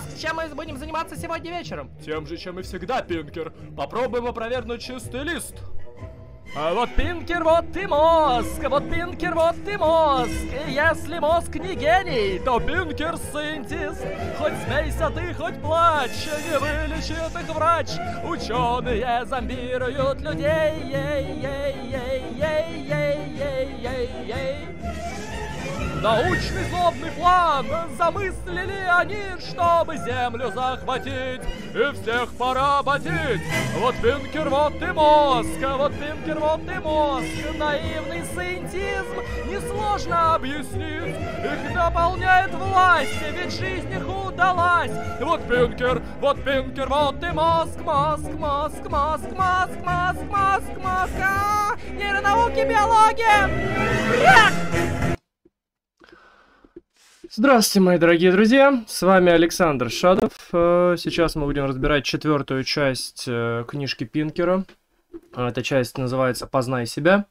Маск, чем мы будем заниматься сегодня вечером? Тем же, чем и всегда, Пинкер. Попробуем опровергнуть чистый лист. А вот Пинкер, вот ты мозг, вот Пинкер, вот ты мозг. И если мозг не гений, то Пинкер синтез. Хоть смейся ты, хоть плачь, не вылечит их врач. Ученые зомбируют людей. Ей, ей, ей, ей, ей, ей, ей, ей. Научный злобный план замыслили они, чтобы землю захватить и всех поработить. Вот Пинкер, вот и мозг, вот Пинкер, вот и мозг. Наивный сcientизм несложно объяснить. Их наполняет власть, ведь жизнь их удалась. Вот Пинкер, вот Пинкер, вот и мозг, мозг, мозг, мозг, мозг, мозг, мозг, мозг. А, нейронауки, биология. Эх! Здравствуйте, мои дорогие друзья, с вами Александр Шадов. Э, сейчас мы будем разбирать четвертую часть э, книжки Пинкера. Эта часть называется «Познай себя».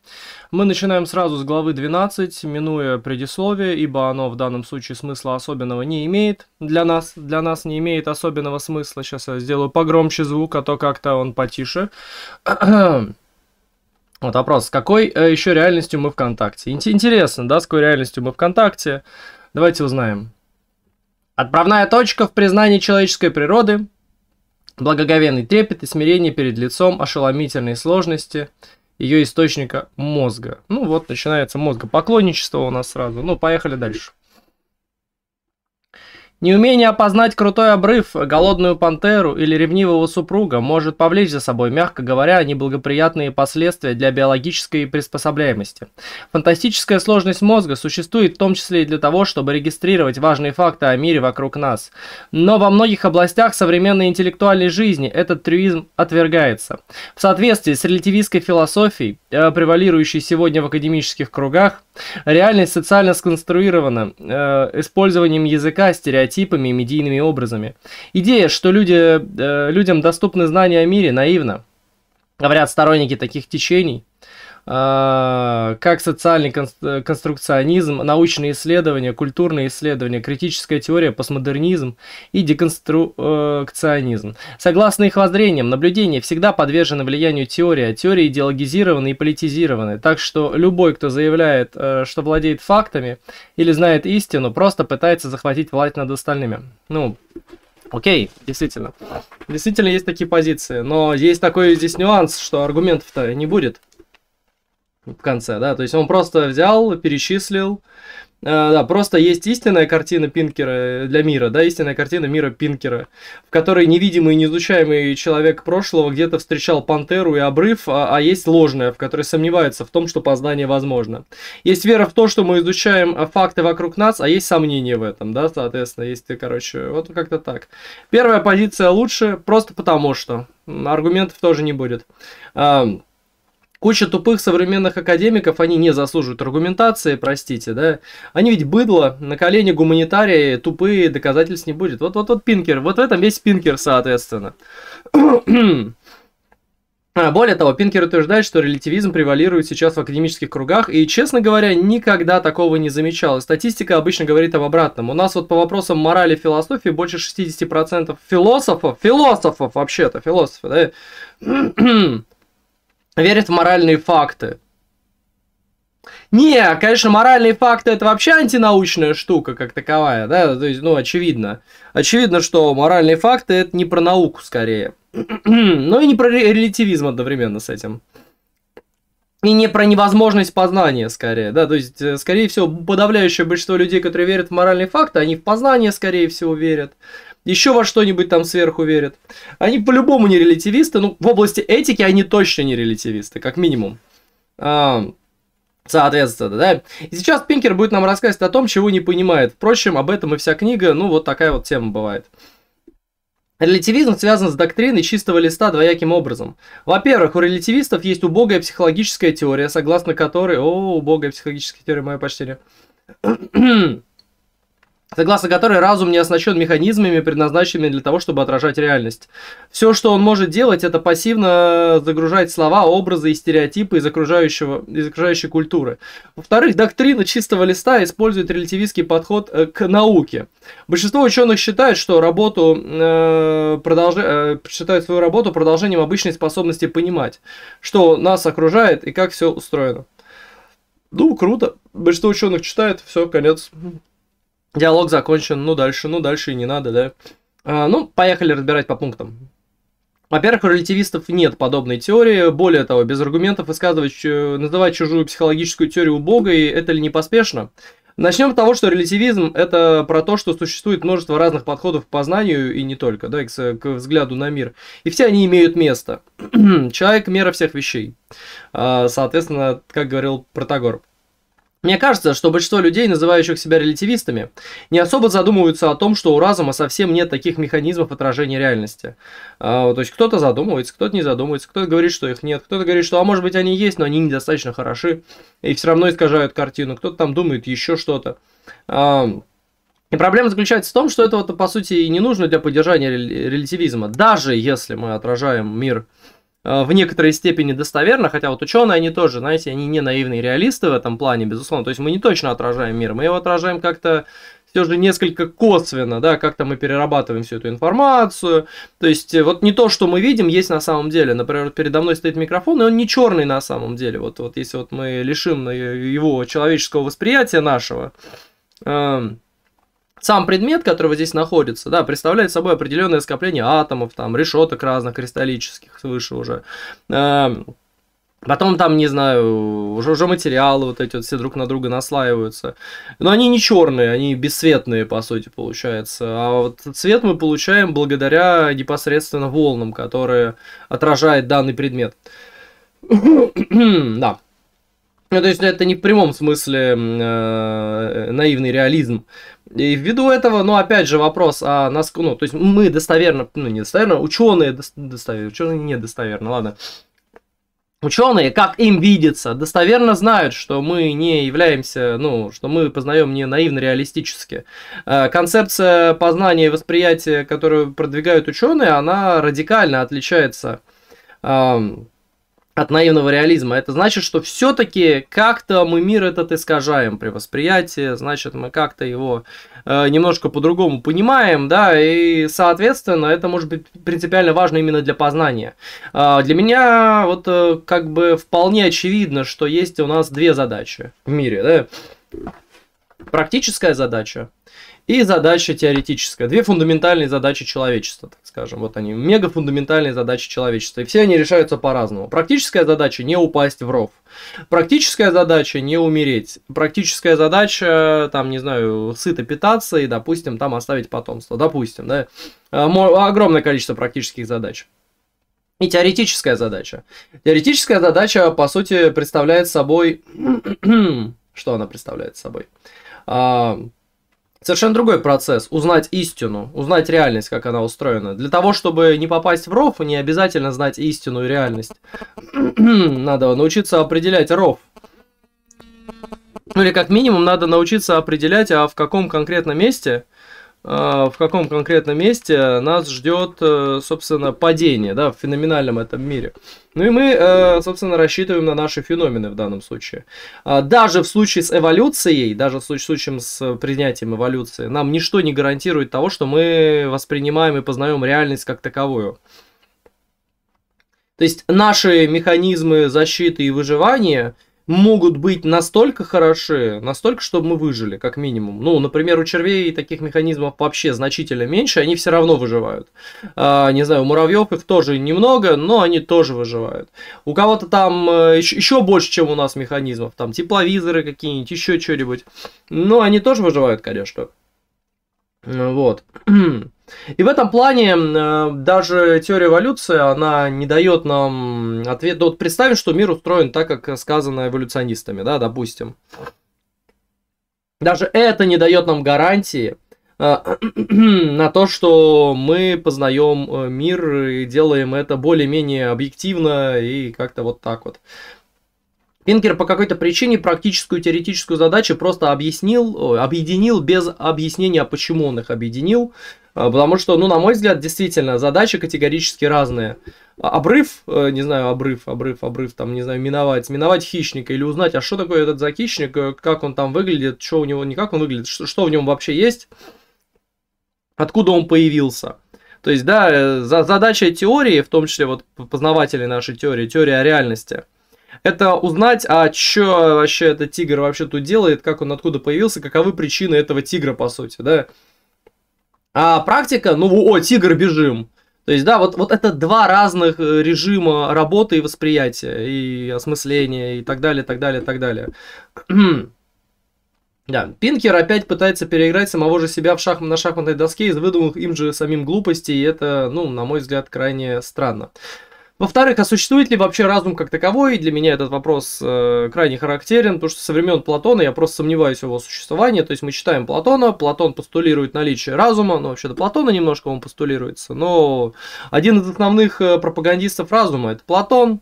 Мы начинаем сразу с главы 12, минуя предисловие, ибо оно в данном случае смысла особенного не имеет. Для нас, для нас не имеет особенного смысла. Сейчас я сделаю погромче звук, а то как-то он потише. Вот вопрос, с какой э, еще реальностью мы ВКонтакте? Интересно, да, с какой реальностью мы ВКонтакте? Давайте узнаем. Отправная точка в признании человеческой природы, благоговейный трепет и смирение перед лицом ошеломительной сложности ее источника мозга. Ну вот, начинается мозгопоклонничество у нас сразу. Ну, поехали дальше. Неумение опознать крутой обрыв, голодную пантеру или ревнивого супруга может повлечь за собой, мягко говоря, неблагоприятные последствия для биологической приспособляемости. Фантастическая сложность мозга существует в том числе и для того, чтобы регистрировать важные факты о мире вокруг нас. Но во многих областях современной интеллектуальной жизни этот трюизм отвергается. В соответствии с релятивистской философией, э, превалирующей сегодня в академических кругах, реальность социально сконструирована э, использованием языка, стереотипами и медийными образами. Идея, что люди, э, людям доступны знания о мире, наивна. Говорят сторонники таких течений, как социальный конструкционизм, научные исследования, культурные исследования, критическая теория, постмодернизм и деконструкционизм. Согласно их воззрениям, наблюдения всегда подвержены влиянию теории, а теории идеологизированы и политизированы. Так что любой, кто заявляет, э, что владеет фактами или знает истину, просто пытается захватить власть над остальными. Ну, Окей, действительно. Действительно есть такие позиции, но есть такой здесь нюанс, что аргументов-то не будет в конце, да, то есть он просто взял, перечислил, Uh, да, просто есть истинная картина Пинкера для мира, да, истинная картина мира Пинкера, в которой невидимый неизучаемый человек прошлого где-то встречал пантеру и обрыв, а, а есть ложная, в которой сомневается в том, что познание возможно. Есть вера в то, что мы изучаем а, факты вокруг нас, а есть сомнения в этом, да, соответственно, есть, короче, вот как-то так. Первая позиция лучше, просто потому что. Аргументов тоже не будет. Куча тупых современных академиков, они не заслуживают аргументации, простите, да. Они ведь быдло, на колени гуманитарии, тупые, доказательств не будет. Вот, вот, вот Пинкер, вот в этом весь Пинкер, соответственно. А, более того, Пинкер утверждает, что релятивизм превалирует сейчас в академических кругах, и, честно говоря, никогда такого не замечал. Статистика обычно говорит об обратном. У нас вот по вопросам морали и философии больше 60% философов, философов вообще-то, философы, да, верит в моральные факты. Не, конечно, моральные факты это вообще антинаучная штука как таковая, да, то есть, ну, очевидно. Очевидно, что моральные факты это не про науку скорее. Но и не про релятивизм одновременно с этим. И не про невозможность познания скорее, да, то есть, э, скорее всего, подавляющее большинство людей, которые верят в моральные факты, они в познание, скорее всего, верят еще во что-нибудь там сверху верят. Они по-любому не релятивисты, ну, в области этики они точно не релятивисты, как минимум. А, соответственно, да. И сейчас Пинкер будет нам рассказывать о том, чего не понимает. Впрочем, об этом и вся книга, ну, вот такая вот тема бывает. Релятивизм связан с доктриной чистого листа двояким образом. Во-первых, у релятивистов есть убогая психологическая теория, согласно которой... О, убогая психологическая теория, мое почтение. согласно которой разум не оснащен механизмами, предназначенными для того, чтобы отражать реальность. Все, что он может делать, это пассивно загружать слова, образы и стереотипы из, окружающего, из окружающей культуры. Во-вторых, доктрина чистого листа использует релятивистский подход э, к науке. Большинство ученых считают, что работу, э, продолж... э, считают свою работу продолжением обычной способности понимать, что нас окружает и как все устроено. Ну, круто. Большинство ученых читает, все, конец. Диалог закончен, ну дальше, ну дальше и не надо, да. А, ну, поехали разбирать по пунктам. Во-первых, у релятивистов нет подобной теории. Более того, без аргументов высказывать, называть чужую психологическую теорию убогой, это ли не поспешно? Начнем с того, что релятивизм – это про то, что существует множество разных подходов к познанию, и не только, да, к, к взгляду на мир. И все они имеют место. Человек – мера всех вещей. А, соответственно, как говорил Протагор. Мне кажется, что большинство людей, называющих себя релятивистами, не особо задумываются о том, что у разума совсем нет таких механизмов отражения реальности. А, то есть кто-то задумывается, кто-то не задумывается, кто-то говорит, что их нет, кто-то говорит, что, а может быть, они есть, но они недостаточно хороши, и все равно искажают картину, кто-то там думает еще что-то. А, и проблема заключается в том, что этого-то, по сути, и не нужно для поддержания релятивизма. Даже если мы отражаем мир в некоторой степени достоверно, хотя вот ученые, они тоже, знаете, они не наивные реалисты в этом плане, безусловно. То есть мы не точно отражаем мир, мы его отражаем как-то все же несколько косвенно, да, как-то мы перерабатываем всю эту информацию. То есть э, вот не то, что мы видим, есть на самом деле. Например, передо мной стоит микрофон, и он не черный на самом деле. Вот, вот если вот мы лишим его человеческого восприятия нашего, эм, сам предмет, который вот здесь находится, да, представляет собой определенное скопление атомов, там, решеток разных кристаллических свыше уже. Эм, потом там, не знаю, уже, уже материалы вот эти вот все друг на друга наслаиваются. Но они не черные, они бесцветные, по сути, получается. А вот цвет мы получаем благодаря непосредственно волнам, которые отражает данный предмет. да. Ну, то есть это не в прямом смысле э, наивный реализм. И ввиду этого, ну, опять же, вопрос, а нас, ну, то есть мы достоверно, ну, не достоверно, ученые достоверно, ученые не достоверно, ладно. Ученые, как им видится, достоверно знают, что мы не являемся, ну, что мы познаем не наивно-реалистически. Э, концепция познания и восприятия, которую продвигают ученые, она радикально отличается от наивного реализма. Это значит, что все-таки как-то мы мир этот искажаем при восприятии, значит, мы как-то его э, немножко по-другому понимаем, да, и, соответственно, это может быть принципиально важно именно для познания. Э, для меня вот э, как бы вполне очевидно, что есть у нас две задачи в мире, да. Практическая задача и задача теоретическая. Две фундаментальные задачи человечества, так скажем. Вот они, мега фундаментальные задачи человечества. И все они решаются по-разному. Практическая задача не упасть в ров. Практическая задача не умереть. Практическая задача, там, не знаю, сыто питаться и, допустим, там оставить потомство. Допустим, да. А, огромное количество практических задач. И теоретическая задача. Теоретическая задача, по сути, представляет собой... Что она представляет собой? Совершенно другой процесс. Узнать истину, узнать реальность, как она устроена. Для того, чтобы не попасть в ров, не обязательно знать истину и реальность. надо научиться определять ров. Ну или как минимум надо научиться определять, а в каком конкретном месте в каком конкретном месте нас ждет, э, собственно, падение, да, в феноменальном этом мире. Ну и мы, э, собственно, рассчитываем на наши феномены в данном случае. А, даже в случае с эволюцией, даже в случае с принятием эволюции, нам ничто не гарантирует того, что мы воспринимаем и познаем реальность как таковую. То есть наши механизмы защиты и выживания – могут быть настолько хороши, настолько, чтобы мы выжили, как минимум. Ну, например, у червей таких механизмов вообще значительно меньше, они все равно выживают. А, не знаю, у муравьев их тоже немного, но они тоже выживают. У кого-то там э, еще больше, чем у нас механизмов, там тепловизоры какие-нибудь, еще что-нибудь. Но они тоже выживают, конечно. Вот. И в этом плане э, даже теория эволюции, она не дает нам ответ. Вот представим, что мир устроен так, как сказано эволюционистами, да, допустим. Даже это не дает нам гарантии э, на то, что мы познаем э, мир и делаем это более-менее объективно и как-то вот так вот. Пинкер по какой-то причине практическую теоретическую задачу просто объяснил, объединил без объяснения, почему он их объединил. А, потому что, ну, на мой взгляд, действительно, задачи категорически разные. А, обрыв, э, не знаю, обрыв, обрыв, обрыв, там, не знаю, миновать, миновать хищника или узнать, а что такое этот за хищник, э, как он там выглядит, что у него, не как он выглядит, что, что в нем вообще есть, откуда он появился. То есть, да, э, задача теории, в том числе вот познавателей нашей теории, теория реальности – это узнать, а что вообще этот тигр вообще тут делает, как он откуда появился, каковы причины этого тигра, по сути, да. А практика, ну, о, тигр, бежим. То есть, да, вот, вот это два разных э, режима работы и восприятия, и осмысления, и так далее, так далее, так далее. Да, Пинкер опять пытается переиграть самого же себя в шах... на шахматной доске из выдуманных им же самим глупостей, и это, ну, на мой взгляд, крайне странно. Во-вторых, а существует ли вообще разум как таковой? Для меня этот вопрос э, крайне характерен, потому что со времен Платона я просто сомневаюсь в его существовании. То есть мы читаем Платона, Платон постулирует наличие разума, ну вообще-то Платона немножко он постулируется, но один из основных э, пропагандистов разума это Платон.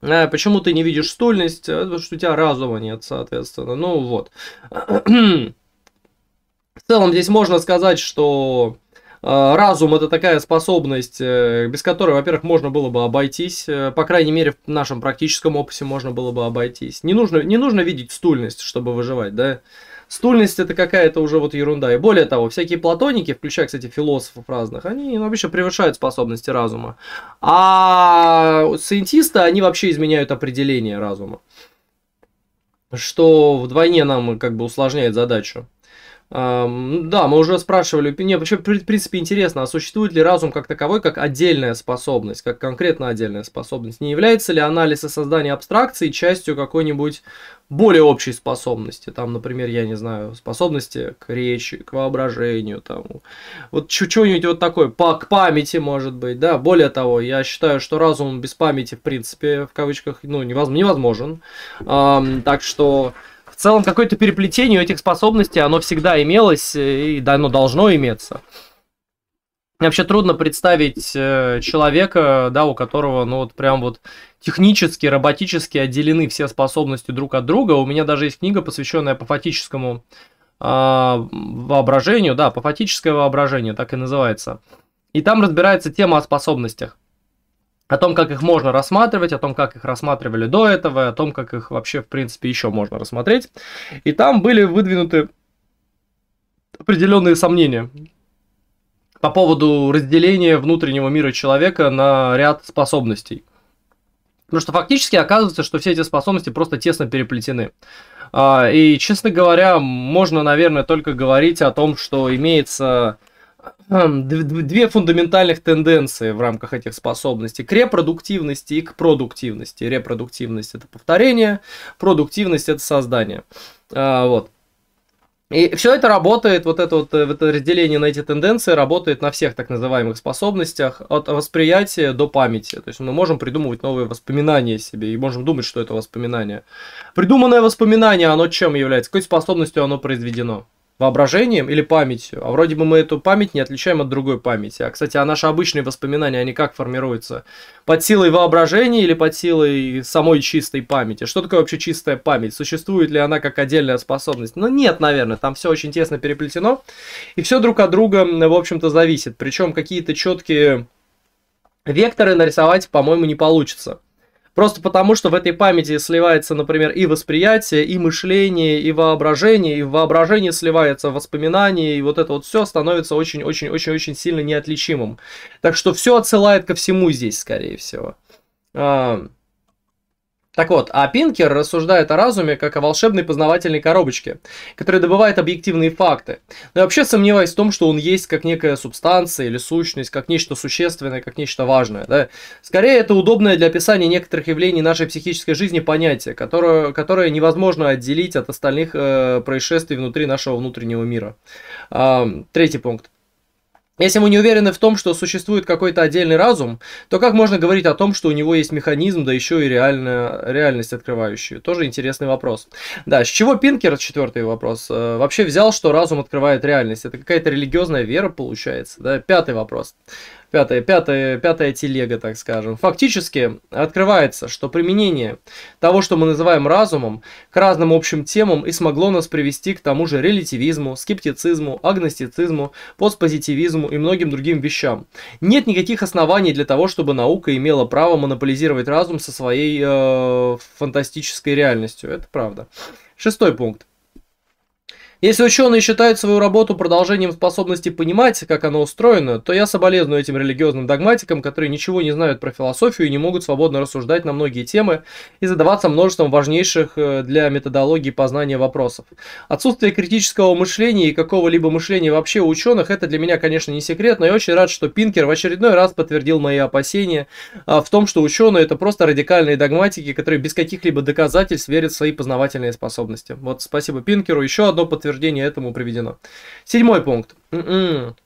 Э, почему ты не видишь стульность? Э, потому что у тебя разума нет, соответственно. Ну вот. В целом здесь можно сказать, что разум это такая способность, э, без которой, во-первых, можно было бы обойтись, э, по крайней мере, в нашем практическом опыте можно было бы обойтись. Не нужно, не нужно видеть стульность, чтобы выживать, да. Стульность это какая-то уже вот ерунда. И более того, всякие платоники, включая, кстати, философов разных, они вообще превышают способности разума. А сcientisты, они вообще изменяют определение разума. Что вдвойне нам как бы усложняет задачу. Да, мы уже спрашивали, не, вообще, в принципе, интересно, а существует ли разум как таковой, как отдельная способность, как конкретно отдельная способность? Не является ли анализ и создание абстракции частью какой-нибудь более общей способности? Там, например, я не знаю, способности к речи, к воображению, там, вот чуть-чуть вот такое, по, к памяти, может быть, да? Более того, я считаю, что разум без памяти, в принципе, в кавычках, ну, невозможен. Так что в целом какое-то переплетение этих способностей, оно всегда имелось и да, оно должно иметься. вообще трудно представить э, человека, да, у которого, ну вот прям вот технически, роботически отделены все способности друг от друга. У меня даже есть книга, посвященная апофатическому э, воображению, да, апофатическое воображение, так и называется. И там разбирается тема о способностях о том, как их можно рассматривать, о том, как их рассматривали до этого, о том, как их вообще, в принципе, еще можно рассмотреть. И там были выдвинуты определенные сомнения по поводу разделения внутреннего мира человека на ряд способностей. Потому что фактически оказывается, что все эти способности просто тесно переплетены. А, и, честно говоря, можно, наверное, только говорить о том, что имеется две фундаментальных тенденции в рамках этих способностей. К репродуктивности и к продуктивности. Репродуктивность это повторение, продуктивность это создание. А, вот. И все это работает, вот это вот это разделение на эти тенденции работает на всех так называемых способностях, от восприятия до памяти. То есть мы можем придумывать новые воспоминания себе и можем думать, что это воспоминание. Придуманное воспоминание, оно чем является? Какой способностью оно произведено? Воображением или памятью. А вроде бы мы эту память не отличаем от другой памяти. А, кстати, а наши обычные воспоминания, они как формируются? Под силой воображения или под силой самой чистой памяти? Что такое вообще чистая память? Существует ли она как отдельная способность? Ну, нет, наверное, там все очень тесно переплетено. И все друг от друга, в общем-то, зависит. Причем какие-то четкие векторы нарисовать, по-моему, не получится. Просто потому, что в этой памяти сливается, например, и восприятие, и мышление, и воображение, и в воображении сливается воспоминание, и вот это вот все становится очень-очень-очень-очень сильно неотличимым. Так что все отсылает ко всему здесь, скорее всего. Так вот, а Пинкер рассуждает о разуме как о волшебной познавательной коробочке, которая добывает объективные факты. Но я вообще сомневаюсь в том, что он есть как некая субстанция или сущность, как нечто существенное, как нечто важное. Да? Скорее, это удобное для описания некоторых явлений нашей психической жизни понятие, которое, которое невозможно отделить от остальных э, происшествий внутри нашего внутреннего мира. Э, третий пункт. Если мы не уверены в том, что существует какой-то отдельный разум, то как можно говорить о том, что у него есть механизм, да еще и реальная, реальность открывающую? Тоже интересный вопрос. Да, с чего Пинкер, четвертый вопрос, э, вообще взял, что разум открывает реальность? Это какая-то религиозная вера получается? Да, пятый вопрос. Пятая, пятая, пятая телега, так скажем. Фактически открывается, что применение того, что мы называем разумом, к разным общим темам и смогло нас привести к тому же релятивизму, скептицизму, агностицизму, постпозитивизму и многим другим вещам. Нет никаких оснований для того, чтобы наука имела право монополизировать разум со своей э, фантастической реальностью. Это правда. Шестой пункт. Если ученые считают свою работу продолжением способности понимать, как оно устроено, то я соболезную этим религиозным догматикам, которые ничего не знают про философию и не могут свободно рассуждать на многие темы и задаваться множеством важнейших э, для методологии познания вопросов. Отсутствие критического мышления и какого-либо мышления вообще у ученых, это для меня, конечно, не секрет, но я очень рад, что Пинкер в очередной раз подтвердил мои опасения а, в том, что ученые это просто радикальные догматики, которые без каких-либо доказательств верят в свои познавательные способности. Вот спасибо Пинкеру. Еще одно подтверждение подтверждение этому приведено. Седьмой пункт. М-м.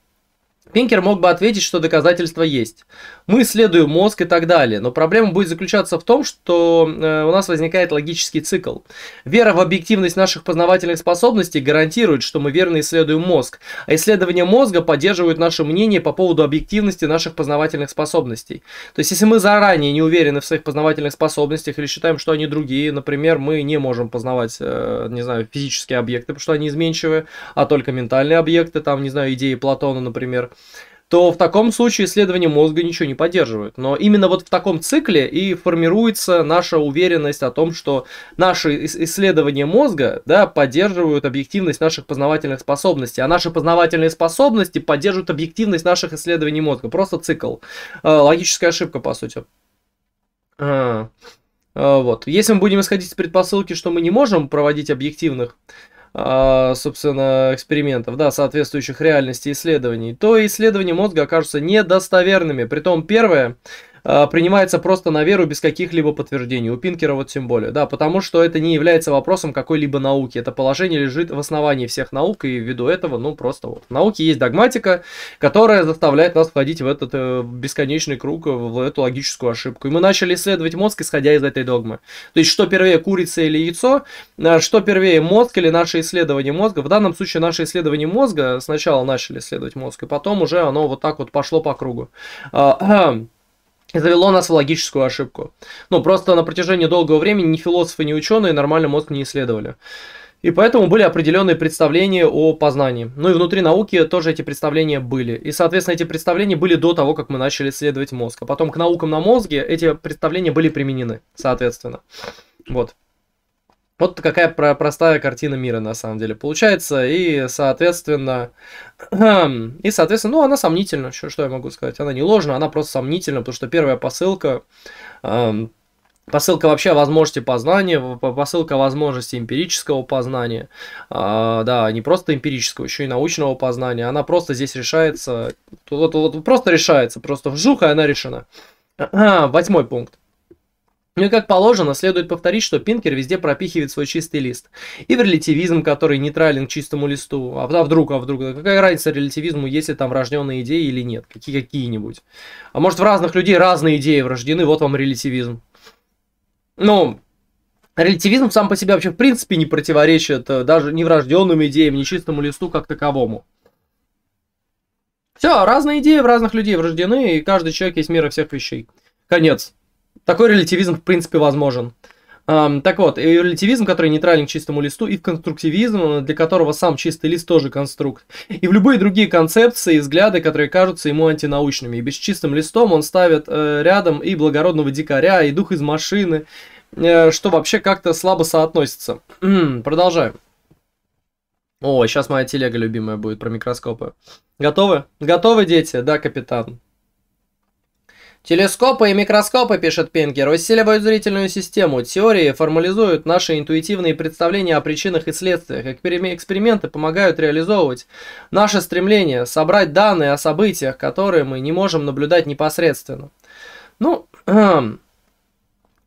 Пинкер мог бы ответить, что доказательства есть. Мы исследуем мозг и так далее, но проблема будет заключаться в том, что э, у нас возникает логический цикл. Вера в объективность наших познавательных способностей гарантирует, что мы верно исследуем мозг, а исследование мозга поддерживает наше мнение по поводу объективности наших познавательных способностей. То есть, если мы заранее не уверены в своих познавательных способностях или считаем, что они другие, например, мы не можем познавать, э, не знаю, физические объекты, потому что они изменчивые, а только ментальные объекты, там, не знаю, идеи Платона, например, то в таком случае исследования мозга ничего не поддерживают. Но именно вот в таком цикле и формируется наша уверенность о том, что наши исследования мозга да, поддерживают объективность наших познавательных способностей, а наши познавательные способности поддерживают объективность наших исследований мозга. Просто цикл. А, логическая ошибка, по сути. А, а, вот. Если мы будем исходить из предпосылки, что мы не можем проводить объективных собственно, экспериментов, да, соответствующих реальности исследований, то исследования мозга окажутся недостоверными. Притом первое а, принимается просто на веру без каких-либо подтверждений. У Пинкера вот тем более, да, потому что это не является вопросом какой-либо науки. Это положение лежит в основании всех наук, и ввиду этого, ну, просто вот. В науке есть догматика, которая заставляет нас входить в этот э, бесконечный круг, в эту логическую ошибку. И мы начали исследовать мозг, исходя из этой догмы. То есть, что первее, курица или яйцо, а, что первее, мозг или наше исследование мозга. В данном случае наше исследование мозга, сначала начали исследовать мозг, и потом уже оно вот так вот пошло по кругу. А, и завело нас в логическую ошибку. Ну, просто на протяжении долгого времени ни философы, ни ученые нормально мозг не исследовали. И поэтому были определенные представления о познании. Ну и внутри науки тоже эти представления были. И, соответственно, эти представления были до того, как мы начали исследовать мозг. А потом к наукам на мозге эти представления были применены, соответственно. Вот. Вот какая простая картина мира на самом деле получается, и соответственно, и соответственно, ну она сомнительна, что, что я могу сказать, она не ложна, она просто сомнительна, потому что первая посылка, посылка вообще о возможности познания, посылка о возможности эмпирического познания, а, да, не просто эмпирического, еще и научного познания, она просто здесь решается, вот, вот просто решается, просто вжух, и она решена. Восьмой пункт. Ну и как положено, следует повторить, что Пинкер везде пропихивает свой чистый лист. И в релятивизм, который нейтрален к чистому листу. А, а вдруг, а вдруг, какая разница релятивизму, если там врожденные идеи или нет? Какие какие-нибудь. А может в разных людей разные идеи врождены, вот вам релятивизм. Ну, релятивизм сам по себе вообще в принципе не противоречит э, даже ни врожденным идеям, ни чистому листу как таковому. Все, разные идеи в разных людей врождены, и каждый человек есть мера всех вещей. Конец. Такой релятивизм, в принципе, возможен. Um, так вот, и релятивизм, который нейтрален к чистому листу, и в конструктивизм, для которого сам чистый лист тоже конструкт. И в любые другие концепции и взгляды, которые кажутся ему антинаучными. И без чистым листом он ставит э, рядом и благородного дикаря, и дух из машины, э, что вообще как-то слабо соотносится. Продолжаем. О, сейчас моя телега любимая будет про микроскопы. Готовы? Готовы, дети? Да, капитан. Телескопы и микроскопы, пишет Пинкер, усиливают зрительную систему. Теории формализуют наши интуитивные представления о причинах и следствиях. Эксперименты помогают реализовывать наше стремление собрать данные о событиях, которые мы не можем наблюдать непосредственно. Ну,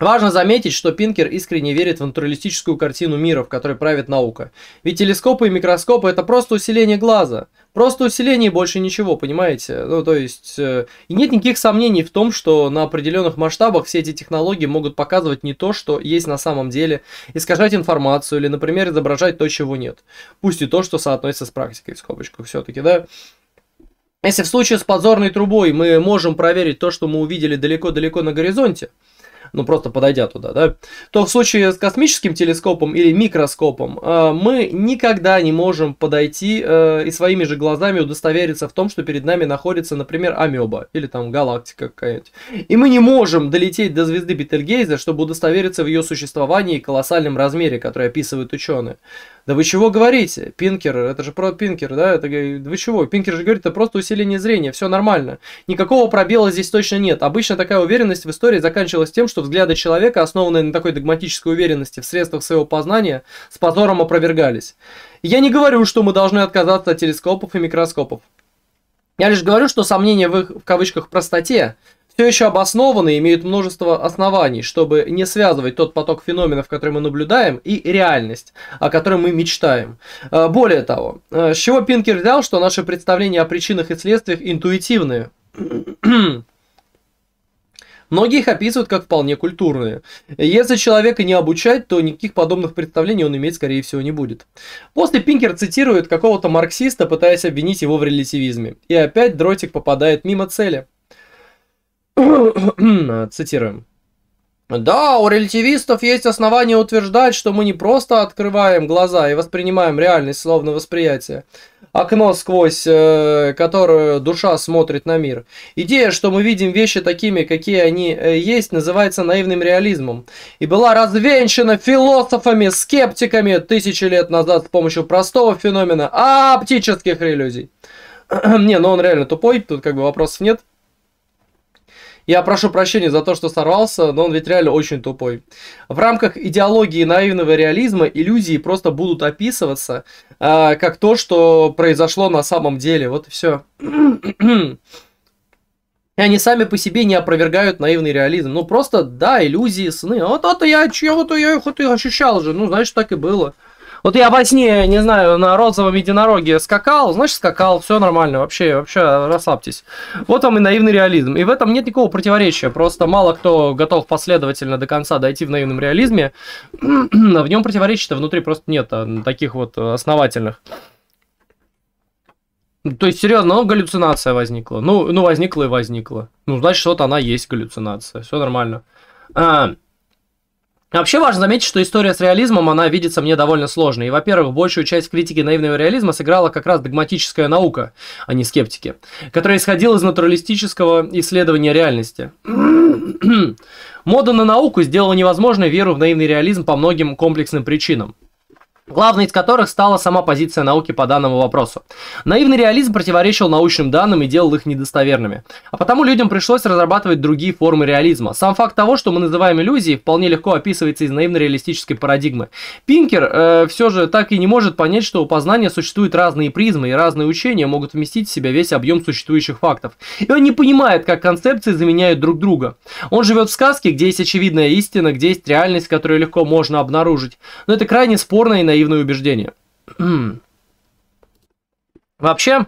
Важно заметить, что Пинкер искренне верит в натуралистическую картину мира, в которой правит наука. Ведь телескопы и микроскопы это просто усиление глаза. Просто усиление и больше ничего, понимаете? Ну, то есть, э, и нет никаких сомнений в том, что на определенных масштабах все эти технологии могут показывать не то, что есть на самом деле, искажать информацию или, например, изображать то, чего нет. Пусть и то, что соотносится с практикой, в скобочках все-таки, да? Если в случае с подзорной трубой мы можем проверить то, что мы увидели далеко-далеко на горизонте, ну просто подойдя туда, да, то в случае с космическим телескопом или микроскопом э, мы никогда не можем подойти э, и своими же глазами удостовериться в том, что перед нами находится, например, амеба или там галактика какая-нибудь. И мы не можем долететь до звезды Бетельгейза, чтобы удостовериться в ее существовании и колоссальном размере, который описывают ученые. Да вы чего говорите? Пинкер, это же про Пинкер, да? Это, вы чего? Пинкер же говорит, это просто усиление зрения, все нормально. Никакого пробела здесь точно нет. Обычно такая уверенность в истории заканчивалась тем, что взгляды человека, основанные на такой догматической уверенности в средствах своего познания, с позором опровергались. Я не говорю, что мы должны отказаться от телескопов и микроскопов. Я лишь говорю, что сомнения в их, в кавычках, простоте все еще обоснованы и имеют множество оснований, чтобы не связывать тот поток феноменов, который мы наблюдаем, и реальность, о которой мы мечтаем. Э, более того, э, с чего Пинкер взял, что наши представления о причинах и следствиях интуитивные? Многие их описывают как вполне культурные. Если человека не обучать, то никаких подобных представлений он иметь, скорее всего, не будет. После Пинкер цитирует какого-то марксиста, пытаясь обвинить его в релятивизме. И опять дротик попадает мимо цели. Цитируем. Да, у релятивистов есть основания утверждать, что мы не просто открываем глаза и воспринимаем реальность словно восприятие, окно сквозь э, которое душа смотрит на мир. Идея, что мы видим вещи такими, какие они э, есть, называется наивным реализмом и была развенчана философами, скептиками тысячи лет назад с помощью простого феномена оптических иллюзий. не, ну он реально тупой, тут как бы вопросов нет. Я прошу прощения за то, что сорвался, но он ведь реально очень тупой. В рамках идеологии наивного реализма иллюзии просто будут описываться э, как то, что произошло на самом деле. Вот и все. И они сами по себе не опровергают наивный реализм. Ну просто, да, иллюзии, сны. Вот это я, чего-то я их ощущал же. Ну, значит, так и было. Вот я во сне, не знаю, на розовом единороге скакал, значит скакал, все нормально, вообще, вообще расслабьтесь. Вот вам и наивный реализм. И в этом нет никакого противоречия, просто мало кто готов последовательно до конца дойти в наивном реализме. в нем противоречий-то внутри просто нет а, таких вот основательных. То есть, серьезно, ну, галлюцинация возникла. Ну, ну, возникла и возникла. Ну, значит, вот она есть галлюцинация. Все нормально. А, Вообще важно заметить, что история с реализмом, она видится мне довольно сложной. И, во-первых, большую часть критики наивного реализма сыграла как раз догматическая наука, а не скептики, которая исходила из натуралистического исследования реальности. Мода на науку сделала невозможной веру в наивный реализм по многим комплексным причинам главной из которых стала сама позиция науки по данному вопросу. Наивный реализм противоречил научным данным и делал их недостоверными. А потому людям пришлось разрабатывать другие формы реализма. Сам факт того, что мы называем иллюзией, вполне легко описывается из наивно-реалистической парадигмы. Пинкер э, все же так и не может понять, что у познания существуют разные призмы, и разные учения могут вместить в себя весь объем существующих фактов. И он не понимает, как концепции заменяют друг друга. Он живет в сказке, где есть очевидная истина, где есть реальность, которую легко можно обнаружить. Но это крайне спорно и наивно наивные убеждения. Вообще,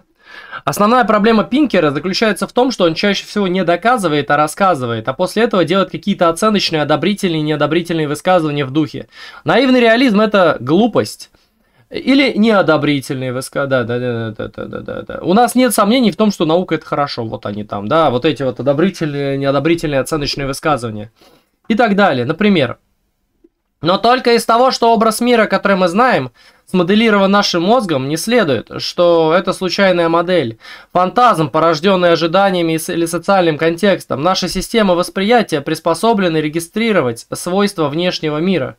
основная проблема Пинкера заключается в том, что он чаще всего не доказывает, а рассказывает, а после этого делает какие-то оценочные, одобрительные и неодобрительные высказывания в духе. Наивный реализм – это глупость. Или неодобрительные высказывания. Да, да, да, да, да, да, да. У нас нет сомнений в том, что наука это хорошо. Вот они там, да, вот эти вот одобрительные, неодобрительные оценочные высказывания. И так далее. Например, но только из того, что образ мира, который мы знаем, смоделирован нашим мозгом, не следует, что это случайная модель. Фантазм, порожденный ожиданиями или социальным контекстом. Наша система восприятия приспособлена регистрировать свойства внешнего мира.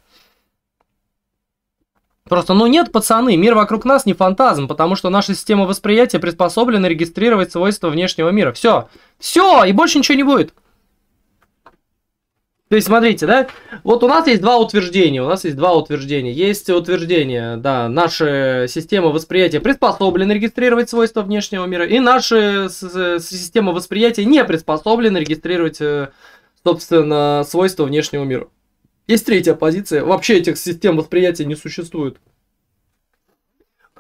Просто, ну нет, пацаны, мир вокруг нас не фантазм, потому что наша система восприятия приспособлена регистрировать свойства внешнего мира. Все, все, и больше ничего не будет. То есть, смотрите, да, вот у нас есть два утверждения, у нас есть два утверждения. Есть утверждение, да, наша система восприятия приспособлена регистрировать свойства внешнего мира, и наша система восприятия не приспособлена регистрировать, э, собственно, свойства внешнего мира. Есть третья позиция, вообще этих систем восприятия не существует.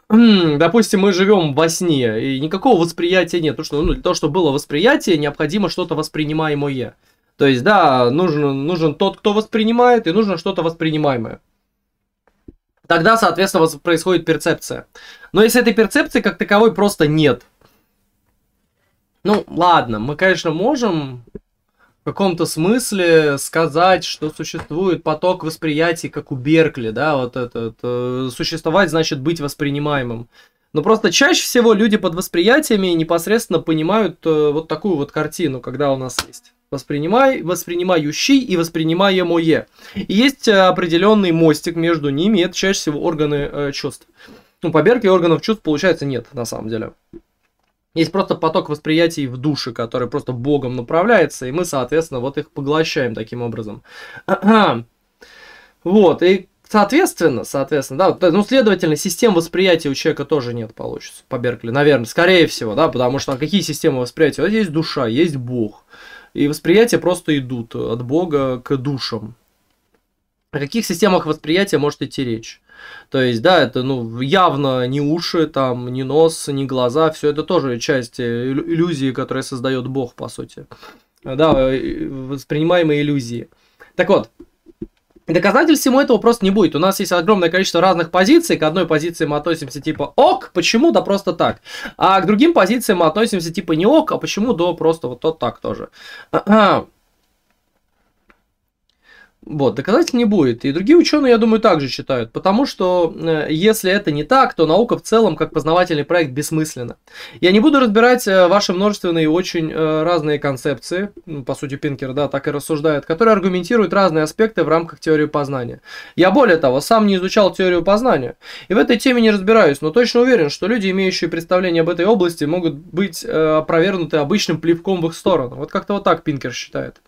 Допустим, мы живем во сне, и никакого восприятия нет. Потому что ну, для того, чтобы было восприятие, необходимо что-то воспринимаемое. То есть, да, нужен, нужен тот, кто воспринимает, и нужно что-то воспринимаемое. Тогда, соответственно, происходит перцепция. Но если этой перцепции как таковой просто нет, Ну, ладно, мы, конечно, можем в каком-то смысле сказать, что существует поток восприятий, как у Беркли, да, вот этот, э, существовать значит быть воспринимаемым. Но просто чаще всего люди под восприятиями непосредственно понимают э, вот такую вот картину, когда у нас есть воспринимай, воспринимающий и воспринимаемое. И есть э, определенный мостик между ними, это чаще всего органы э, чувств. Ну, по Беркли органов чувств, получается, нет, на самом деле. Есть просто поток восприятий в душе, который просто Богом направляется, и мы, соответственно, вот их поглощаем таким образом. Вот, и Соответственно, соответственно, да, ну, следовательно, систем восприятия у человека тоже нет, получится, по Беркли, наверное, скорее всего, да, потому что какие системы восприятия? Вот есть душа, есть Бог, и восприятия просто идут от Бога к душам. О каких системах восприятия может идти речь? То есть, да, это ну, явно не уши, там, не нос, не глаза, все это тоже часть э, иллюзии, которая создает Бог, по сути. Да, э, воспринимаемые иллюзии. Так вот, Доказательств всему этого просто не будет. У нас есть огромное количество разных позиций. К одной позиции мы относимся типа ок, почему? Да просто так. А к другим позициям мы относимся типа не ок, а почему? Да просто вот, вот так тоже. Вот, доказательств не будет. И другие ученые, я думаю, также считают. Потому что э, если это не так, то наука в целом, как познавательный проект, бессмысленна. Я не буду разбирать э, ваши множественные и очень э, разные концепции, ну, по сути, Пинкер, да, так и рассуждает, которые аргументируют разные аспекты в рамках теории познания. Я более того, сам не изучал теорию познания, и в этой теме не разбираюсь, но точно уверен, что люди, имеющие представление об этой области, могут быть э, обычным плевком в их сторону. Вот как-то вот так Пинкер считает.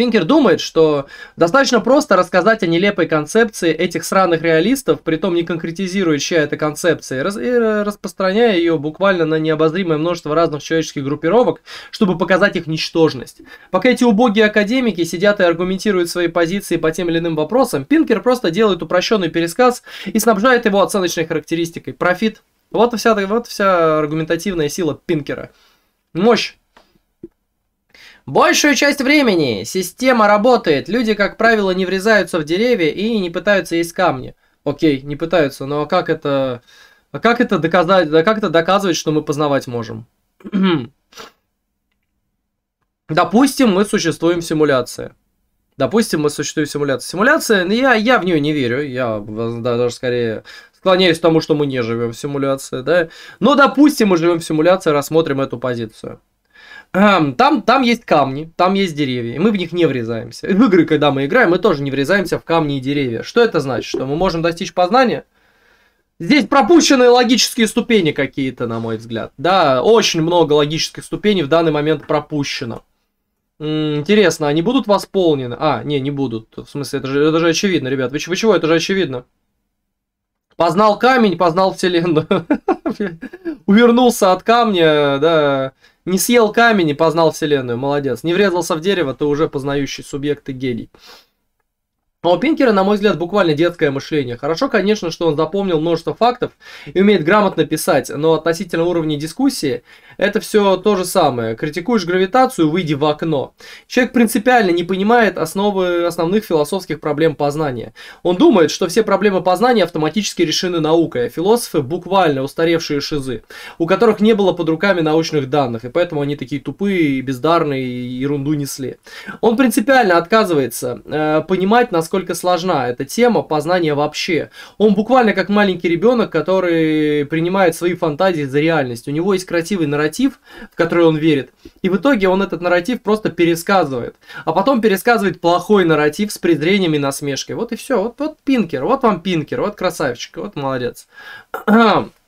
Пинкер думает, что достаточно просто рассказать о нелепой концепции этих сраных реалистов, притом не конкретизируя, чья это концепция, и распространяя ее буквально на необозримое множество разных человеческих группировок, чтобы показать их ничтожность. Пока эти убогие академики сидят и аргументируют свои позиции по тем или иным вопросам, Пинкер просто делает упрощенный пересказ и снабжает его оценочной характеристикой. Профит. Вот вся, вот вся аргументативная сила Пинкера. Мощь. Большую часть времени система работает. Люди, как правило, не врезаются в деревья и не пытаются есть камни. Окей, не пытаются, но как это... А как это доказать, да как это доказывать, что мы познавать можем? Допустим, мы существуем в симуляции. Допустим, мы существуем в симуляции. Симуляция, ну, я, я в нее не верю. Я да, даже скорее склоняюсь к тому, что мы не живем в симуляции, да. Но допустим, мы живем в симуляции, рассмотрим эту позицию. Там, там есть камни, там есть деревья, и мы в них не врезаемся. В игры, когда мы играем, мы тоже не врезаемся в камни и деревья. Что это значит? Что мы можем достичь познания? Здесь пропущены логические ступени какие-то, на мой взгляд. Да, очень много логических ступеней в данный момент пропущено. Интересно, они будут восполнены? А, не, не будут. В смысле, это же, это же очевидно, ребят. Вы, вы чего? Это же очевидно. Познал камень, познал вселенную. Увернулся от камня, да, не съел камень и познал вселенную, молодец. Не врезался в дерево, ты уже познающий субъект и гений. Но у Пинкера, на мой взгляд, буквально детское мышление. Хорошо, конечно, что он запомнил множество фактов и умеет грамотно писать, но относительно уровня дискуссии это все то же самое. Критикуешь гравитацию, выйди в окно. Человек принципиально не понимает основы основных философских проблем познания. Он думает, что все проблемы познания автоматически решены наукой, а философы буквально устаревшие шизы, у которых не было под руками научных данных, и поэтому они такие тупые бездарные и ерунду несли. Он принципиально отказывается э, понимать, насколько сложна эта тема познания вообще. Он буквально как маленький ребенок, который принимает свои фантазии за реальность. У него есть красивый нарратив, в который он верит, и в итоге он этот нарратив просто пересказывает. А потом пересказывает плохой нарратив с презрением и насмешкой. Вот и все. Вот, вот Пинкер, вот вам Пинкер, вот красавчик, вот молодец.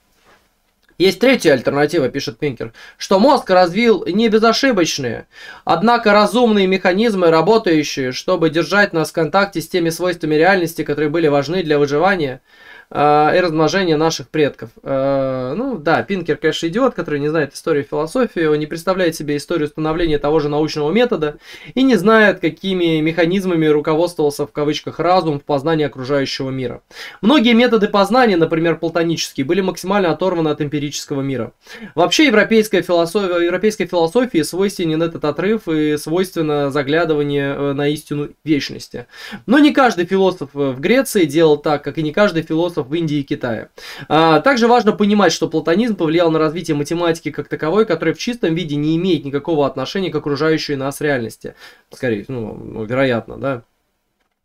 Есть третья альтернатива, пишет Пинкер, что мозг развил не безошибочные, однако разумные механизмы, работающие, чтобы держать нас в контакте с теми свойствами реальности, которые были важны для выживания – и размножения наших предков. Э, ну да, Пинкер, конечно, идиот, который не знает историю философии, он не представляет себе историю становления того же научного метода и не знает, какими механизмами руководствовался в кавычках разум в познании окружающего мира. Многие методы познания, например, платонические, были максимально оторваны от эмпирического мира. Вообще европейская философия, европейской философии свойственен этот отрыв и свойственно заглядывание э, на истину вечности. Но не каждый философ в Греции делал так, как и не каждый философ философов в Индии и Китае. А, также важно понимать, что платонизм повлиял на развитие математики как таковой, которая в чистом виде не имеет никакого отношения к окружающей нас реальности. Скорее, ну, вероятно, да.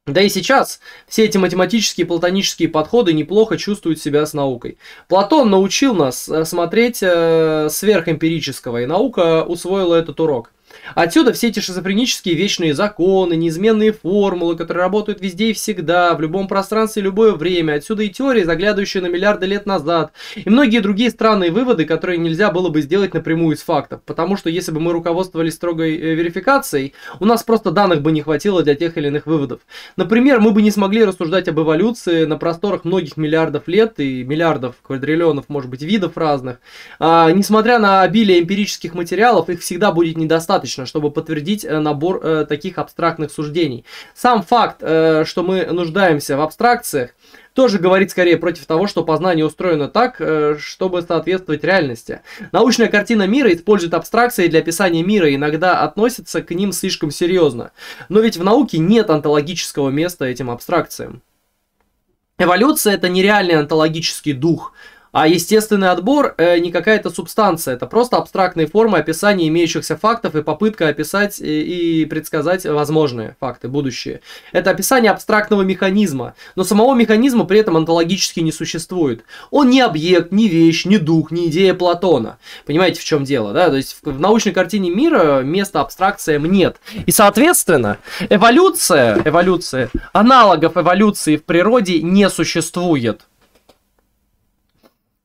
Да и сейчас все эти математические и платонические подходы неплохо чувствуют себя с наукой. Платон научил нас э, смотреть э, сверхэмпирического, и наука усвоила этот урок. Отсюда все эти шизофренические вечные законы, неизменные формулы, которые работают везде и всегда, в любом пространстве, любое время. Отсюда и теории, заглядывающие на миллиарды лет назад. И многие другие странные выводы, которые нельзя было бы сделать напрямую из фактов. Потому что если бы мы руководствовались строгой э, верификацией, у нас просто данных бы не хватило для тех или иных выводов. Например, мы бы не смогли рассуждать об эволюции на просторах многих миллиардов лет и миллиардов, квадриллионов, может быть, видов разных. А, несмотря на обилие эмпирических материалов, их всегда будет недостаточно достаточно, чтобы подтвердить э, набор э, таких абстрактных суждений. Сам факт, э, что мы нуждаемся в абстракциях, тоже говорит скорее против того, что познание устроено так, чтобы соответствовать реальности. Научная картина мира использует абстракции для описания мира и иногда относится к ним слишком серьезно. Но ведь в науке нет онтологического места этим абстракциям. Эволюция это нереальный онтологический дух – а естественный отбор э, не какая-то субстанция, это просто абстрактные формы описания имеющихся фактов и попытка описать и, и предсказать возможные факты, будущие. Это описание абстрактного механизма, но самого механизма при этом онтологически не существует. Он не объект, не вещь, не дух, не идея Платона. Понимаете, в чем дело, да? То есть в научной картине мира места абстракциям нет. И, соответственно, эволюция, эволюция, аналогов эволюции в природе не существует.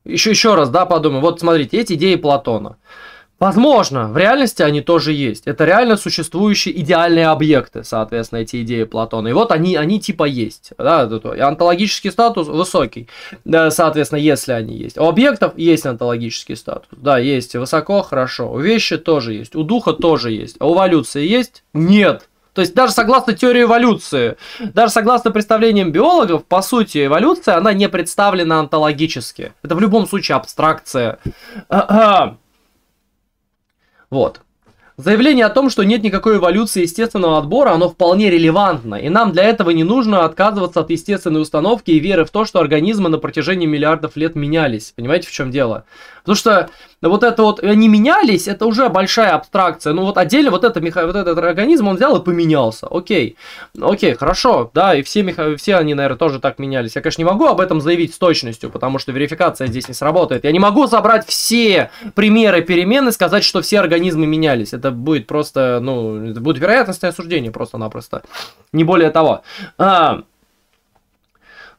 Еще, еще раз, да, подумаем. Вот смотрите, эти идеи Платона. Возможно, в реальности они тоже есть. Это реально существующие идеальные объекты, соответственно, эти идеи Платона. И вот они, они типа есть. Да, онтологический статус высокий, да, соответственно, если они есть. У объектов есть онтологический статус. Да, есть высоко, хорошо. У вещи тоже есть. У духа тоже есть. А у эволюции есть? Нет. То есть даже согласно теории эволюции, даже согласно представлениям биологов, по сути, эволюция, она не представлена онтологически. Это в любом случае абстракция. Вот. Заявление о том, что нет никакой эволюции естественного отбора, оно вполне релевантно, и нам для этого не нужно отказываться от естественной установки и веры в то, что организмы на протяжении миллиардов лет менялись. Понимаете, в чем дело? Потому что вот это вот, они менялись, это уже большая абстракция. Ну вот отдельно вот, это, вот этот организм, он взял и поменялся. Окей, окей, хорошо, да, и все, меха... все они, наверное, тоже так менялись. Я, конечно, не могу об этом заявить с точностью, потому что верификация здесь не сработает. Я не могу собрать все примеры перемен и сказать, что все организмы менялись. Это будет просто, ну, это будет вероятностное суждение просто-напросто. Не более того. А,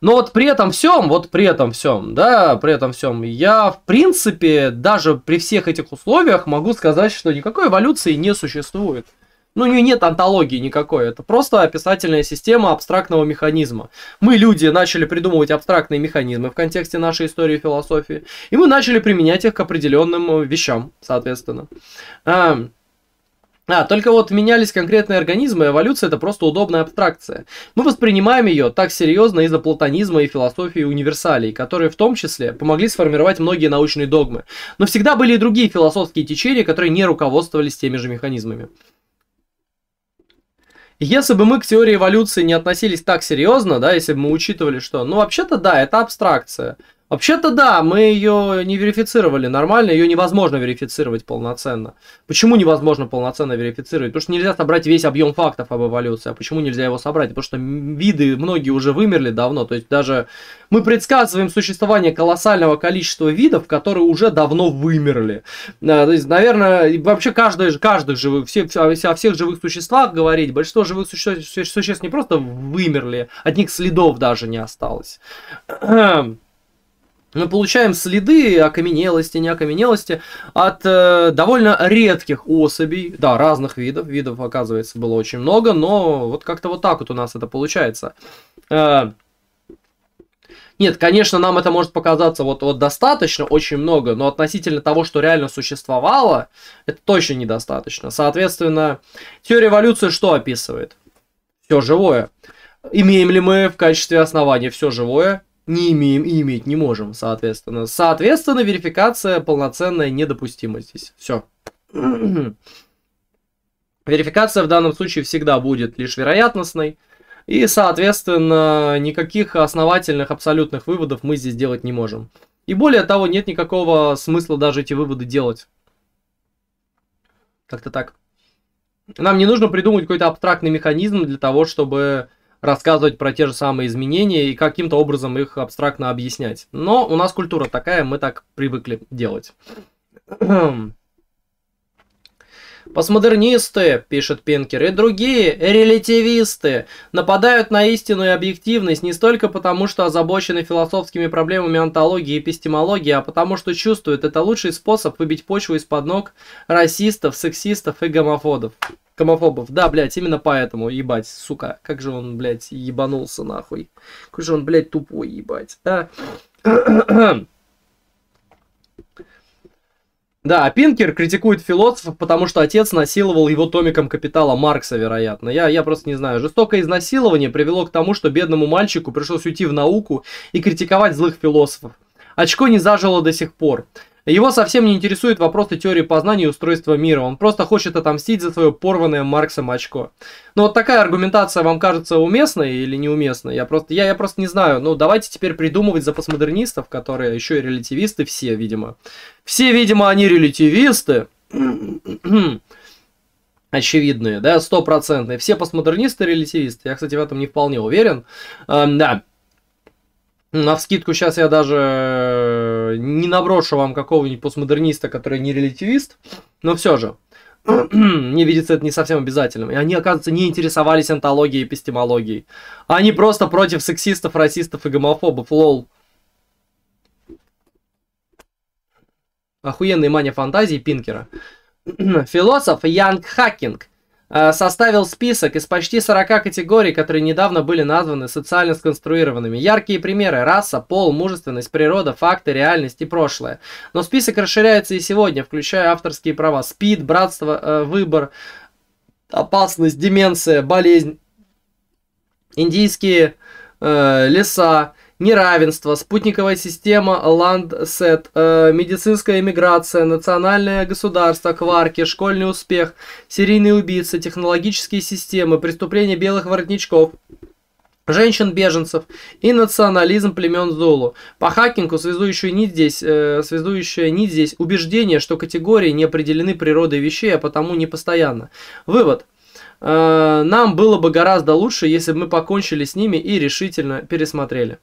но вот при этом всем, вот при этом всем, да, при этом всем, я в принципе даже при всех этих условиях могу сказать, что никакой эволюции не существует. Ну, у нее нет антологии никакой, это просто описательная система абстрактного механизма. Мы, люди, начали придумывать абстрактные механизмы в контексте нашей истории и философии, и мы начали применять их к определенным вещам, соответственно. А, только вот менялись конкретные организмы, эволюция это просто удобная абстракция. Мы воспринимаем ее так серьезно из-за платонизма и философии универсалей, которые в том числе помогли сформировать многие научные догмы. Но всегда были и другие философские течения, которые не руководствовались теми же механизмами. Если бы мы к теории эволюции не относились так серьезно, да, если бы мы учитывали, что, ну, вообще-то да, это абстракция. Вообще-то да, мы ее не верифицировали нормально, ее невозможно верифицировать полноценно. Почему невозможно полноценно верифицировать? Потому что нельзя собрать весь объем фактов об эволюции. А почему нельзя его собрать? Потому что виды многие уже вымерли давно. То есть даже мы предсказываем существование колоссального количества видов, которые уже давно вымерли. То есть, наверное, вообще каждый, каждых живых, все, о всех живых существах говорить, большинство живых существ, существ не просто вымерли, от них следов даже не осталось мы получаем следы окаменелости, не окаменелости от э, довольно редких особей, да, разных видов, видов, оказывается, было очень много, но вот как-то вот так вот у нас это получается. Э, нет, конечно, нам это может показаться вот, вот достаточно, очень много, но относительно того, что реально существовало, это точно недостаточно. Соответственно, теория эволюции что описывает? Все живое. Имеем ли мы в качестве основания все живое? Не имеем и иметь не можем, соответственно. Соответственно, верификация полноценная недопустима здесь. Все. Верификация в данном случае всегда будет лишь вероятностной. И, соответственно, никаких основательных, абсолютных выводов мы здесь делать не можем. И более того, нет никакого смысла даже эти выводы делать. Как-то так. Нам не нужно придумать какой-то абстрактный механизм для того, чтобы рассказывать про те же самые изменения и каким-то образом их абстрактно объяснять. Но у нас культура такая, мы так привыкли делать. Постмодернисты, пишет Пинкер, и другие релятивисты нападают на истину и объективность не столько потому, что озабочены философскими проблемами онтологии и эпистемологии, а потому что чувствуют, это лучший способ выбить почву из-под ног расистов, сексистов и гомофобов. Гомофобов. Да, блядь, именно поэтому, ебать, сука. Как же он, блядь, ебанулся нахуй. Какой же он, блядь, тупой, ебать. Да. Да, а Пинкер критикует философов, потому что отец насиловал его томиком капитала Маркса, вероятно. Я, я просто не знаю. Жестокое изнасилование привело к тому, что бедному мальчику пришлось уйти в науку и критиковать злых философов. Очко не зажило до сих пор. Его совсем не интересует вопросы теории познания и устройства мира. Он просто хочет отомстить за свое порванное Марксом очко. Но вот такая аргументация вам кажется уместной или неуместной? Я просто, я, я просто не знаю. Ну, давайте теперь придумывать за постмодернистов, которые еще и релятивисты, все, видимо. Все, видимо, они релятивисты. Очевидные, да, стопроцентные. Все постмодернисты релятивисты. Я, кстати, в этом не вполне уверен. Эм, да, на вскидку сейчас я даже не наброшу вам какого-нибудь постмодерниста, который не релятивист, но все же. Мне видится это не совсем обязательным. И они, оказывается, не интересовались антологией и эпистемологией. Они просто против сексистов, расистов и гомофобов. Лол. Охуенный мания фантазии Пинкера. Философ Янг Хакинг составил список из почти 40 категорий, которые недавно были названы социально сконструированными. Яркие примеры – раса, пол, мужественность, природа, факты, реальность и прошлое. Но список расширяется и сегодня, включая авторские права, СПИД, братство, э, выбор, опасность, деменция, болезнь, индийские э, леса, неравенство, спутниковая система Landsat, э, медицинская иммиграция, национальное государство, кварки, школьный успех, серийные убийцы, технологические системы, преступления белых воротничков, женщин-беженцев и национализм племен Золу. По хакингу связующая нить здесь, э, связующая нить здесь убеждение, что категории не определены природой вещей, а потому не постоянно. Вывод. Э, нам было бы гораздо лучше, если бы мы покончили с ними и решительно пересмотрели.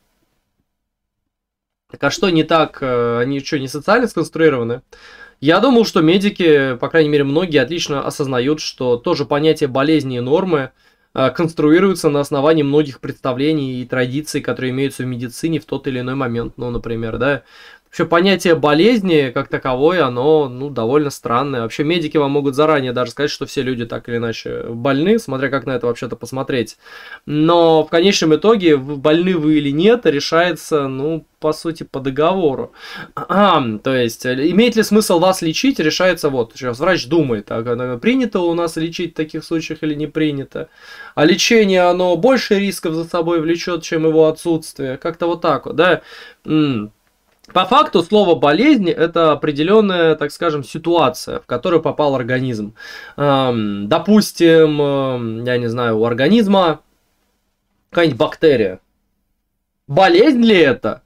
Так а что не так? Э, они что, не социально сконструированы? Я думал, что медики, по крайней мере, многие отлично осознают, что тоже понятие болезни и нормы э, конструируются на основании многих представлений и традиций, которые имеются в медицине в тот или иной момент. Ну, например, да, Вообще понятие болезни как таковое, оно ну, довольно странное. Вообще медики вам могут заранее даже сказать, что все люди так или иначе больны, смотря как на это вообще-то посмотреть. Но в конечном итоге, больны вы или нет, решается, ну, по сути, по договору. А, то есть, имеет ли смысл вас лечить, решается вот. Сейчас врач думает, а принято у нас лечить в таких случаях или не принято. А лечение, оно больше рисков за собой влечет, чем его отсутствие. Как-то вот так вот, да. По факту слово болезнь это определенная, так скажем, ситуация, в которую попал организм. Эм, допустим, э, я не знаю, у организма какая-нибудь бактерия. Болезнь ли это?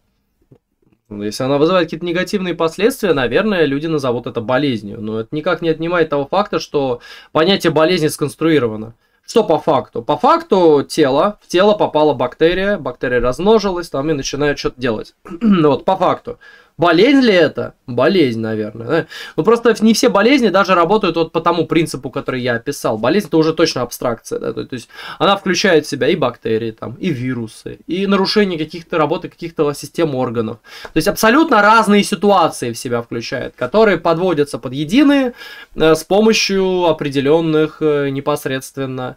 Если она вызывает какие-то негативные последствия, наверное, люди назовут это болезнью. Но это никак не отнимает того факта, что понятие болезни сконструировано. Что по факту? По факту тело, в тело попала бактерия, бактерия размножилась, там и начинает что-то делать. вот, по факту. Болезнь ли это? Болезнь, наверное. Да? Ну просто не все болезни даже работают вот по тому принципу, который я описал. Болезнь это уже точно абстракция. Да? То, есть она включает в себя и бактерии, там, и вирусы, и нарушение каких-то работы каких-то систем органов. То есть абсолютно разные ситуации в себя включает, которые подводятся под единые э, с помощью определенных э, непосредственно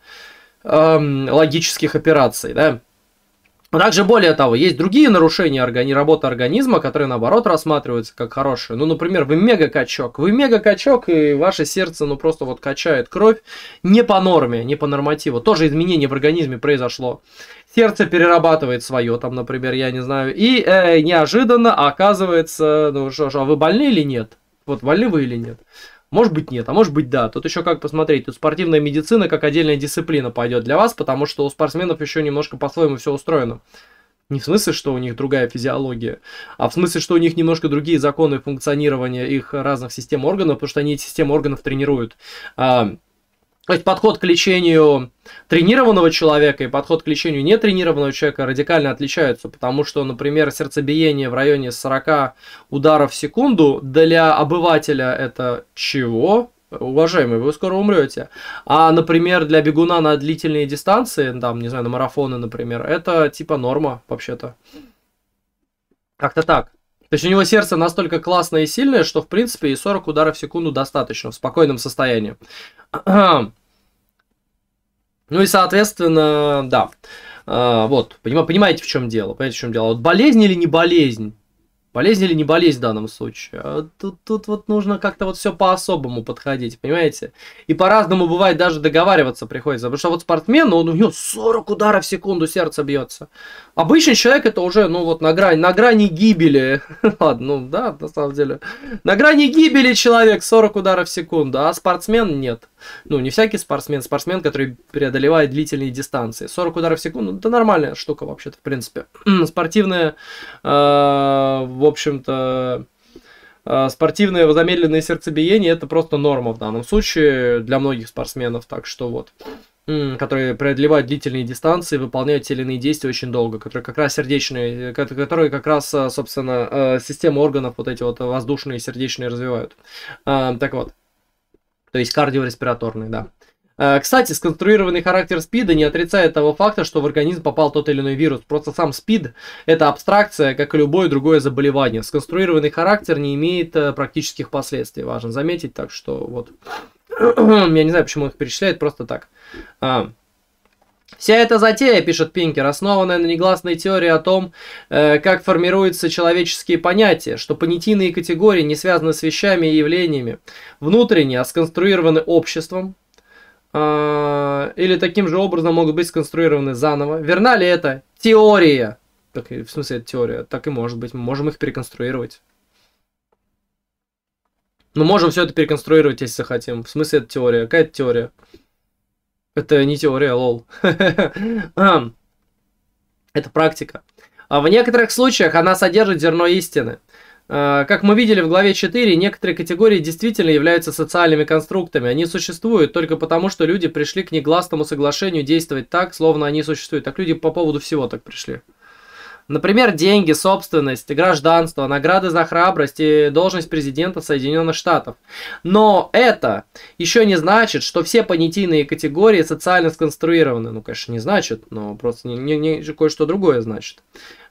э, логических операций. Да? Также, более того, есть другие нарушения органи работы организма, которые, наоборот, рассматриваются как хорошие. Ну, например, вы мега-качок. Вы мега-качок, и ваше сердце, ну, просто вот качает кровь не по норме, не по нормативу. Тоже изменение в организме произошло. Сердце перерабатывает свое, там, например, я не знаю. И э, неожиданно оказывается, ну, что, что, а вы больны или нет? Вот, больны вы или нет? Может быть нет, а может быть да. Тут еще как посмотреть. Тут спортивная медицина как отдельная дисциплина пойдет для вас, потому что у спортсменов еще немножко по-своему все устроено. Не в смысле, что у них другая физиология, а в смысле, что у них немножко другие законы функционирования их разных систем органов, потому что они эти системы органов тренируют. То есть подход к лечению тренированного человека и подход к лечению нетренированного человека радикально отличаются, потому что, например, сердцебиение в районе 40 ударов в секунду для обывателя это чего? уважаемый, вы скоро умрете. А, например, для бегуна на длительные дистанции, там, не знаю, на марафоны, например, это типа норма, вообще-то. Как-то так. То есть у него сердце настолько классное и сильное, что, в принципе, и 40 ударов в секунду достаточно в спокойном состоянии. Ну и, соответственно, да. А, вот, понимаете, в чем дело? Понимаете, в чем дело? Вот болезнь или не болезнь? Болезнь или не болезнь в данном случае. А тут, тут вот нужно как-то вот все по-особому подходить, понимаете? И по-разному бывает даже договариваться приходится. Потому что вот спортсмен, он у него 40 ударов в секунду сердце бьется. Обычный человек это уже, ну вот на грани, на грани гибели. Ладно, ну да, на самом деле. На грани гибели человек 40 ударов в секунду, а спортсмен нет. Ну, не всякий спортсмен, спортсмен, который преодолевает длительные дистанции. 40 ударов в секунду, это нормальная штука вообще-то, в принципе. Спортивная, э, в общем-то, э, спортивное замедленное сердцебиение это просто норма в данном случае для многих спортсменов, так что вот которые преодолевают длительные дистанции, выполняют те или иные действия очень долго, которые как раз сердечные, которые как раз, э, собственно, систему органов вот эти вот воздушные, сердечные развивают. Так вот, то есть кардиореспираторный, да. Э, кстати, сконструированный характер СПИДа не отрицает того факта, что в организм попал тот или иной вирус. Просто сам СПИД – это абстракция, как и любое другое заболевание. Сконструированный характер не имеет э, практических последствий. Важно заметить, так что вот. Я не знаю, почему их перечисляют, просто так. А. Вся эта затея, пишет Пинкер, основанная на негласной теории о том, э, как формируются человеческие понятия, что понятийные категории не связаны с вещами и явлениями, внутренне, а сконструированы обществом, э, или таким же образом могут быть сконструированы заново. Верна ли это теория? Так, в смысле, это теория. Так и может быть. Мы можем их переконструировать. Мы можем все это переконструировать, если захотим. В смысле, это теория. Какая это теория? Это не теория, лол. Это практика. А в некоторых случаях она содержит зерно истины. А, как мы видели в главе 4, некоторые категории действительно являются социальными конструктами. Они существуют только потому, что люди пришли к негласному соглашению действовать так, словно они существуют. Так люди по поводу всего так пришли. Например, деньги, собственность, гражданство, награды за храбрость и должность президента Соединенных Штатов. Но это еще не значит, что все понятийные категории социально сконструированы. Ну, конечно, не значит, но просто не, не, не, кое-что другое значит.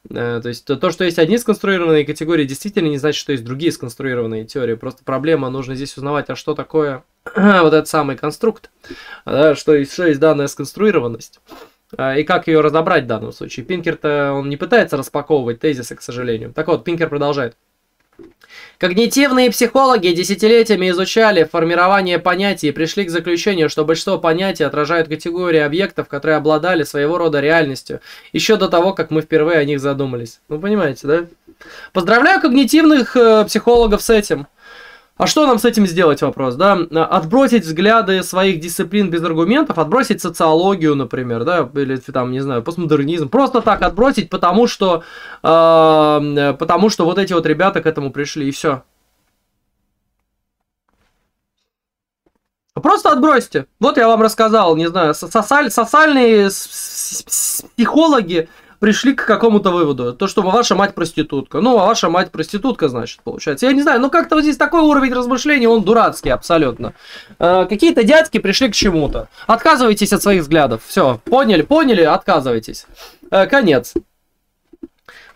Э, то есть то, что есть одни сконструированные категории, действительно не значит, что есть другие сконструированные теории. Просто проблема, нужно здесь узнавать, а что такое вот этот самый конструкт, да, что, есть, что есть данная сконструированность. А, и как ее разобрать в данном случае. Пинкер-то он не пытается распаковывать тезисы, к сожалению. Так вот, Пинкер продолжает. Когнитивные психологи десятилетиями изучали формирование понятий и пришли к заключению, что большинство понятий отражают категории объектов, которые обладали своего рода реальностью, еще до того, как мы впервые о них задумались. Ну, понимаете, да? Поздравляю когнитивных э, психологов с этим. А что нам с этим сделать вопрос, да? Отбросить взгляды своих дисциплин без аргументов, отбросить социологию, например, да, или там, не знаю, постмодернизм. Просто так отбросить, потому что, э, потому что вот эти вот ребята к этому пришли, и все. Просто отбросьте. Вот я вам рассказал, не знаю, социаль, социальные психологи пришли к какому-то выводу. То, что ваша мать проститутка. Ну, а ваша мать проститутка, значит, получается. Я не знаю, ну как-то вот здесь такой уровень размышлений, он дурацкий абсолютно. Э, какие-то дядьки пришли к чему-то. Отказывайтесь от своих взглядов. Все, поняли, поняли, отказывайтесь. Э, конец.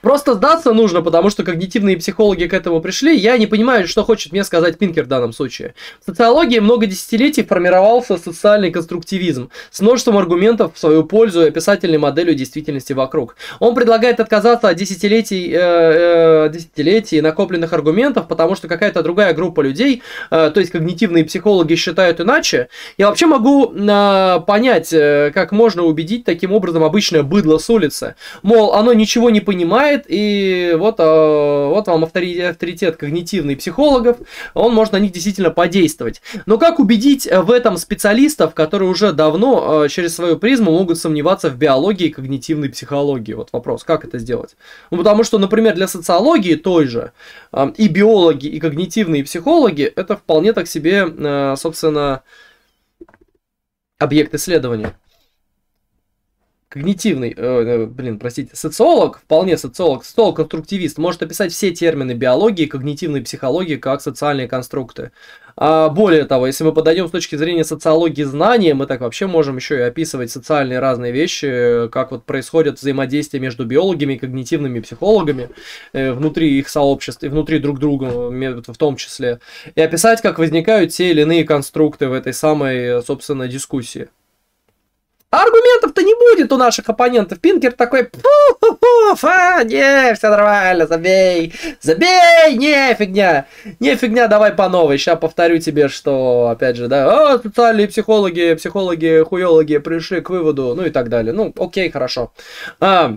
Просто сдаться нужно, потому что когнитивные психологи к этому пришли. Я не понимаю, что хочет мне сказать Пинкер в данном случае. В социологии много десятилетий формировался социальный конструктивизм с множеством аргументов в свою пользу и описательной моделью действительности вокруг. Он предлагает отказаться от десятилетий, э, э, десятилетий накопленных аргументов, потому что какая-то другая группа людей, э, то есть когнитивные психологи считают иначе. Я вообще могу э, понять, э, как можно убедить таким образом обычное быдло с улицы. Мол, оно ничего не понимает, знает, и вот, э, вот вам авторитет, когнитивный психологов, он может на них действительно подействовать. Но как убедить в этом специалистов, которые уже давно э, через свою призму могут сомневаться в биологии и когнитивной психологии? Вот вопрос, как это сделать? Ну, потому что, например, для социологии той же э, и биологи, и когнитивные психологи это вполне так себе, собственно, объект исследования когнитивный, э, э, блин, простите, социолог, вполне социолог, социолог-конструктивист, может описать все термины биологии, когнитивной психологии как социальные конструкты. А более того, если мы подойдем с точки зрения социологии знания, мы так вообще можем еще и описывать социальные разные вещи, как вот происходит взаимодействие между биологами когнитивными психологами э, внутри их сообществ и внутри друг друга в том числе, и описать, как возникают те или иные конструкты в этой самой, собственно, дискуссии. Аргументов-то не будет у наших оппонентов. Пинкер такой, а, не, все нормально, забей, забей, не, фигня, не, фигня, давай по новой. Сейчас повторю тебе, что, опять же, да, а, специальные психологи, психологи, хуёлоги пришли к выводу, ну и так далее. Ну, окей, хорошо. А,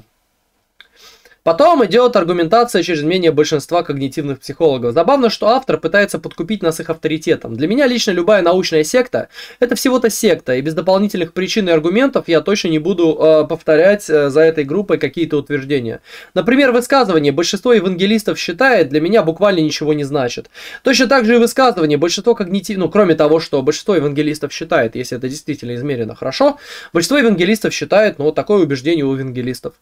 Потом идет аргументация через мнение большинства когнитивных психологов. Забавно, что автор пытается подкупить нас их авторитетом. Для меня лично любая научная секта – это всего-то секта, и без дополнительных причин и аргументов я точно не буду э, повторять э, за этой группой какие-то утверждения. Например, высказывание «большинство евангелистов считает» для меня буквально ничего не значит. Точно так же и высказывание «большинство когнитивных…» Ну, кроме того, что большинство евангелистов считает, если это действительно измерено хорошо, большинство евангелистов считает, ну, вот такое убеждение у евангелистов.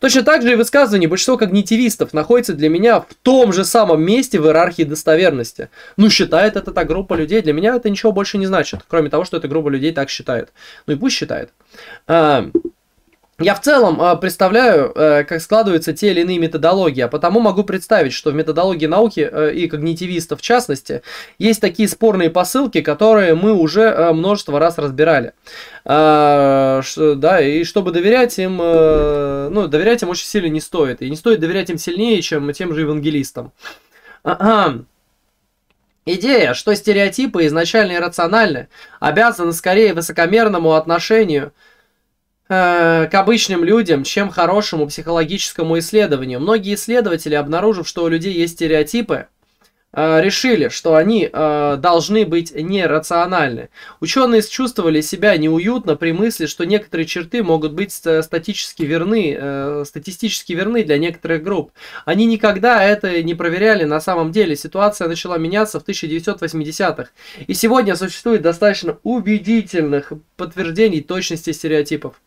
Точно так же и высказывание большинство когнитивистов находится для меня в том же самом месте в иерархии достоверности. Ну, считает это та группа людей. Для меня это ничего больше не значит, кроме того, что эта группа людей так считает. Ну и пусть считает. Я в целом э, представляю, э, как складываются те или иные методологии, а потому могу представить, что в методологии науки э, и когнитивистов в частности есть такие спорные посылки, которые мы уже э, множество раз разбирали. А, что, да, и чтобы доверять им, э, ну, доверять им очень сильно не стоит. И не стоит доверять им сильнее, чем тем же евангелистам. Ага. Идея, что стереотипы изначально иррациональны, обязаны скорее высокомерному отношению – к обычным людям, чем хорошему психологическому исследованию. Многие исследователи, обнаружив, что у людей есть стереотипы, э, решили, что они э, должны быть нерациональны. Ученые чувствовали себя неуютно при мысли, что некоторые черты могут быть статически верны, э, статистически верны для некоторых групп. Они никогда это не проверяли на самом деле. Ситуация начала меняться в 1980-х. И сегодня существует достаточно убедительных подтверждений точности стереотипов.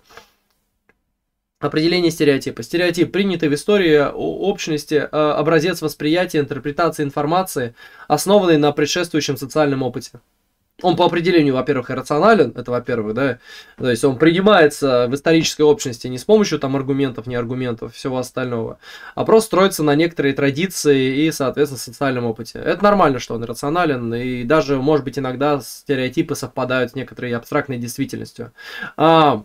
Определение стереотипа. Стереотип, принятый в истории общности, э, образец восприятия, интерпретации информации, основанный на предшествующем социальном опыте. Он по определению, во-первых, иррационален, это во-первых, да, то есть он принимается в исторической общности не с помощью там аргументов, не аргументов, всего остального, а просто строится на некоторые традиции и, соответственно, социальном опыте. Это нормально, что он иррационален, и даже, может быть, иногда стереотипы совпадают с некоторой абстрактной действительностью. А,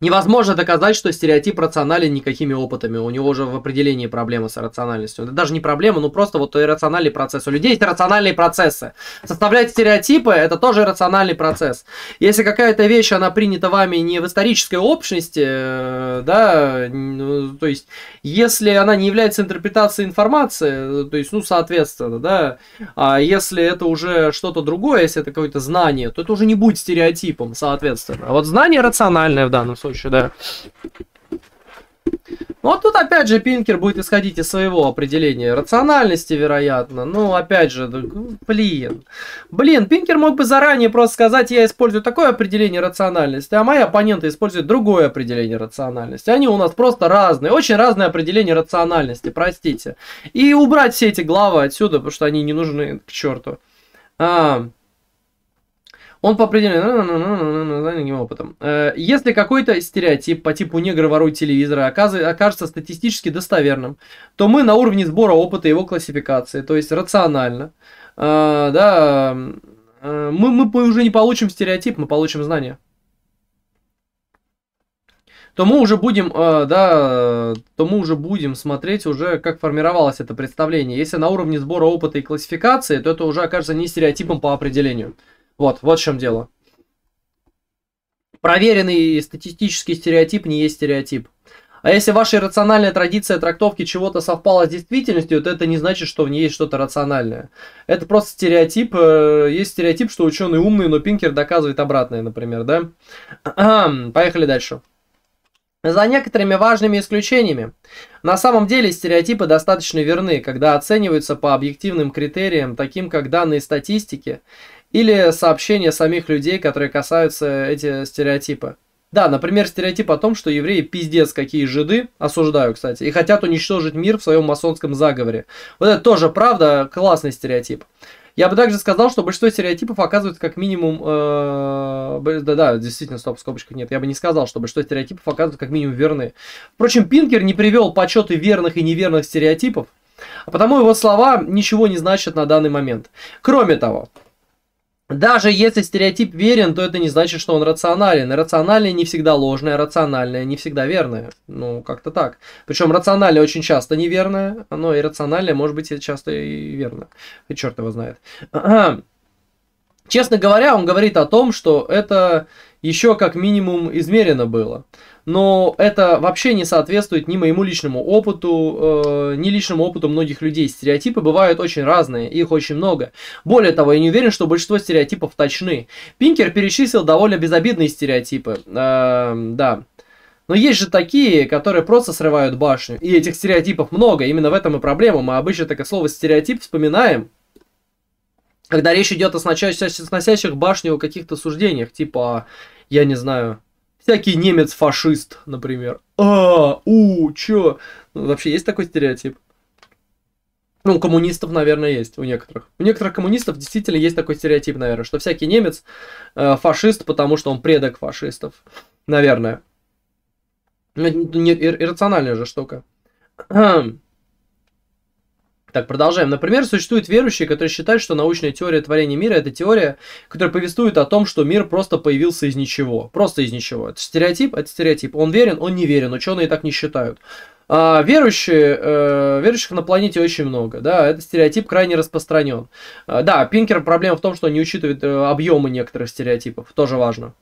Невозможно доказать, что стереотип рационален никакими опытами. У него уже в определении проблемы с рациональностью. Это даже не проблема, ну просто вот иррациональный процесс. У людей есть рациональные процессы. Составлять стереотипы – это тоже иррациональный процесс. Если какая-то вещь, она принята вами не в исторической общности, э, да, ну, то есть, если она не является интерпретацией информации, то есть, ну, соответственно, да, а если это уже что-то другое, если это какое-то знание, то это уже не будет стереотипом, соответственно. А вот знание рациональное в данном случае случае, да. Ну, вот тут опять же Пинкер будет исходить из своего определения рациональности, вероятно. Ну, опять же, блин. Блин, Пинкер мог бы заранее просто сказать, я использую такое определение рациональности, а мои оппоненты используют другое определение рациональности. Они у нас просто разные, очень разные определения рациональности, простите. И убрать все эти главы отсюда, потому что они не нужны к черту. А, он по определению опытом. Э, если какой-то стереотип по типу негра ворует телевизора окажется статистически достоверным, то мы на уровне сбора опыта его классификации, то есть рационально, э, да, э, мы, мы уже не получим стереотип, мы получим знания то мы уже будем, да, то мы уже будем смотреть уже, как формировалось это представление. Если на уровне сбора опыта и классификации, то это уже окажется не стереотипом по определению. Вот, вот в чем дело. Проверенный статистический стереотип не есть стереотип. А если ваша иррациональная традиция трактовки чего-то совпала с действительностью, то это не значит, что в ней есть что-то рациональное. Это просто стереотип. Э, есть стереотип, что ученый умный, но Пинкер доказывает обратное, например, да? Поехали дальше. За некоторыми важными исключениями. На самом деле стереотипы достаточно верны, когда оцениваются по объективным критериям, таким как данные статистики или сообщения самих людей, которые касаются эти стереотипы. Да, например, стереотип о том, что евреи пиздец какие жиды, осуждаю, кстати, и хотят уничтожить мир в своем масонском заговоре. Вот это тоже правда, классный стереотип. Я бы также сказал, что большинство стереотипов оказывают как минимум... Э, да, да, действительно, стоп, в скобочках нет. Я бы не сказал, что большинство стереотипов оказывают как минимум верны. Впрочем, Пинкер не привел подсчеты верных и неверных стереотипов, а потому его слова ничего не значат на данный момент. Кроме того, даже если стереотип верен, то это не значит, что он рационален. И рациональное не всегда ложное, рациональное не всегда верное. Ну, как-то так. Причем рациональное очень часто неверное, но иррациональное может быть часто и верно. И черт его знает. Честно говоря, он говорит о том, что это еще как минимум измерено было. Но это вообще не соответствует ни моему личному опыту, э, ни личному опыту многих людей. Стереотипы бывают очень разные, их очень много. Более того, я не уверен, что большинство стереотипов точны. Пинкер перечислил довольно безобидные стереотипы. Э, да. Но есть же такие, которые просто срывают башню. И этих стереотипов много. Именно в этом и проблема. Мы обычно такое слово стереотип вспоминаем, когда речь идет о сносящих башню каких-то суждениях, типа я не знаю, всякий немец-фашист, например. А, у, чё? Ну, вообще есть такой стереотип? Ну, у коммунистов, наверное, есть, у некоторых. У некоторых коммунистов действительно есть такой стереотип, наверное, что всякий немец э, фашист, потому что он предок фашистов. Наверное. Ну, не, иррациональная же штука. Так, продолжаем. Например, существуют верующие, которые считают, что научная теория творения мира – это теория, которая повествует о том, что мир просто появился из ничего. Просто из ничего. Это стереотип, это стереотип. Он верен, он не верен. Ученые так не считают. А верующие, э, верующих на планете очень много, да, этот стереотип крайне распространен. А, да, Пинкер проблема в том, что не учитывает э, объемы некоторых стереотипов, тоже важно.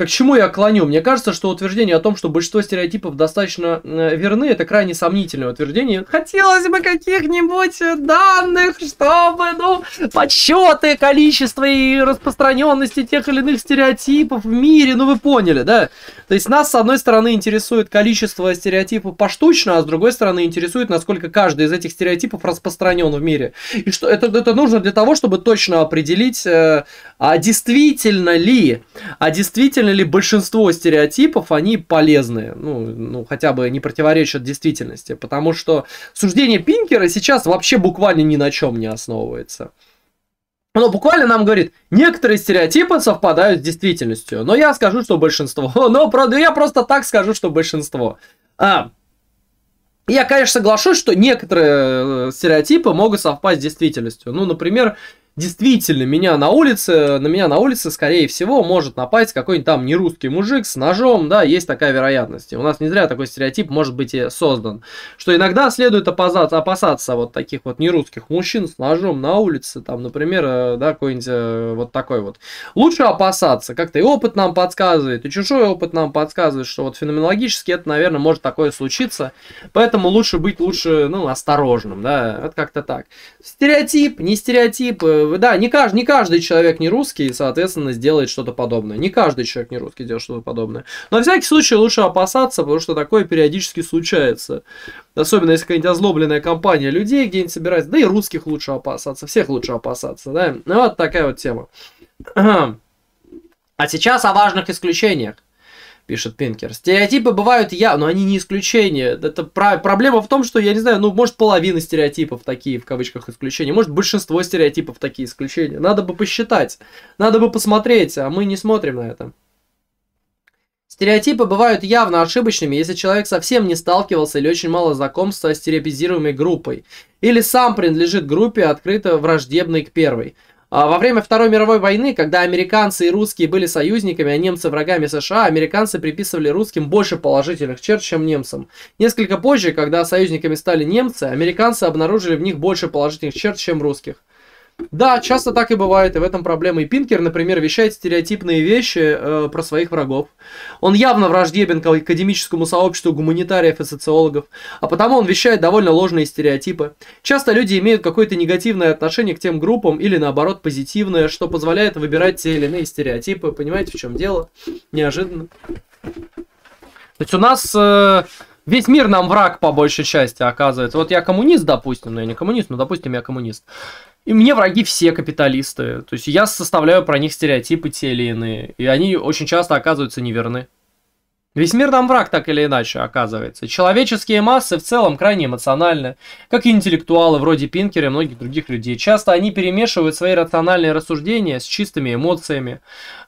Так к чему я клоню? Мне кажется, что утверждение о том, что большинство стереотипов достаточно э, верны, это крайне сомнительное утверждение. Хотелось бы каких-нибудь данных, чтобы, ну, подсчеты количества и распространенности тех или иных стереотипов в мире, ну вы поняли, да? То есть нас, с одной стороны, интересует количество стереотипов поштучно, а с другой стороны, интересует, насколько каждый из этих стереотипов распространен в мире. И что это, это нужно для того, чтобы точно определить, э, а действительно ли, а действительно ли большинство стереотипов, они полезны, ну, ну, хотя бы не противоречат действительности, потому что суждение Пинкера сейчас вообще буквально ни на чем не основывается. Оно буквально нам говорит, некоторые стереотипы совпадают с действительностью, но я скажу, что большинство. Но правда, я просто так скажу, что большинство. А, я, конечно, соглашусь, что некоторые э, стереотипы могут совпасть с действительностью. Ну, например, действительно меня на улице, на меня на улице, скорее всего, может напасть какой-нибудь там нерусский мужик с ножом, да, есть такая вероятность. И у нас не зря такой стереотип может быть и создан. Что иногда следует опасаться, опасаться вот таких вот нерусских мужчин с ножом на улице, там, например, э, да, какой-нибудь э, вот такой вот. Лучше опасаться, как-то и опыт нам подсказывает, и чужой опыт нам подсказывает, что вот феноменологически это, наверное, может такое случиться, поэтому лучше быть лучше, ну, осторожным, да, это как-то так. Стереотип, не стереотип, э, да, не каждый, не каждый человек не русский, соответственно, сделает что-то подобное. Не каждый человек не русский делает что-то подобное. Но на всякий случай лучше опасаться, потому что такое периодически случается. Особенно если какая-нибудь озлобленная компания людей где-нибудь собирается. Да и русских лучше опасаться, всех лучше опасаться, да. Ну, вот такая вот тема. А сейчас о важных исключениях пишет Пинкер. Стереотипы бывают я, но они не исключение. Это про- проблема в том, что, я не знаю, ну, может, половина стереотипов такие, в кавычках, исключения. Может, большинство стереотипов такие исключения. Надо бы посчитать. Надо бы посмотреть, а мы не смотрим на это. Стереотипы бывают явно ошибочными, если человек совсем не сталкивался или очень мало знакомства с стереотипизируемой группой, или сам принадлежит группе, открыто враждебной к первой. А во время Второй мировой войны, когда американцы и русские были союзниками, а немцы врагами США, американцы приписывали русским больше положительных черт, чем немцам. Несколько позже, когда союзниками стали немцы, американцы обнаружили в них больше положительных черт, чем русских. Да, часто так и бывает, и в этом проблема. И Пинкер, например, вещает стереотипные вещи э, про своих врагов. Он явно враждебен к академическому сообществу гуманитариев и социологов, а потому он вещает довольно ложные стереотипы. Часто люди имеют какое-то негативное отношение к тем группам или наоборот позитивное, что позволяет выбирать те или иные стереотипы. Понимаете, в чем дело? Неожиданно. То есть у нас э, весь мир нам враг по большей части оказывается. Вот я коммунист, допустим, но я не коммунист, но допустим я коммунист. И мне враги все капиталисты. То есть я составляю про них стереотипы те или иные. И они очень часто оказываются неверны. Весь мир нам враг так или иначе оказывается. Человеческие массы в целом крайне эмоциональны, как и интеллектуалы вроде Пинкера и многих других людей. Часто они перемешивают свои рациональные рассуждения с чистыми эмоциями,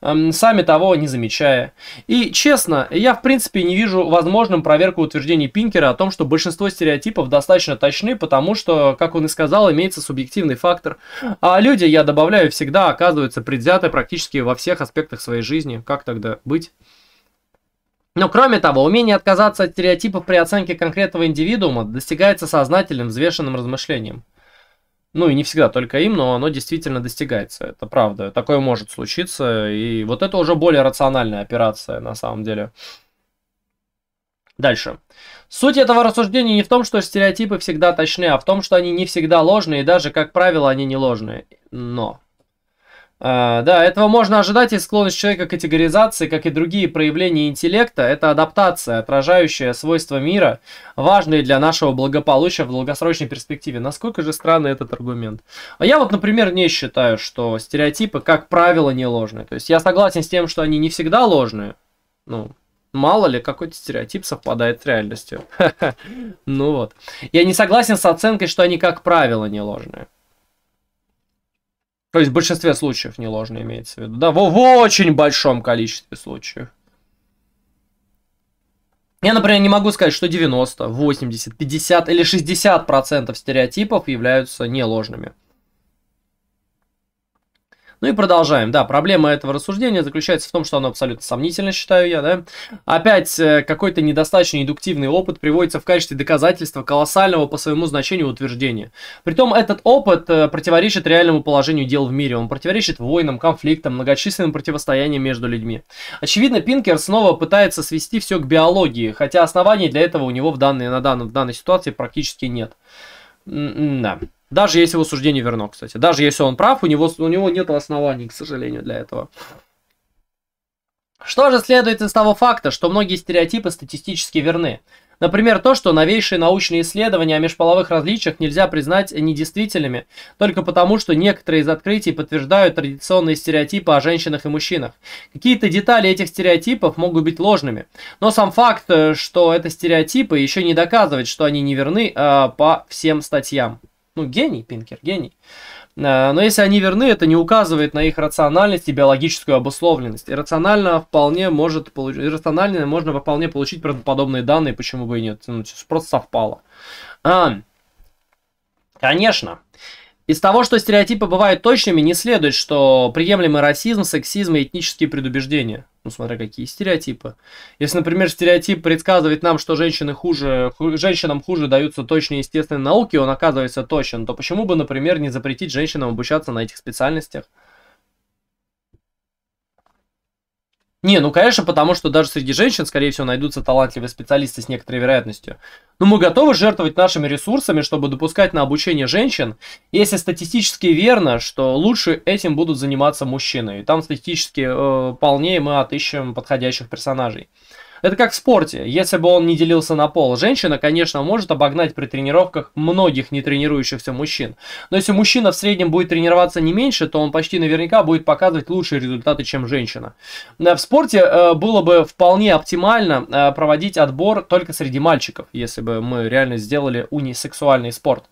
эм, сами того не замечая. И честно, я в принципе не вижу возможным проверку утверждений Пинкера о том, что большинство стереотипов достаточно точны, потому что, как он и сказал, имеется субъективный фактор. А люди, я добавляю, всегда оказываются предвзяты практически во всех аспектах своей жизни. Как тогда быть? Но кроме того, умение отказаться от стереотипов при оценке конкретного индивидуума достигается сознательным, взвешенным размышлением. Ну и не всегда только им, но оно действительно достигается, это правда. Такое может случиться, и вот это уже более рациональная операция на самом деле. Дальше. Суть этого рассуждения не в том, что стереотипы всегда точны, а в том, что они не всегда ложные, и даже, как правило, они не ложные. Но да, этого можно ожидать из склонность человека к категоризации, как и другие проявления интеллекта. Это адаптация, отражающая свойства мира, важные для нашего благополучия в долгосрочной перспективе. Насколько же странный этот аргумент. А я вот, например, не считаю, что стереотипы, как правило, не ложные. То есть я согласен с тем, что они не всегда ложные. Ну, Мало ли, какой-то стереотип совпадает с реальностью. Ну вот. Я не согласен с оценкой, что они, как правило, не ложные. То есть в большинстве случаев не ложно имеется в виду. Да, в, в очень большом количестве случаев. Я, например, не могу сказать, что 90, 80, 50 или 60 процентов стереотипов являются не ложными. Ну и продолжаем. Да, проблема этого рассуждения заключается в том, что оно абсолютно сомнительно, считаю я, да. Опять э, какой-то недостаточно индуктивный опыт приводится в качестве доказательства колоссального по своему значению утверждения. Притом этот опыт э, противоречит реальному положению дел в мире. Он противоречит войнам, конфликтам, многочисленным противостояниям между людьми. Очевидно, Пинкер снова пытается свести все к биологии, хотя оснований для этого у него в данной, на данной, в данной ситуации практически нет. Да. Даже если его суждение верно, кстати. Даже если он прав, у него, у него нет оснований, к сожалению, для этого. Что же следует из того факта, что многие стереотипы статистически верны? Например, то, что новейшие научные исследования о межполовых различиях нельзя признать недействительными, только потому, что некоторые из открытий подтверждают традиционные стереотипы о женщинах и мужчинах. Какие-то детали этих стереотипов могут быть ложными, но сам факт, э, что это стереотипы, еще не доказывает, что они не верны э, по всем статьям. Ну, гений, Пинкер, гений. Э, но если они верны, это не указывает на их рациональность и биологическую обусловленность. Иррационально вполне может получить, иррационально можно вполне получить правдоподобные данные, почему бы и нет. Ну, просто совпало. А, конечно, из того, что стереотипы бывают точными, не следует, что приемлемый расизм, сексизм и этнические предубеждения. Ну, смотря какие стереотипы. Если, например, стереотип предсказывает нам, что женщины хуже, ху, женщинам хуже даются точные естественные науки, он оказывается точен, то почему бы, например, не запретить женщинам обучаться на этих специальностях? Не, ну конечно, потому что даже среди женщин, скорее всего, найдутся талантливые специалисты с некоторой вероятностью. Но мы готовы жертвовать нашими ресурсами, чтобы допускать на обучение женщин, если статистически верно, что лучше этим будут заниматься мужчины. И там статистически э, полнее мы отыщем подходящих персонажей. Это как в спорте. Если бы он не делился на пол, женщина, конечно, может обогнать при тренировках многих не тренирующихся мужчин. Но если мужчина в среднем будет тренироваться не меньше, то он почти наверняка будет показывать лучшие результаты, чем женщина. В спорте э, было бы вполне оптимально э, проводить отбор только среди мальчиков, если бы мы реально сделали унисексуальный спорт.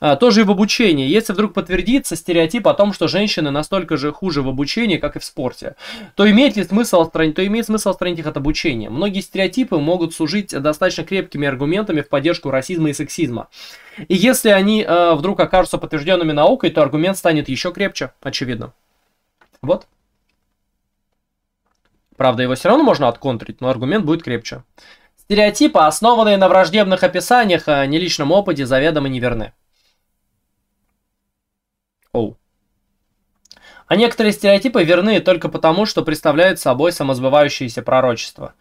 А, тоже и в обучении. Если вдруг подтвердится стереотип о том, что женщины настолько же хуже в обучении, как и в спорте, то имеет ли смысл отстранить, то имеет смысл отстранить их от обучения. Многие стереотипы могут служить достаточно крепкими аргументами в поддержку расизма и сексизма. И если они э, вдруг окажутся подтвержденными наукой, то аргумент станет еще крепче, очевидно. Вот. Правда, его все равно можно отконтрить, но аргумент будет крепче. Стереотипы, основанные на враждебных описаниях, а не личном опыте, заведомо неверны. Оу. А некоторые стереотипы верны только потому, что представляют собой самосбывающиеся пророчества.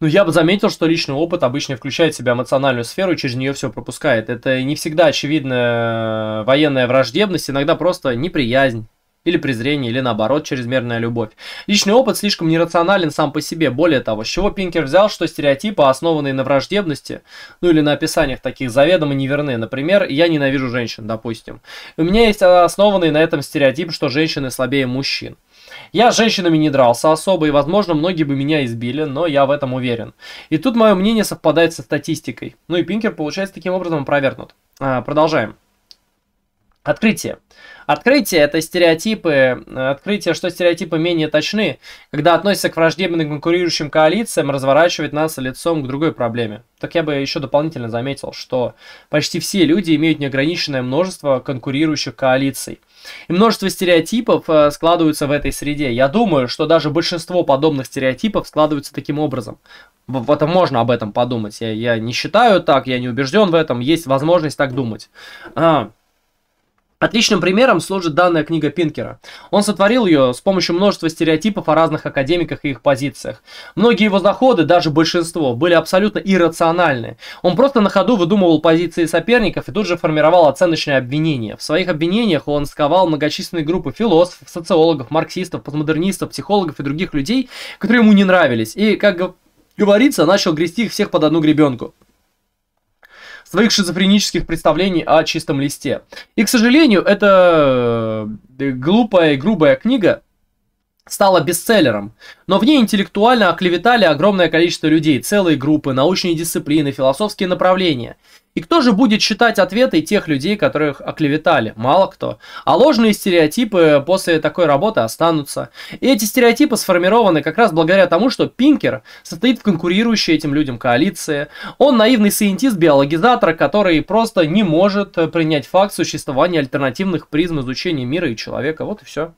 Ну, я бы заметил, что личный опыт обычно включает в себя эмоциональную сферу и через нее все пропускает. Это не всегда очевидная военная враждебность, иногда просто неприязнь, или презрение, или наоборот, чрезмерная любовь. Личный опыт слишком нерационален сам по себе. Более того, с чего Пинкер взял, что стереотипы, основанные на враждебности, ну или на описаниях таких, заведомо неверны. Например, я ненавижу женщин, допустим. У меня есть основанный на этом стереотип, что женщины слабее мужчин. Я с женщинами не дрался особо, и, возможно, многие бы меня избили, но я в этом уверен. И тут мое мнение совпадает со статистикой. Ну и Пинкер, получается, таким образом опровергнут. А, продолжаем. Открытие. Открытие – это стереотипы, открытие, что стереотипы менее точны, когда относятся к враждебным конкурирующим коалициям, разворачивает нас лицом к другой проблеме. Так я бы еще дополнительно заметил, что почти все люди имеют неограниченное множество конкурирующих коалиций. И множество стереотипов э, складываются в этой среде. Я думаю, что даже большинство подобных стереотипов складываются таким образом. В этом можно об этом подумать. Я, я не считаю так, я не убежден в этом, есть возможность так думать. А, Отличным примером служит данная книга Пинкера. Он сотворил ее с помощью множества стереотипов о разных академиках и их позициях. Многие его заходы, даже большинство, были абсолютно иррациональны. Он просто на ходу выдумывал позиции соперников и тут же формировал оценочные обвинения. В своих обвинениях он сковал многочисленные группы философов, социологов, марксистов, постмодернистов, психологов и других людей, которые ему не нравились. И, как говорится, начал грести их всех под одну гребенку своих шизофренических представлений о чистом листе. И, к сожалению, эта э, глупая и грубая книга стала бестселлером, но в ней интеллектуально оклеветали огромное количество людей, целые группы, научные дисциплины, философские направления. И кто же будет считать ответы тех людей, которых оклеветали? Мало кто. А ложные стереотипы после такой работы останутся. И эти стереотипы сформированы как раз благодаря тому, что Пинкер состоит в конкурирующей этим людям коалиции. Он наивный сcientist-биологизатор, который просто не может принять факт существования альтернативных призм изучения мира и человека. Вот и все.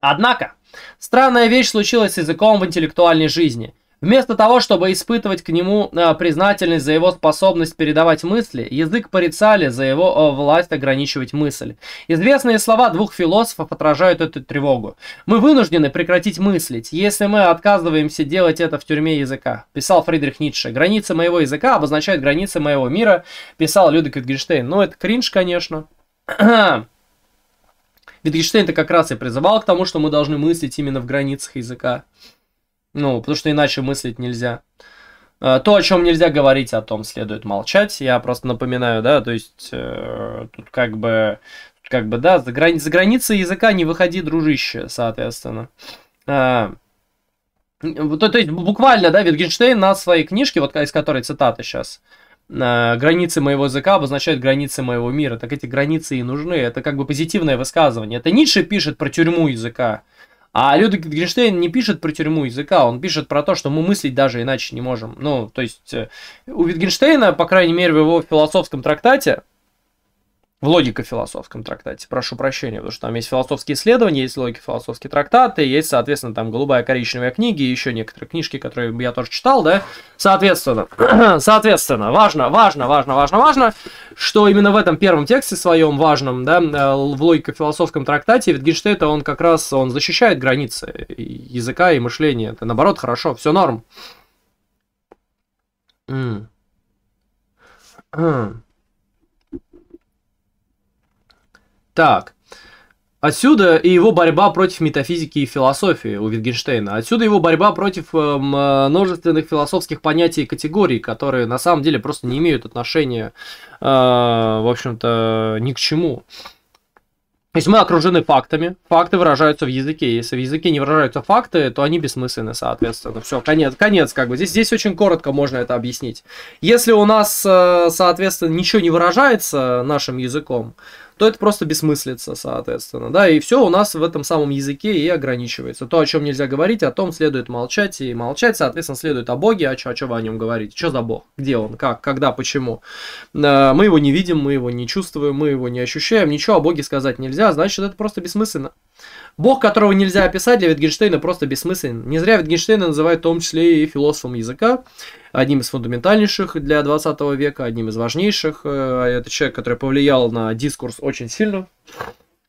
Однако, странная вещь случилась с языком в интеллектуальной жизни. Вместо того, чтобы испытывать к нему э, признательность за его способность передавать мысли, язык порицали за его э, власть ограничивать мысль. Известные слова двух философов отражают эту тревогу. Мы вынуждены прекратить мыслить, если мы отказываемся делать это в тюрьме языка, писал Фридрих Ницше. Границы моего языка обозначают границы моего мира, писал Людвиг Wittgenstein. Ну, это кринж, конечно. Wittgenstein-то как раз и призывал к тому, что мы должны мыслить именно в границах языка. Ну, потому что иначе мыслить нельзя. А, то, о чем нельзя говорить, о том следует молчать. Я просто напоминаю, да, то есть э, тут как бы, как бы, да, за, грани за границы языка не выходи, дружище, соответственно. А, то, то есть буквально, да, Wittgenstein на своей книжке, вот из которой цитата сейчас, границы моего языка обозначают границы моего мира. Так эти границы и нужны. Это как бы позитивное высказывание. Это Ницше пишет про тюрьму языка. А Людвиг Гринштейн не пишет про тюрьму языка, он пишет про то, что мы мыслить даже иначе не можем. Ну, то есть, э, у Витгенштейна, по крайней мере, в его философском трактате, в логико-философском трактате, прошу прощения, потому что там есть философские исследования, есть логико-философские трактаты, есть, соответственно, там голубая коричневая книги и еще некоторые книжки, которые я тоже читал, да, соответственно, соответственно, важно, важно, важно, важно, важно, что именно в этом первом тексте своем важном, да, э, в логико-философском трактате Витгенштейн, он как раз, он защищает границы языка и мышления, это наоборот хорошо, все норм. Так. Отсюда и его борьба против метафизики и философии у Wittgensteina. Отсюда его борьба против э, множественных философских понятий и категорий, которые на самом деле просто не имеют отношения, э, в общем-то, ни к чему. То есть мы окружены фактами, факты выражаются в языке. Если в языке не выражаются факты, то они бессмысленны, соответственно. Все, конец, конец, как бы. Здесь, здесь очень коротко можно это объяснить. Если у нас, э, соответственно, ничего не выражается нашим языком, то это просто бессмыслица, соответственно, да, и все у нас в этом самом языке и ограничивается. То, о чем нельзя говорить, о том следует молчать, и молчать, соответственно, следует о Боге, а что, чем вы о нем говорите, что за Бог, где он, как, когда, почему. Э, мы его не видим, мы его не чувствуем, мы его не ощущаем, ничего о Боге сказать нельзя, значит, это просто бессмысленно. Бог, которого нельзя описать, для Витгенштейна просто бессмыслен. Не зря Витгенштейна называют в том числе и философом языка, одним из фундаментальнейших для 20 века, одним из важнейших. Э, это человек, который повлиял на дискурс очень сильно.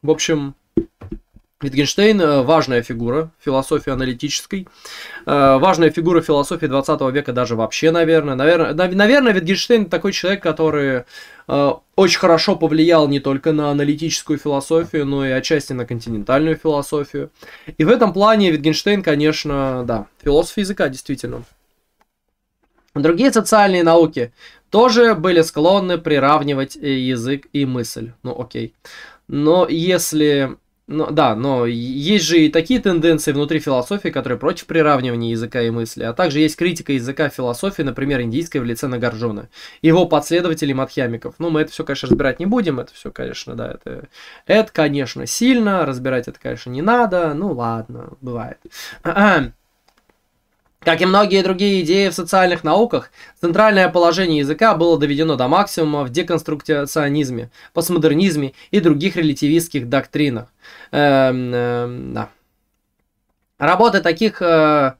В общем, Wittgenstein э, важная фигура философии аналитической, э, важная фигура философии 20 века даже вообще, наверное. Наверное, наверное Wittgenstein такой человек, который э, очень хорошо повлиял не только на аналитическую философию, но и отчасти на континентальную философию. И в этом плане Wittgenstein, конечно, да, философ языка, действительно. Другие социальные науки тоже были склонны приравнивать язык и мысль. Ну, окей. Но если ну, да, но есть же и такие тенденции внутри философии, которые против приравнивания языка и мысли, а также есть критика языка философии, например, индийской в лице Нагарджуна, его последователей мадхьямиков. Ну, мы это все, конечно, разбирать не будем, это все, конечно, да, это, это, конечно, сильно, разбирать это, конечно, не надо, ну, ладно, бывает. Как и многие другие идеи в социальных науках, центральное положение языка было доведено до максимума в деконструкционизме, постмодернизме и других релятивистских доктринах. Эм, эм, да. Работы таких э,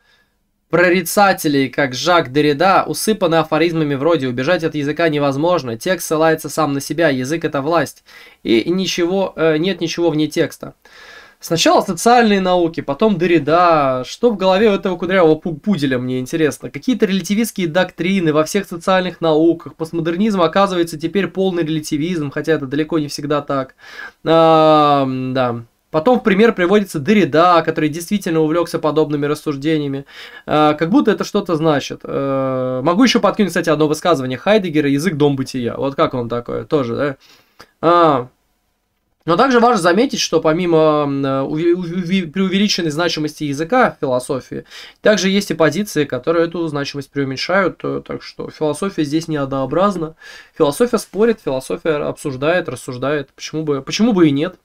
прорицателей, как Жак Деррида, усыпаны афоризмами вроде «убежать от языка невозможно», «текст ссылается сам на себя», «язык – это власть», и ничего, э, нет ничего вне текста. Сначала социальные науки, потом Дорида. Что в голове у этого кудрявого пуделя, мне интересно. Какие-то релятивистские доктрины во всех социальных науках. Постмодернизм оказывается теперь полный релятивизм, хотя это далеко не всегда так. А, да. Потом в пример приводится Дорида, который действительно увлекся подобными рассуждениями. А, как будто это что-то значит. А, могу еще подкинуть, кстати, одно высказывание Хайдегера «Язык дом бытия». Вот как он такое? Тоже, да? А, но также важно заметить, что помимо преувеличенной значимости языка в философии, также есть и позиции, которые эту значимость преуменьшают, э, так что философия здесь не однообразна. Философия спорит, философия обсуждает, рассуждает, почему бы, почему бы и нет.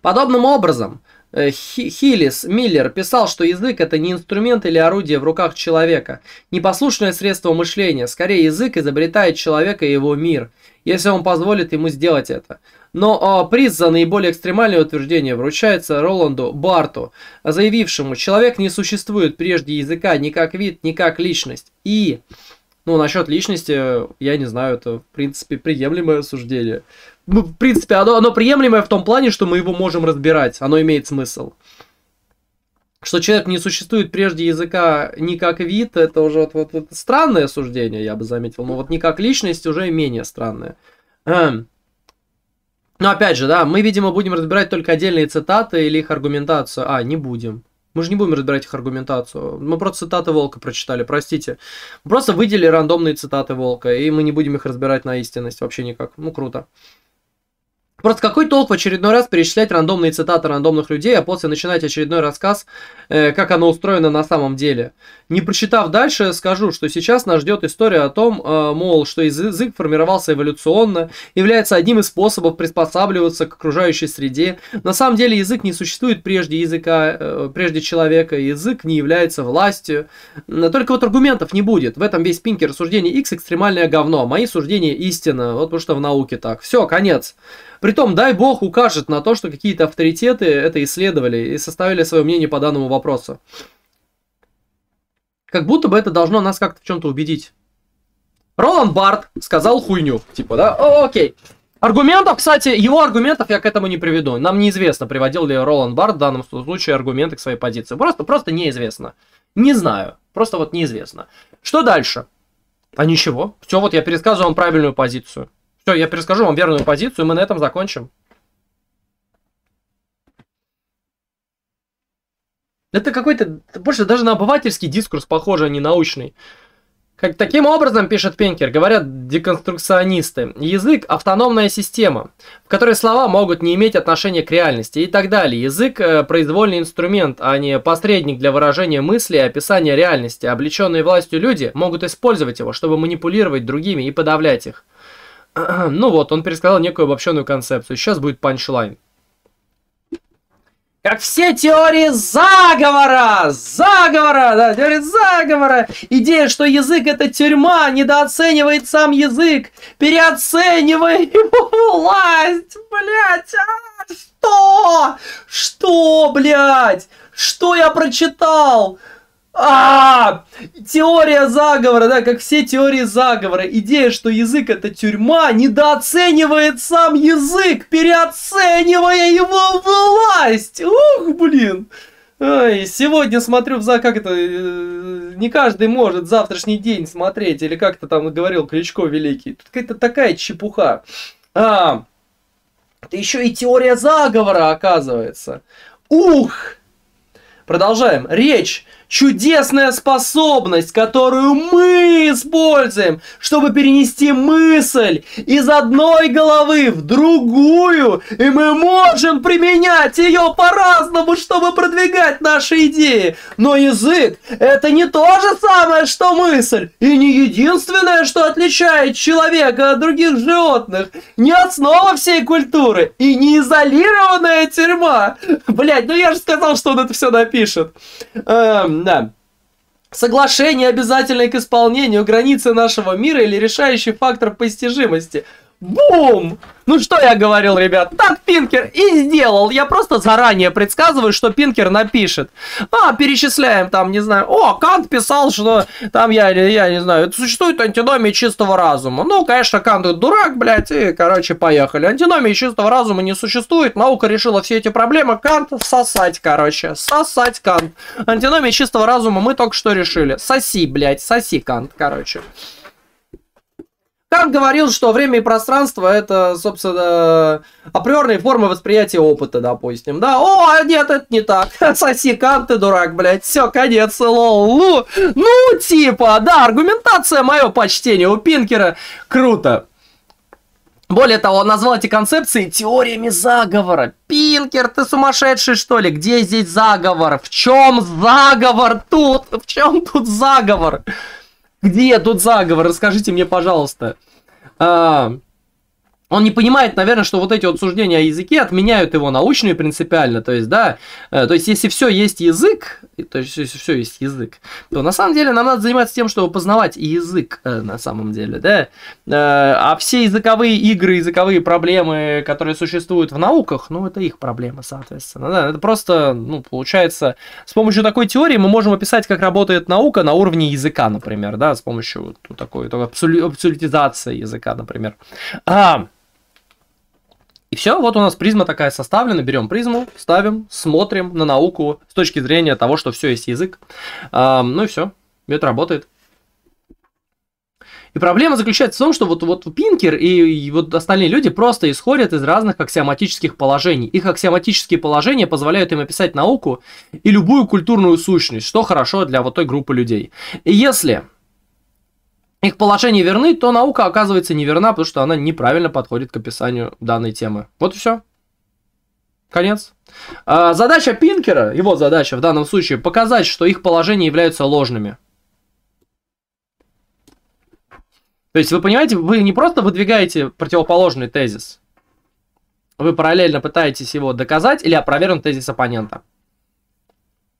Подобным образом, э, Хиллис Миллер писал, что язык это не инструмент или орудие в руках человека, не послушное средство мышления, скорее язык изобретает человека и его мир – если он позволит ему сделать это. Но э, приз за наиболее экстремальное утверждение вручается Роланду Барту, заявившему, человек не существует прежде языка ни как вид, ни как личность. И, ну, насчет личности, я не знаю, это, в принципе, приемлемое суждение. Ну, в принципе, оно, оно приемлемое в том плане, что мы его можем разбирать, оно имеет смысл что человек не существует прежде языка не как вид, это уже вот, вот, вот странное суждение, я бы заметил, но вот не как личность уже менее странное. Эм. Но опять же, да, мы, видимо, будем разбирать только отдельные цитаты или их аргументацию. А, не будем. Мы же не будем разбирать их аргументацию. Мы просто цитаты Волка прочитали, простите. Мы просто выделили рандомные цитаты Волка, и мы не будем их разбирать на истинность вообще никак. Ну, круто. Просто какой толк в очередной раз перечислять рандомные цитаты рандомных людей, а после начинать очередной рассказ, э, как оно устроено на самом деле. Не прочитав дальше, скажу, что сейчас нас ждет история о том, э, мол, что язык формировался эволюционно, является одним из способов приспосабливаться к окружающей среде. На самом деле язык не существует прежде языка, э, прежде человека, язык не является властью. Только вот аргументов не будет. В этом весь пинки рассуждение X экстремальное говно, мои суждения истина, вот потому что в науке так. Все, конец. Притом, дай бог укажет на то, что какие-то авторитеты это исследовали и составили свое мнение по данному вопросу. Как будто бы это должно нас как-то в чем-то убедить. Роланд Барт сказал хуйню. Типа, да? О, окей. Аргументов, кстати, его аргументов я к этому не приведу. Нам неизвестно, приводил ли Роланд Барт в данном случае аргументы к своей позиции. Просто, просто неизвестно. Не знаю. Просто вот неизвестно. Что дальше? А ничего. Все, вот я пересказываю вам правильную позицию. Все, я перескажу вам верную позицию, и мы на этом закончим. Это какой-то, больше даже на обывательский дискурс похоже, а не научный. Как, таким образом, пишет Пенкер, говорят деконструкционисты, язык – автономная система, в которой слова могут не иметь отношения к реальности и так далее. Язык э, – произвольный инструмент, а не посредник для выражения мысли и описания реальности. Облеченные властью люди могут использовать его, чтобы манипулировать другими и подавлять их. Ну вот, он пересказал некую обобщенную концепцию. Сейчас будет панчлайн. Как все теории заговора! Заговора! Да, теория заговора! Идея, что язык это тюрьма, недооценивает сам язык, переоценивая его власть! Блять! А, что? Что, блядь? Что я прочитал? А, теория заговора, да, как все теории заговора. Идея, что язык это тюрьма, недооценивает сам язык, переоценивая его власть. Ух, блин. Ой, сегодня смотрю за как это э, не каждый может завтрашний день смотреть или как-то там говорил Кличко великий. Тут какая-то такая чепуха. А, это еще и теория заговора оказывается. Ух! Продолжаем. Речь чудесная способность, которую мы используем, чтобы перенести мысль из одной головы в другую, и мы можем применять ее по-разному, чтобы продвигать наши идеи. Но язык – это не то же самое, что мысль, и не единственное, что отличает человека от других животных, не основа всей культуры, и не изолированная тюрьма. Блять, ну я же сказал, что он это все напишет. Эм, да. Соглашение обязательное к исполнению границы нашего мира или решающий фактор постижимости – Бум! Ну что я говорил, ребят? Так Пинкер и сделал. Я просто заранее предсказываю, что Пинкер напишет. А, перечисляем там, не знаю. О, Кант писал, что там, я, я не знаю, существует антиномия чистого разума. Ну, конечно, Кант дурак, блядь, и, короче, поехали. Антиномии чистого разума не существует. Наука решила все эти проблемы. Кант сосать, короче. Сосать Кант. Антиномия чистого разума мы только что решили. Соси, блядь, соси Кант, короче. Кант говорил, что время и пространство это, собственно, априорные формы восприятия опыта, допустим. Да, о, нет, это не так. Соси Кант, ты дурак, блядь. Все, конец, лол. Ну, ну, типа, да, аргументация, мое почтение у Пинкера. Круто. Более того, он назвал эти концепции теориями заговора. Пинкер, ты сумасшедший, что ли? Где здесь заговор? В чем заговор тут? В чем тут заговор? Где тут заговор? Расскажите мне, пожалуйста. А, он не понимает, наверное, что вот эти вот суждения о языке отменяют его научную принципиально. То есть, да, э, то есть, если все есть язык, то есть, все есть язык, то на самом деле нам надо заниматься тем, чтобы познавать язык э, на самом деле, да. Э, а все языковые игры, языковые проблемы, которые существуют в науках, ну, это их проблемы, соответственно. Да, это просто, ну, получается, с помощью такой теории мы можем описать, как работает наука на уровне языка, например, да, с помощью вот такой, такой абсолютизации языка, например. А, и все, вот у нас призма такая составлена, берем призму, ставим, смотрим на науку с точки зрения того, что все есть язык. Ну и все, это работает. И проблема заключается в том, что вот, вот Пинкер и, и вот остальные люди просто исходят из разных аксиоматических положений. Их аксиоматические положения позволяют им описать науку и любую культурную сущность, что хорошо для вот той группы людей. И если их положения верны, то наука оказывается неверна, потому что она неправильно подходит к описанию данной темы. Вот и все. Конец. А, задача Пинкера, его задача в данном случае, показать, что их положения являются ложными. То есть вы понимаете, вы не просто выдвигаете противоположный тезис, вы параллельно пытаетесь его доказать или опровергнуть тезис оппонента.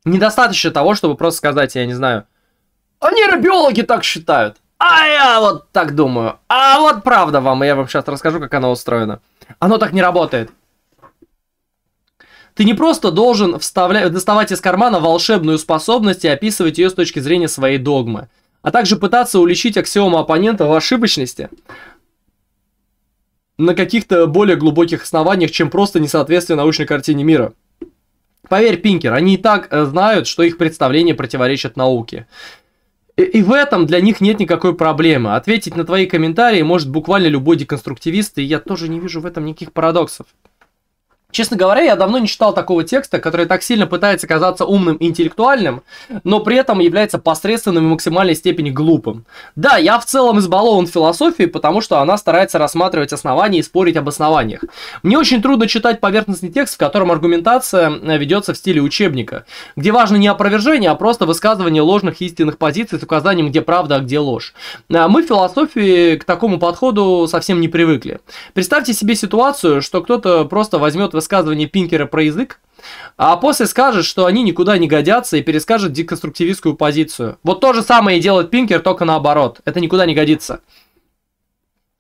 Недостаточно того, чтобы просто сказать, я не знаю, а нейробиологи так считают. А я вот так думаю. А вот правда вам, я вам сейчас расскажу, как оно устроено. Оно так не работает. Ты не просто должен вставлять, доставать из кармана волшебную способность и описывать ее с точки зрения своей догмы, а также пытаться уличить аксиому оппонента в ошибочности на каких-то более глубоких основаниях, чем просто несоответствие научной картине мира. Поверь, Пинкер, они и так э, знают, что их представления противоречат науке. И в этом для них нет никакой проблемы. Ответить на твои комментарии может буквально любой деконструктивист, и я тоже не вижу в этом никаких парадоксов. Честно говоря, я давно не читал такого текста, который так сильно пытается казаться умным и интеллектуальным, но при этом является посредственным и максимальной степени глупым. Да, я в целом избалован философией, потому что она старается рассматривать основания и спорить об основаниях. Мне очень трудно читать поверхностный текст, в котором аргументация э, ведется в стиле учебника, где важно не опровержение, а просто высказывание ложных истинных позиций с указанием, где правда, а где ложь. Э, мы в философии к такому подходу совсем не привыкли. Представьте себе ситуацию, что кто-то просто возьмет высказывание Пинкера про язык, а после скажет, что они никуда не годятся и перескажет деконструктивистскую позицию. Вот то же самое и делает Пинкер, только наоборот. Это никуда не годится.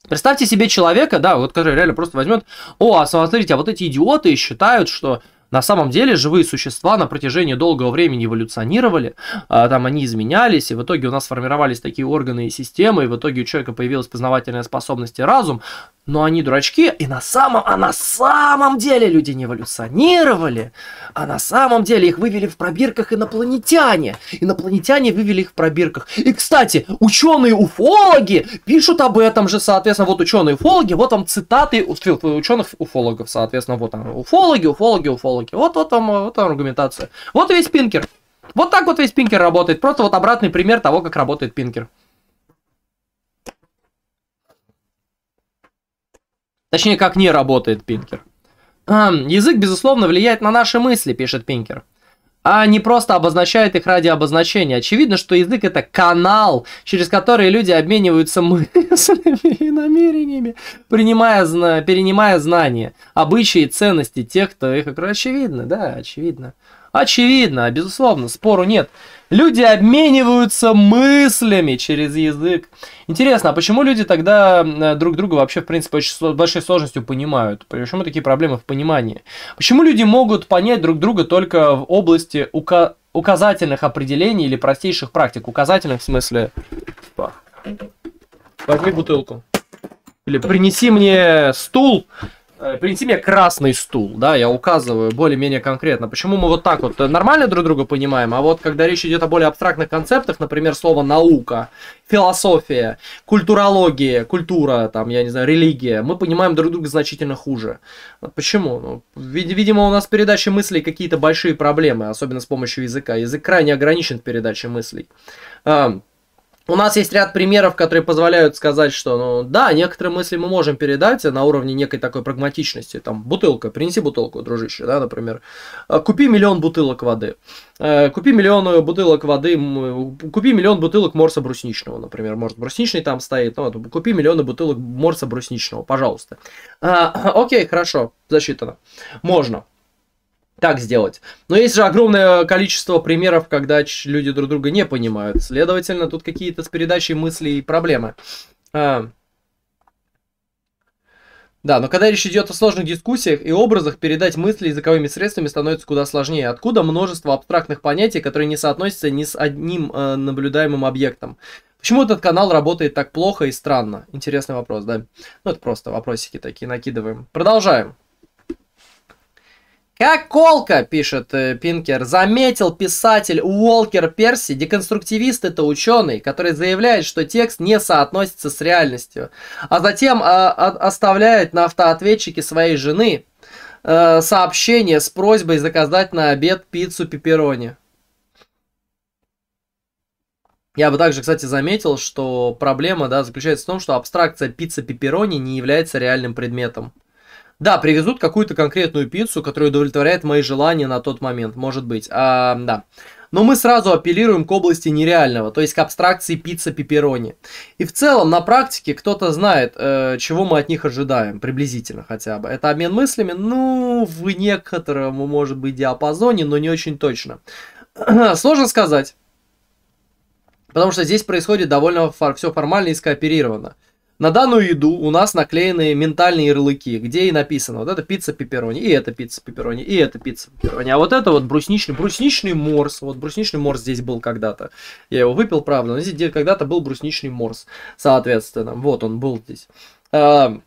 Представьте себе человека, да, вот который реально просто возьмет, о, а смотрите, а вот эти идиоты считают, что На самом деле живые существа на протяжении долгого времени эволюционировали, а, там они изменялись, и в итоге у нас сформировались такие органы и системы, и в итоге у человека появилась познавательная способность и разум, но они дурачки, и на самом, а на самом деле люди не эволюционировали, а на самом деле их вывели в пробирках инопланетяне. Инопланетяне вывели их в пробирках. И, кстати, ученые-уфологи пишут об этом же, соответственно, вот ученые-уфологи, вот там цитаты ученых-уфологов, соответственно, вот там уфологи, уфологи, уфологи. Вот, вот там, вот там аргументация. Вот весь Пинкер. Вот так вот весь Пинкер работает. Просто вот обратный пример того, как работает Пинкер. Точнее, как не работает Пинкер. Язык, безусловно, влияет на наши мысли, пишет Пинкер. А не просто обозначает их ради обозначения. Очевидно, что язык это канал, через который люди обмениваются мыслями и намерениями, принимая, перенимая знания, обычаи и ценности тех, кто их... Очевидно, да, очевидно. Очевидно, безусловно, спору нет. Люди обмениваются мыслями через язык. Интересно, а почему люди тогда э, друг друга вообще, в принципе, с большой сложностью понимают? Почему такие проблемы в понимании? Почему люди могут понять друг друга только в области ука указательных определений или простейших практик? Указательных в смысле... Возьми бутылку. Или принеси мне стул, Э, принеси мне красный стул, да, я указываю более-менее конкретно. Почему мы вот так вот э, нормально друг друга понимаем, а вот когда речь идет о более абстрактных концептах, например, слово наука, философия, культурология, культура, там, я не знаю, религия, мы понимаем друг друга значительно хуже. Почему? Ну, видимо, у нас в передаче мыслей какие-то большие проблемы, особенно с помощью языка. Язык крайне ограничен в передаче мыслей. У нас есть ряд примеров, которые позволяют сказать, что, ну, да, некоторые мысли мы можем передать на уровне некой такой прагматичности. Там, бутылка, принеси бутылку, дружище, да, например. «А, купи миллион бутылок воды. «А, купи миллион бутылок воды, купи миллион бутылок морса брусничного, например. Может, брусничный там стоит. Ну, вот, купи миллионы бутылок морса брусничного, пожалуйста. А, окей, хорошо, засчитано. Можно так сделать. Но есть же огромное количество примеров, когда люди друг друга не понимают. Следовательно, тут какие-то с передачей мыслей проблемы. А. Да, но когда речь идет о сложных дискуссиях и образах, передать мысли языковыми средствами становится куда сложнее. Откуда множество абстрактных понятий, которые не соотносятся ни с одним э, наблюдаемым объектом? Почему этот канал работает так плохо и странно? Интересный вопрос, да? Ну, это просто вопросики такие накидываем. Продолжаем. Как колка, пишет э, Пинкер, заметил писатель Уолкер Перси, деконструктивист это ученый, который заявляет, что текст не соотносится с реальностью, а затем э, оставляет на автоответчике своей жены э, сообщение с просьбой заказать на обед пиццу пепперони. Я бы также, кстати, заметил, что проблема да, заключается в том, что абстракция пицца пепперони не является реальным предметом. Да, привезут какую-то конкретную пиццу, которая удовлетворяет мои желания на тот момент, может быть. А, да. Но мы сразу апеллируем к области нереального, то есть к абстракции пицца пепперони. И в целом на практике кто-то знает, э, чего мы от них ожидаем, приблизительно хотя бы. Это обмен мыслями, ну, в некотором, может быть, диапазоне, но не очень точно. Сложно сказать. Потому что здесь происходит довольно фор- все формально и скооперировано. На данную еду у нас наклеены ментальные ярлыки, где и написано, вот это пицца пепперони, и это пицца пепперони, и это пицца пепперони. А вот это вот брусничный, брусничный морс, вот брусничный морс здесь был когда-то. Я его выпил, правда, но здесь когда-то был брусничный морс, соответственно. Вот он был здесь. А,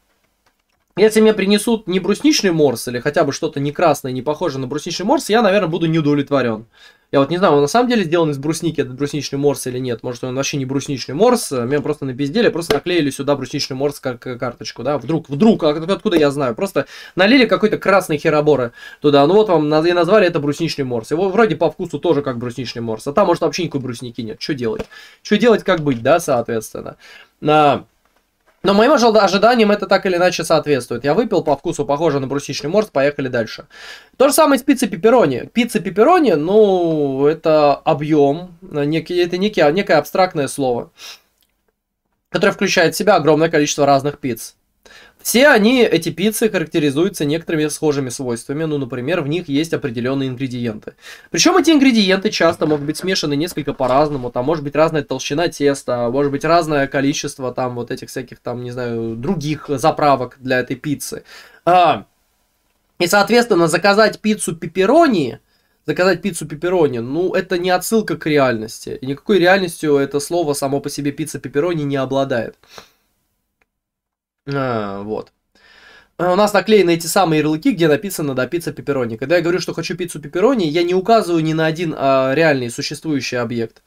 если мне принесут не брусничный морс или хотя бы что-то не красное, не похожее на брусничный морс, я, наверное, буду недовлетворен. Я вот не знаю, он на самом деле сделан из брусники, этот брусничный морс или нет. Может, он вообще не брусничный морс, меня просто напиздели, просто наклеили сюда брусничный морс как карточку, да, вдруг, вдруг, а откуда я знаю, просто налили какой-то красный херобора туда, ну вот вам и назвали это брусничный морс. Его вроде по вкусу тоже как брусничный морс, а там, может, вообще никакой брусники нет. Что делать? Что делать, как быть, да, соответственно. На... Но моим ожиданиям это так или иначе соответствует. Я выпил по вкусу, похоже на брусничный морс, поехали дальше. То же самое с пиццей пепперони. Пицца пепперони, ну, это объем, некий, это некий, некое абстрактное слово, которое включает в себя огромное количество разных пицц. Все они, эти пиццы, характеризуются некоторыми схожими свойствами. Ну, например, в них есть определенные ингредиенты. Причем эти ингредиенты часто могут быть смешаны несколько по-разному. Там может быть разная толщина теста, может быть разное количество там вот этих всяких там, не знаю, других заправок для этой пиццы. А, И, соответственно, заказать пиццу пепперони, заказать пиццу пепперони, ну, это не отсылка к реальности. И никакой реальностью это слово само по себе пицца пепперони не обладает. А, вот. А, у нас наклеены эти самые ярлыки, где написано «да, пицца пепперони». Когда я говорю, что хочу пиццу пепперони, я не указываю ни на один а, реальный существующий объект.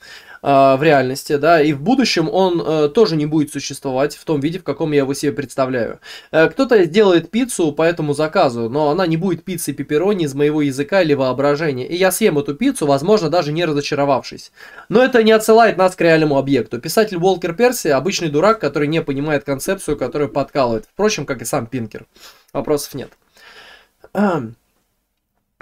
А, в реальности, да, и в будущем он э, тоже не будет существовать в том виде, в каком я его себе представляю. Э, кто-то делает пиццу по этому заказу, но она не будет пиццей пепперони из моего языка или воображения, и я съем эту пиццу, возможно, даже не разочаровавшись. Но это не отсылает нас к реальному объекту. Писатель Волкер Перси обычный дурак, который не понимает концепцию, которую подкалывает. Впрочем, как и сам Пинкер. Вопросов нет.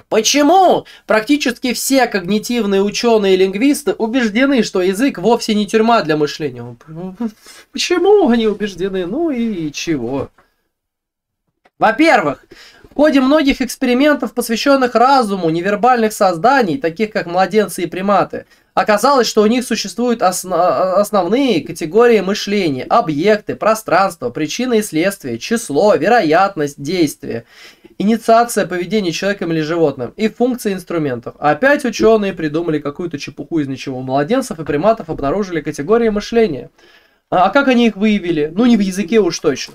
Почему практически все когнитивные ученые и лингвисты убеждены, что язык вовсе не тюрьма для мышления? Почему они убеждены? Ну и чего? Во-первых, в ходе многих экспериментов, посвященных разуму невербальных созданий, таких как младенцы и приматы, оказалось, что у них существуют осно- основные категории мышления, объекты, пространство, причины и следствия, число, вероятность действия инициация поведения человеком или животным и функции инструментов. Опять ученые придумали какую-то чепуху из ничего. У младенцев и приматов обнаружили категории мышления. А, а как они их выявили? Ну, не в языке уж точно.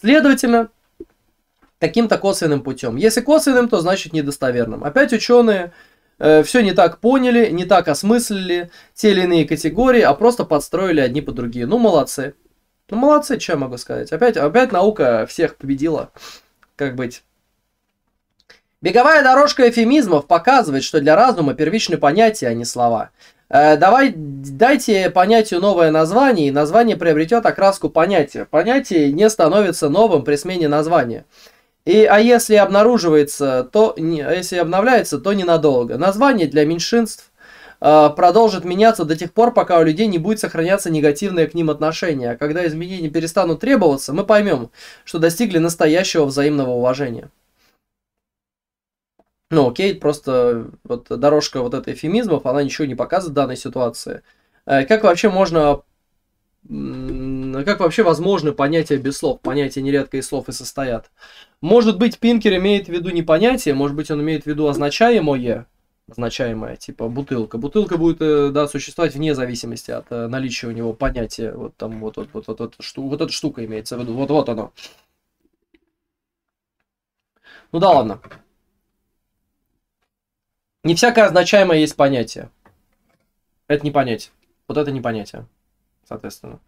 Следовательно, каким-то косвенным путем. Если косвенным, то значит недостоверным. Опять ученые э, все не так поняли, не так осмыслили те или иные категории, а просто подстроили одни по другие. Ну, молодцы. Ну, молодцы, что я могу сказать. Опять, опять наука всех победила. Как быть? Беговая дорожка эфемизмов показывает, что для разума первичны понятия, а не слова. Э, давай, дайте понятию новое название, и название приобретет окраску понятия. Понятие не становится новым при смене названия. И, а если обнаруживается, то, не, а если обновляется, то ненадолго. Название для меньшинств э, продолжит меняться до тех пор, пока у людей не будет сохраняться негативное к ним отношение. А когда изменения перестанут требоваться, мы поймем, что достигли настоящего взаимного уважения. Ну, окей, просто вот дорожка вот этой эфемизмов, она ничего не показывает в данной ситуации. Э, как вообще можно... Как вообще возможны понятия без слов? Понятия нередко из слов и состоят. Может быть, Пинкер имеет в виду не понятие, может быть, он имеет в виду означаемое, означаемое, типа бутылка. Бутылка будет, э, да, существовать вне зависимости от э, наличия у него понятия. Вот там вот, вот, вот, вот, вот, вот эта штука имеется в виду. Вот, вот оно. Ну да ладно. Не всякое означаемое есть понятие. Это не понятие. Вот это не понятие, соответственно.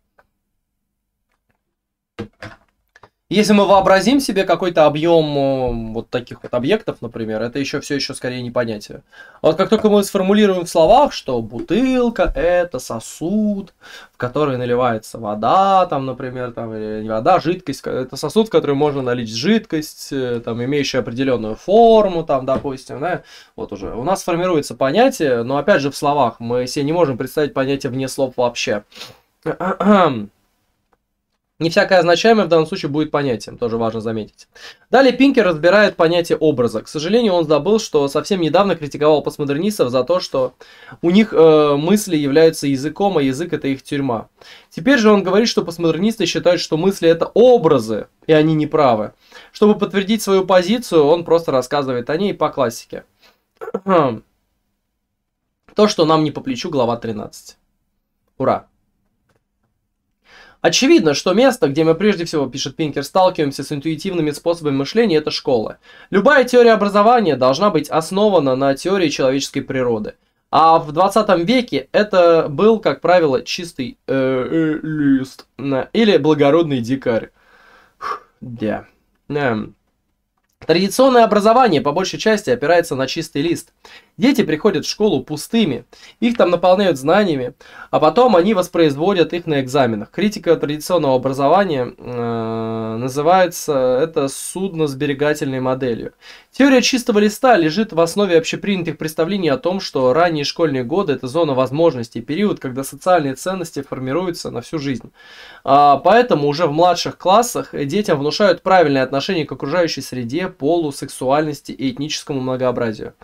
Если мы вообразим себе какой-то объем вот таких вот объектов, например, это еще все еще скорее не понятие. А вот как только мы сформулируем в словах, что бутылка это сосуд, в который наливается вода, там, например, там, или не вода, жидкость, это сосуд, в который можно налить жидкость, э, там, имеющий определенную форму, там, допустим, да, вот уже. У нас формируется понятие, но опять же в словах мы себе не можем представить понятие вне слов вообще. Не всякое означаемое в данном случае будет понятием, тоже важно заметить. Далее Пинкер разбирает понятие образа. К сожалению, он забыл, что совсем недавно критиковал постмодернистов за то, что у них э, мысли являются языком, а язык это их тюрьма. Теперь же он говорит, что постмодернисты считают, что мысли это образы, и они не правы. Чтобы подтвердить свою позицию, он просто рассказывает о ней по классике. То, что нам не по плечу, глава 13. Ура! Очевидно, что место, где мы прежде всего, пишет Пинкер, сталкиваемся с интуитивными способами мышления, это школа. Любая теория образования должна быть основана на теории человеческой природы. А в 20 веке это был, как правило, чистый э, э, лист или благородный дикарь. Да. Yeah. Традиционное образование по большей части опирается на чистый лист. Дети приходят в школу пустыми, их там наполняют знаниями, а потом они воспроизводят их на экзаменах. Критика традиционного образования э, называется это судно-сберегательной моделью. Теория чистого листа лежит в основе общепринятых представлений о том, что ранние школьные годы – это зона возможностей, период, когда социальные ценности формируются на всю жизнь. А, поэтому уже в младших классах детям внушают правильное отношение к окружающей среде, полу, сексуальности и этническому многообразию.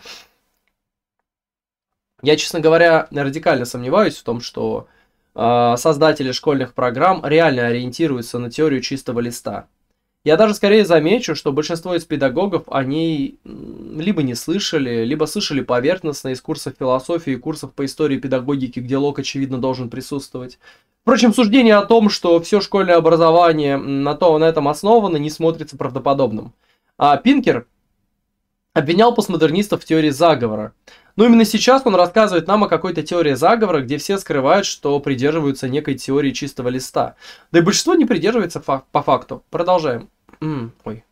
Я, честно говоря, радикально сомневаюсь в том, что э, создатели школьных программ реально ориентируются на теорию чистого листа. Я даже скорее замечу, что большинство из педагогов о ней либо не слышали, либо слышали поверхностно из курсов философии и курсов по истории педагогики, где Лок, очевидно, должен присутствовать. Впрочем, суждение о том, что все школьное образование на, то, на этом основано, не смотрится правдоподобным. А Пинкер обвинял постмодернистов в теории заговора. Но именно сейчас он рассказывает нам о какой-то теории заговора, где все скрывают, что придерживаются некой теории чистого листа. Да и большинство не придерживается фа- по факту. Продолжаем. М-м, ой.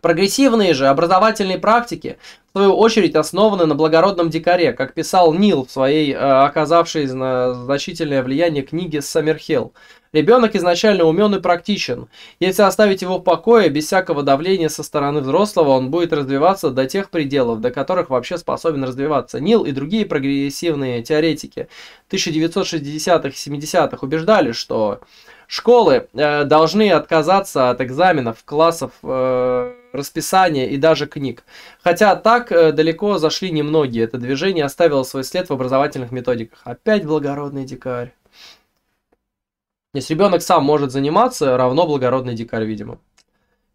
Прогрессивные же образовательные практики, в свою очередь, основаны на благородном дикаре, как писал Нил в своей, э, оказавшей значительное влияние книге «Саммерхилл». Ребенок изначально умен и практичен. Если оставить его в покое, без всякого давления со стороны взрослого, он будет развиваться до тех пределов, до которых вообще способен развиваться. Нил и другие прогрессивные теоретики 1960-х и 70-х убеждали, что школы э, должны отказаться от экзаменов, классов, э, расписания и даже книг. Хотя так э, далеко зашли немногие. Это движение оставило свой след в образовательных методиках. Опять благородный дикарь. Если ребенок сам может заниматься, равно благородный дикарь, видимо.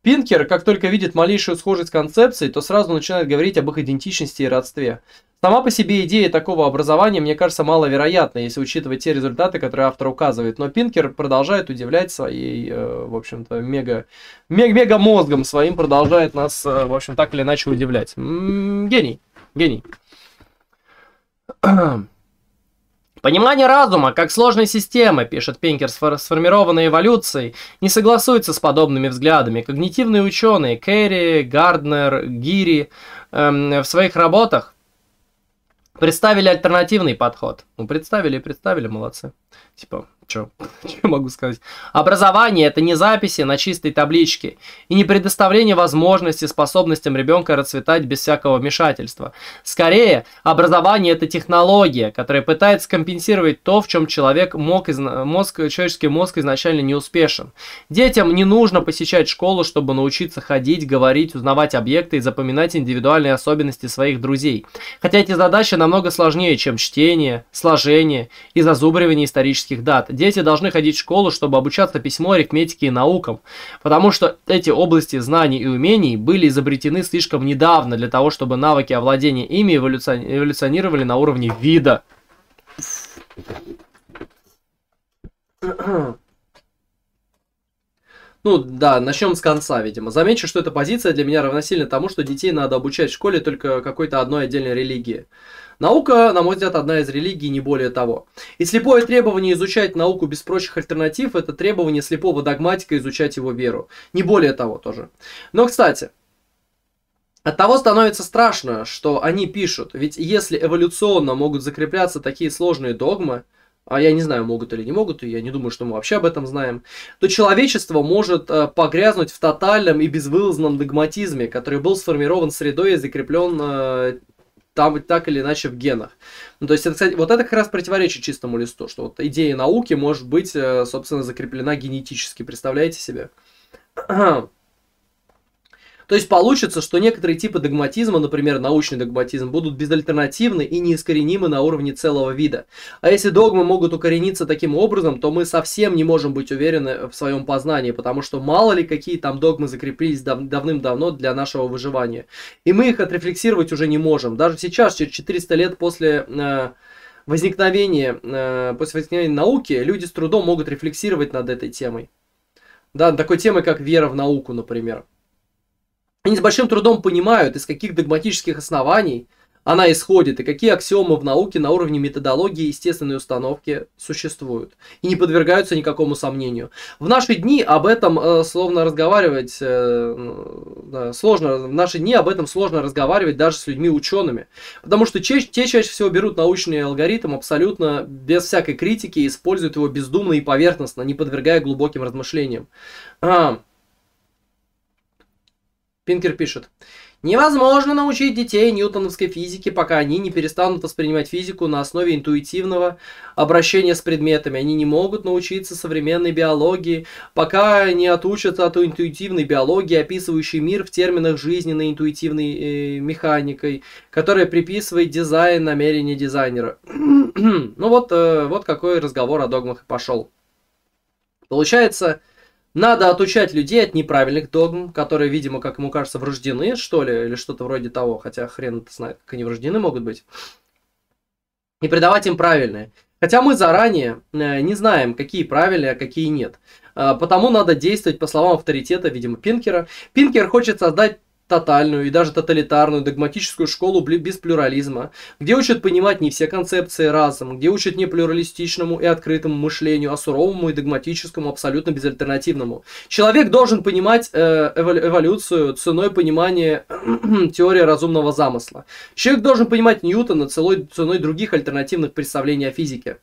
Пинкер, как только видит малейшую схожесть концепций, то сразу начинает говорить об их идентичности и родстве. Сама по себе идея такого образования, мне кажется, маловероятна, если учитывать те результаты, которые автор указывает. Но Пинкер продолжает удивлять своей, э, в общем-то, мега, мега, мега мозгом своим, продолжает нас, э, в общем, так или иначе удивлять. М -м, гений, гений. Понимание разума как сложной системы, пишет Пинкер, сформированной эволюцией, не согласуется с подобными взглядами. Когнитивные ученые Керри, Гарднер, Гири эм, в своих работах представили альтернативный подход. Ну, представили представили, молодцы. Типа, что могу сказать? Образование – это не записи на чистой табличке и не предоставление возможности способностям ребенка расцветать без всякого вмешательства. Скорее, образование – это технология, которая пытается компенсировать то, в чем человек мог, из... мозг, человеческий мозг изначально не успешен. Детям не нужно посещать школу, чтобы научиться ходить, говорить, узнавать объекты и запоминать индивидуальные особенности своих друзей. Хотя эти задачи намного сложнее, чем чтение, сложение и зазубривание исторических дат дети должны ходить в школу, чтобы обучаться письмо, арифметике и наукам, потому что эти области знаний и умений были изобретены слишком недавно для того, чтобы навыки овладения ими эволюционировали на уровне вида. Ну да, начнем с конца, видимо. Замечу, что эта позиция для меня равносильна тому, что детей надо обучать в школе только какой-то одной отдельной религии. Наука, на мой взгляд, одна из религий, не более того. И слепое требование изучать науку без прочих альтернатив – это требование слепого догматика изучать его веру. Не более того тоже. Но, кстати, от того становится страшно, что они пишут, ведь если эволюционно могут закрепляться такие сложные догмы, а я не знаю, могут или не могут, и я не думаю, что мы вообще об этом знаем, то человечество может э, погрязнуть в тотальном и безвылазном догматизме, который был сформирован средой и закреплен э, там так или иначе в генах. Ну, то есть, это, кстати, вот это как раз противоречит чистому листу, что вот идея науки может быть, э, собственно, закреплена генетически. Представляете себе? То есть получится, что некоторые типы догматизма, например, научный догматизм, будут безальтернативны и неискоренимы на уровне целого вида. А если догмы могут укорениться таким образом, то мы совсем не можем быть уверены в своем познании, потому что мало ли какие там догмы закрепились дав- давным-давно для нашего выживания. И мы их отрефлексировать уже не можем. Даже сейчас, через 400 лет после... Э, возникновения, э, после возникновения науки, люди с трудом могут рефлексировать над этой темой. Да, такой темой, как вера в науку, например. Они с большим трудом понимают, из каких догматических оснований она исходит и какие аксиомы в науке на уровне методологии естественной установки существуют и не подвергаются никакому сомнению. В наши дни об этом э, словно разговаривать э, да, сложно, в наши дни об этом сложно разговаривать даже с людьми учеными, потому что те, те чаще всего берут научный алгоритм абсолютно без всякой критики и используют его бездумно и поверхностно, не подвергая глубоким размышлениям. А, Пинкер пишет. Невозможно научить детей ньютоновской физике, пока они не перестанут воспринимать физику на основе интуитивного обращения с предметами. Они не могут научиться современной биологии, пока не отучатся от интуитивной биологии, описывающей мир в терминах жизненной интуитивной э, механикой, которая приписывает дизайн намерения дизайнера. ну вот, э, вот какой разговор о догмах и пошел. Получается, Надо отучать людей от неправильных догм, которые, видимо, как ему кажется, врождены, что ли, или что-то вроде того, хотя хрен это знает, как они врождены могут быть. И придавать им правильные. Хотя мы заранее э, не знаем, какие правильные, а какие нет. Э, потому надо действовать по словам авторитета, видимо, Пинкера. Пинкер хочет создать тотальную и даже тоталитарную догматическую школу без плюрализма, где учат понимать не все концепции разом, где учат не плюралистичному и открытому мышлению, а суровому и догматическому, абсолютно безальтернативному. Человек должен понимать э, эволюцию ценой понимания теории разумного замысла. Человек должен понимать Ньютона ценой, ценой других альтернативных представлений о физике.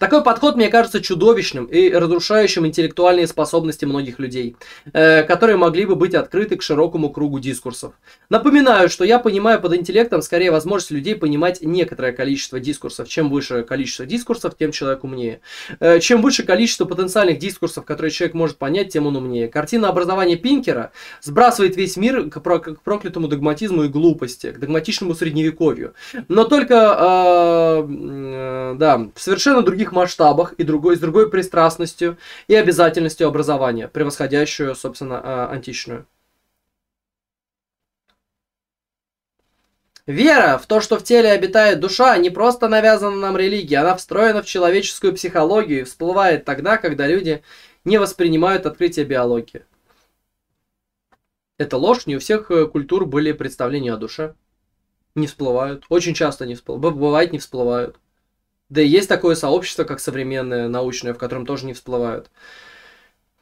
Такой подход мне кажется чудовищным и разрушающим интеллектуальные способности многих людей, э, которые могли бы быть открыты к широкому кругу дискурсов. Напоминаю, что я понимаю под интеллектом скорее возможность людей понимать некоторое количество дискурсов. Чем выше количество дискурсов, тем человек умнее. Э, чем выше количество потенциальных дискурсов, которые человек может понять, тем он умнее. Картина образования Пинкера сбрасывает весь мир к, проклятому догматизму и глупости, к догматичному средневековью. Но только, э, э, да, совершенно других других масштабах и другой, с другой пристрастностью и обязательностью образования, превосходящую, собственно, а, античную. Вера в то, что в теле обитает душа, не просто навязана нам религия, она встроена в человеческую психологию и всплывает тогда, когда люди не воспринимают открытие биологии. Это ложь, не у всех э, культур были представления о душе. Не всплывают. Очень часто не всплывают. Бывает, не всплывают. Да и есть такое сообщество, как современное научное, в котором тоже не всплывают.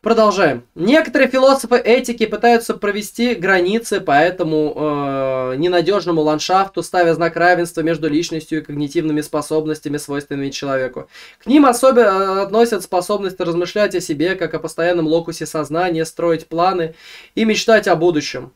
Продолжаем. Некоторые философы этики пытаются провести границы по этому э, ненадежному ландшафту, ставя знак равенства между личностью и когнитивными способностями, свойственными человеку. К ним особенно относят способность размышлять о себе, как о постоянном локусе сознания, строить планы и мечтать о будущем.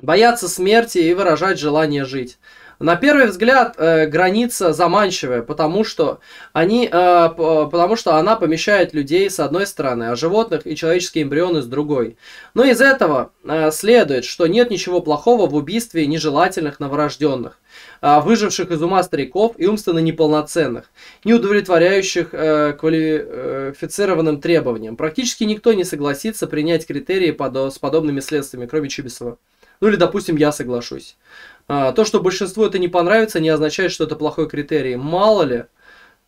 Бояться смерти и выражать желание жить. На первый взгляд э, граница заманчивая, потому что они, э, потому что она помещает людей с одной стороны, а животных и человеческие эмбрионы с другой. Но из этого э, следует, что нет ничего плохого в убийстве нежелательных новорожденных э, выживших из ума стариков и умственно неполноценных, не удовлетворяющих э, квалифицированным требованиям. Практически никто не согласится принять критерии под, с подобными следствиями, кроме Чибисова. Ну или, допустим, я соглашусь. А, то, что большинству это не понравится, не означает, что это плохой критерий. Мало ли,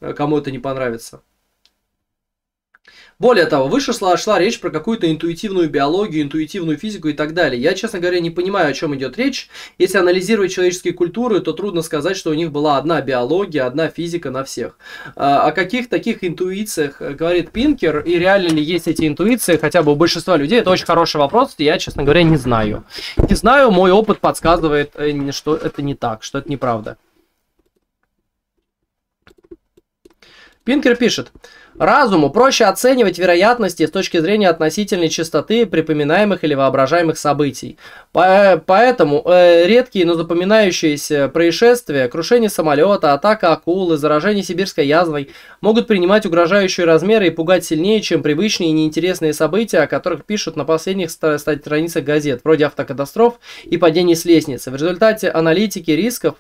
э, кому это не понравится. Более того, выше шла, шла речь про какую-то интуитивную биологию, интуитивную физику и так далее. Я, честно говоря, не понимаю, о чем идет речь. Если анализировать человеческие культуры, то трудно сказать, что у них была одна биология, одна физика на всех. А, о каких таких интуициях говорит Пинкер, и реально ли есть эти интуиции хотя бы у большинства людей, это очень хороший вопрос, я, честно говоря, не знаю. Не знаю, мой опыт подсказывает, э, что это не так, что это неправда. Пинкер пишет, Разуму проще оценивать вероятности с точки зрения относительной частоты припоминаемых или воображаемых событий. поэтому э, редкие, но запоминающиеся происшествия, крушение самолета, атака акулы, заражение сибирской язвой могут принимать угрожающие размеры и пугать сильнее, чем привычные и неинтересные события, о которых пишут на последних страницах газет, вроде автокатастроф и падений с лестницы. В результате аналитики рисков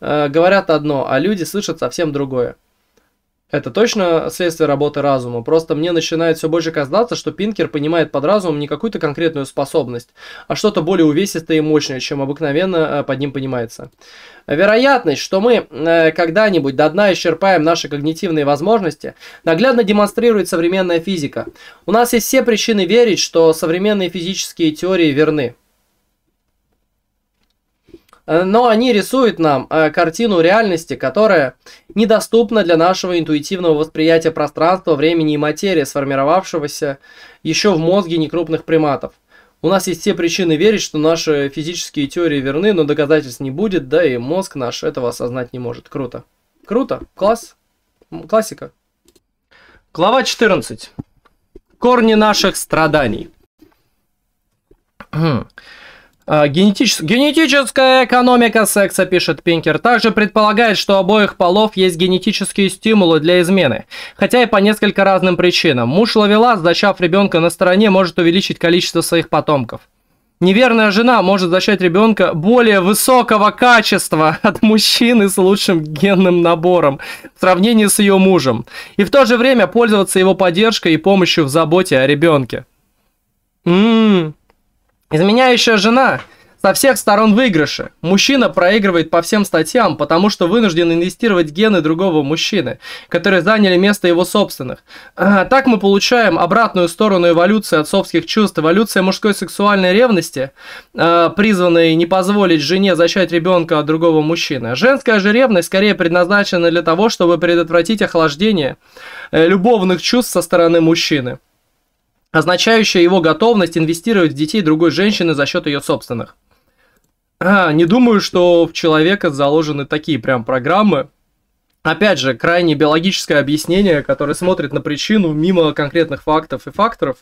э, говорят одно, а люди слышат совсем другое. Это точно следствие работы разума. Просто мне начинает все больше казаться, что Пинкер понимает под разумом не какую-то конкретную способность, а что-то более увесистое и мощное, чем обыкновенно э, под ним понимается. Вероятность, что мы э, когда-нибудь до дна исчерпаем наши когнитивные возможности, наглядно демонстрирует современная физика. У нас есть все причины верить, что современные физические теории верны. Э, но они рисуют нам э, картину реальности, которая недоступна для нашего интуитивного восприятия пространства, времени и материи, сформировавшегося еще в мозге некрупных приматов. У нас есть все причины верить, что наши физические теории верны, но доказательств не будет, да и мозг наш этого осознать не может. Круто. Круто. Класс. Классика. Глава 14. Корни наших страданий. А, генетич... Генетическая экономика секса, пишет Пинкер, также предполагает, что у обоих полов есть генетические стимулы для измены, хотя и по несколько разным причинам. Муж ловелас, зачав ребенка на стороне, может увеличить количество своих потомков. Неверная жена может зачать ребенка более высокого качества от мужчины с лучшим генным набором в сравнении с ее мужем, и в то же время пользоваться его поддержкой и помощью в заботе о ребенке. Ммм, изменяющая жена со всех сторон выигрыша. Мужчина проигрывает по всем статьям, потому что вынужден инвестировать гены другого мужчины, которые заняли место его собственных. А, так мы получаем обратную сторону эволюции отцовских чувств, эволюция мужской сексуальной ревности, а, призванной не позволить жене зачать ребенка от другого мужчины. Женская же ревность скорее предназначена для того, чтобы предотвратить охлаждение э, любовных чувств со стороны мужчины означающая его готовность инвестировать в детей другой женщины за счет ее собственных. А, не думаю, что в человека заложены такие прям программы. Опять же, крайне биологическое объяснение, которое смотрит на причину мимо конкретных фактов и факторов.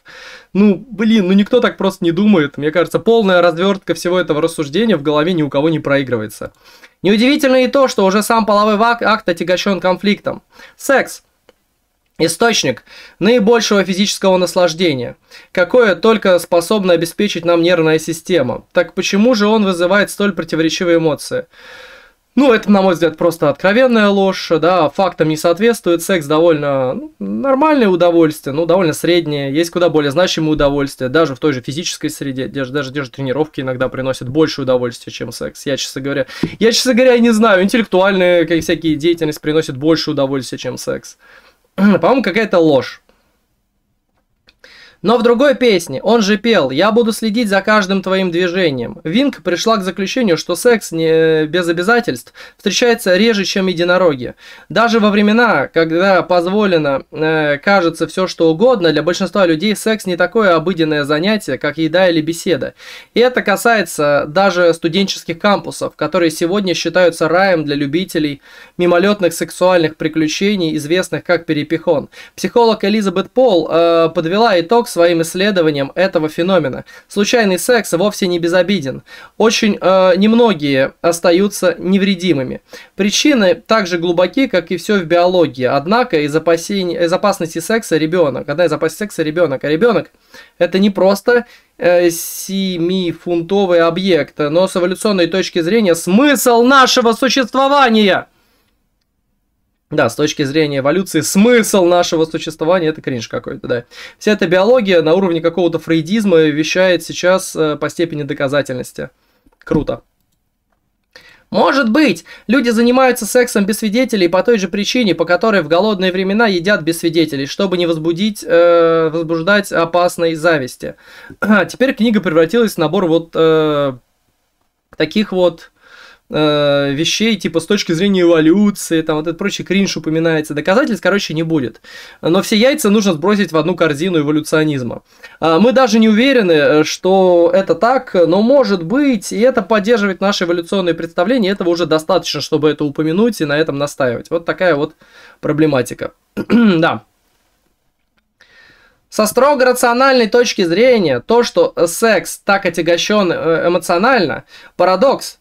Ну, блин, ну никто так просто не думает. Мне кажется, полная развертка всего этого рассуждения в голове ни у кого не проигрывается. Неудивительно и то, что уже сам половой акт отягощен конфликтом. Секс Источник наибольшего физического наслаждения, какое только способна обеспечить нам нервная система. Так почему же он вызывает столь противоречивые эмоции? Ну, это, на мой взгляд, просто откровенная ложь, да, фактам не соответствует. Секс довольно ну, нормальное удовольствие, ну, довольно среднее. Есть куда более значимые удовольствия, даже в той же физической среде. Даже, даже, даже тренировки иногда приносят больше удовольствия, чем секс. Я, честно говоря, я, честно говоря, не знаю, интеллектуальная как всякие деятельность приносит больше удовольствия, чем секс. По-моему, какая-то ложь. Но в другой песне он же пел «Я буду следить за каждым твоим движением». Винк пришла к заключению, что секс не, без обязательств встречается реже, чем единороги. Даже во времена, когда позволено, э, кажется, все что угодно, для большинства людей секс не такое обыденное занятие, как еда или беседа. И это касается даже студенческих кампусов, которые сегодня считаются раем для любителей мимолетных сексуальных приключений, известных как перепихон. Психолог Элизабет Пол э, подвела итог своим исследованиям этого феномена. Случайный секс вовсе не безобиден. Очень э, немногие остаются невредимыми. Причины так же глубоки, как и все в биологии. Однако из, опасений, из опасности секса ребенок. Одна из опасностей секса ребенок. А ребенок это не просто э, семифунтовый объект, но с эволюционной точки зрения смысл нашего существования. Да, с точки зрения эволюции, смысл нашего существования это кринж какой-то, да. Вся эта биология на уровне какого-то фрейдизма вещает сейчас э, по степени доказательности. Круто. Может быть, люди занимаются сексом без свидетелей по той же причине, по которой в голодные времена едят без свидетелей, чтобы не возбудить, э, возбуждать опасной зависти. А, теперь книга превратилась в набор вот э, таких вот э, вещей, типа с точки зрения эволюции, там вот этот прочий кринж упоминается. Доказательств, короче, не будет. Но все яйца нужно сбросить в одну корзину эволюционизма. А мы даже не уверены, что это так, но может быть, и это поддерживает наши эволюционные представления, этого уже достаточно, чтобы это упомянуть и на этом настаивать. Вот такая вот проблематика. да. Со строго рациональной точки зрения, то, что секс так отягощен э, эмоционально, парадокс,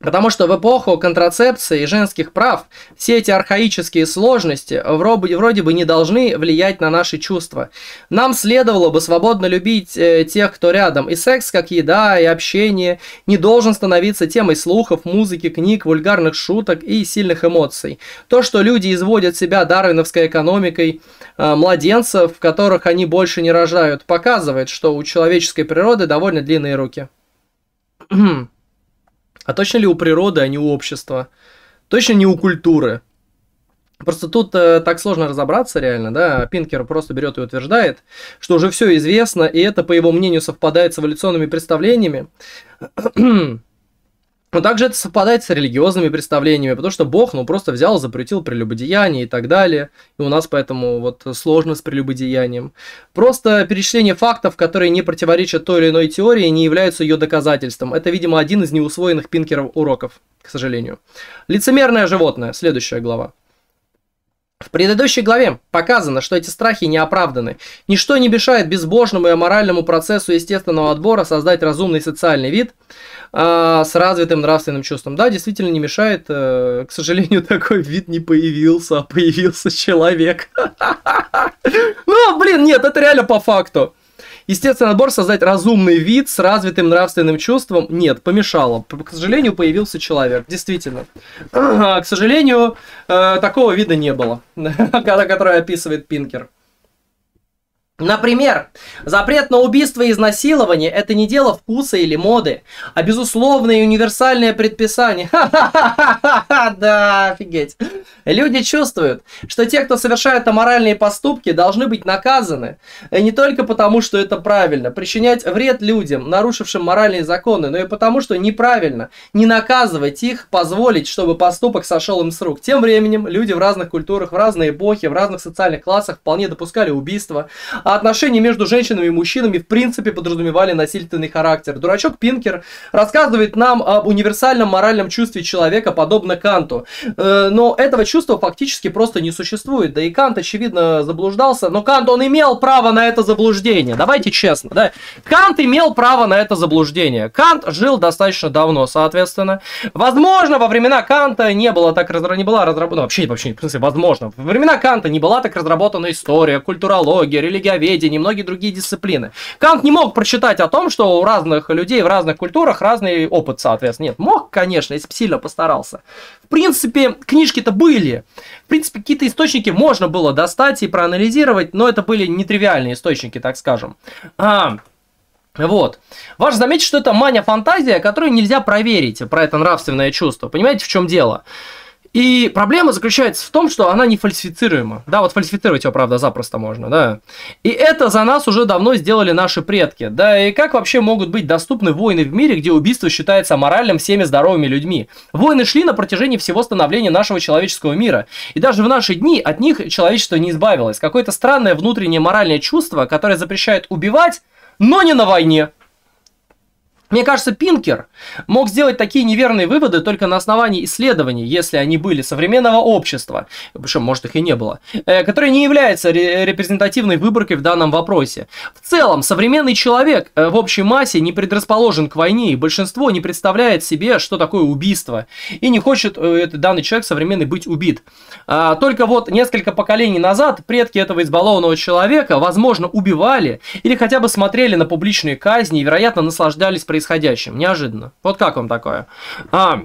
Потому что в эпоху контрацепции и женских прав все эти архаические сложности вроде бы не должны влиять на наши чувства. Нам следовало бы свободно любить э, тех, кто рядом, и секс как еда и общение не должен становиться темой слухов, музыки, книг, вульгарных шуток и сильных эмоций. То, что люди изводят себя дарвиновской экономикой э, младенцев, которых они больше не рожают, показывает, что у человеческой природы довольно длинные руки. А точно ли у природы, а не у общества? Точно не у культуры? Просто тут э, так сложно разобраться реально, да, Пинкер просто берет и утверждает, что уже все известно, и это, по его мнению, совпадает с эволюционными представлениями. Но также это совпадает с религиозными представлениями, потому что Бог, ну, просто взял, запретил прелюбодеяние и так далее. И у нас поэтому вот сложно с прелюбодеянием. Просто перечисление фактов, которые не противоречат той или иной теории, не являются ее доказательством. Это, видимо, один из неусвоенных Пинкеров уроков, к сожалению. Лицемерное животное, следующая глава. В предыдущей главе показано, что эти страхи не оправданы. Ничто не мешает безбожному и аморальному процессу естественного отбора создать разумный социальный вид э, с развитым нравственным чувством. Да, действительно не мешает. Э, к сожалению, такой вид не появился, а появился человек. Ну, блин, нет, это реально по факту. Естественный отбор создать разумный вид с развитым нравственным чувством? Нет, помешало. К сожалению, появился человек. Действительно. К сожалению, э, такого вида не было, который описывает Пинкер. Например, запрет на убийство и изнасилование – это не дело вкуса или моды, а безусловное и универсальное предписание. Ха-ха-ха-ха-ха, да, офигеть. Люди чувствуют, что те, кто совершает аморальные поступки, должны быть наказаны. И не только потому, что это правильно, причинять вред людям, нарушившим моральные законы, но и потому, что неправильно не наказывать их, позволить, чтобы поступок сошел им с рук. Тем временем люди в разных культурах, в разные эпохи, в разных социальных классах вполне допускали убийство, а отношения между женщинами и мужчинами в принципе подразумевали насильственный характер. Дурачок Пинкер рассказывает нам об универсальном моральном чувстве человека, подобно Канту. Э, но этого чувства фактически просто не существует. Да и Кант, очевидно, заблуждался. Но Кант, он имел право на это заблуждение. Давайте честно, да. Кант имел право на это заблуждение. Кант жил достаточно давно, соответственно. Возможно, во времена Канта не было так разра... не была разработана... Ну, вообще, вообще, в смысле, возможно. Во времена Канта не была так разработана история, культурология, религия языковедение и многие другие дисциплины. Кант не мог прочитать о том, что у разных людей в разных культурах разный опыт, соответственно. Нет, мог, конечно, если бы сильно постарался. В принципе, книжки-то были. В принципе, какие-то источники можно было достать и проанализировать, но это были нетривиальные источники, так скажем. А, вот. Важно заметить, что это мания-фантазия, которую нельзя проверить, про это нравственное чувство. Понимаете, в чем дело? И проблема заключается в том, что она не фальсифицируема. Да, вот фальсифицировать ее, правда, запросто можно, да. И это за нас уже давно сделали наши предки. Да, и как вообще могут быть доступны войны в мире, где убийство считается моральным всеми здоровыми людьми? Войны шли на протяжении всего становления нашего человеческого мира. И даже в наши дни от них человечество не избавилось. Какое-то странное внутреннее моральное чувство, которое запрещает убивать, но не на войне. Мне кажется, Пинкер мог сделать такие неверные выводы только на основании исследований, если они были современного общества, причем, может, их и не было, э, которое не является репрезентативной выборкой в данном вопросе. В целом, современный человек э, в общей массе не предрасположен к войне, и большинство не представляет себе, что такое убийство, и не хочет э, этот данный человек современный быть убит. А, только вот несколько поколений назад предки этого избалованного человека, возможно, убивали или хотя бы смотрели на публичные казни и, вероятно, наслаждались происходящим происходящим. Неожиданно. Вот как вам такое? А,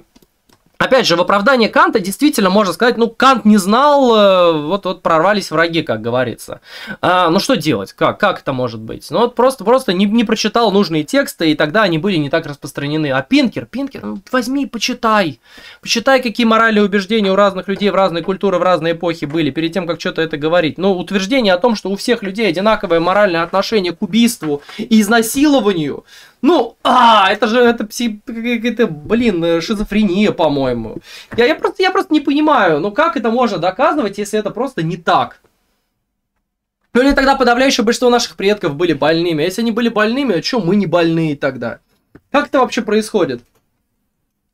Опять же, в оправдании Канта действительно можно сказать, ну, Кант не знал, э, вот, вот прорвались враги, как говорится. А, ну, что делать? Как? Как это может быть? Ну, вот просто, просто не, не прочитал нужные тексты, и тогда они были не так распространены. А Пинкер, Пинкер, ну, возьми, почитай. Почитай, какие морали и убеждения у разных людей в разные культуры, в разные эпохи были, перед тем, как что-то это говорить. Ну, утверждение о том, что у всех людей одинаковое моральное отношение к убийству и изнасилованию, ну, а, это же, это пси, это, блин, шизофрения, по-моему. Я, я, просто, я просто не понимаю, ну как это можно доказывать, если это просто не так? Ну или тогда подавляющее большинство наших предков были больными. А если они были больными, а что мы не больные тогда? Как это вообще происходит?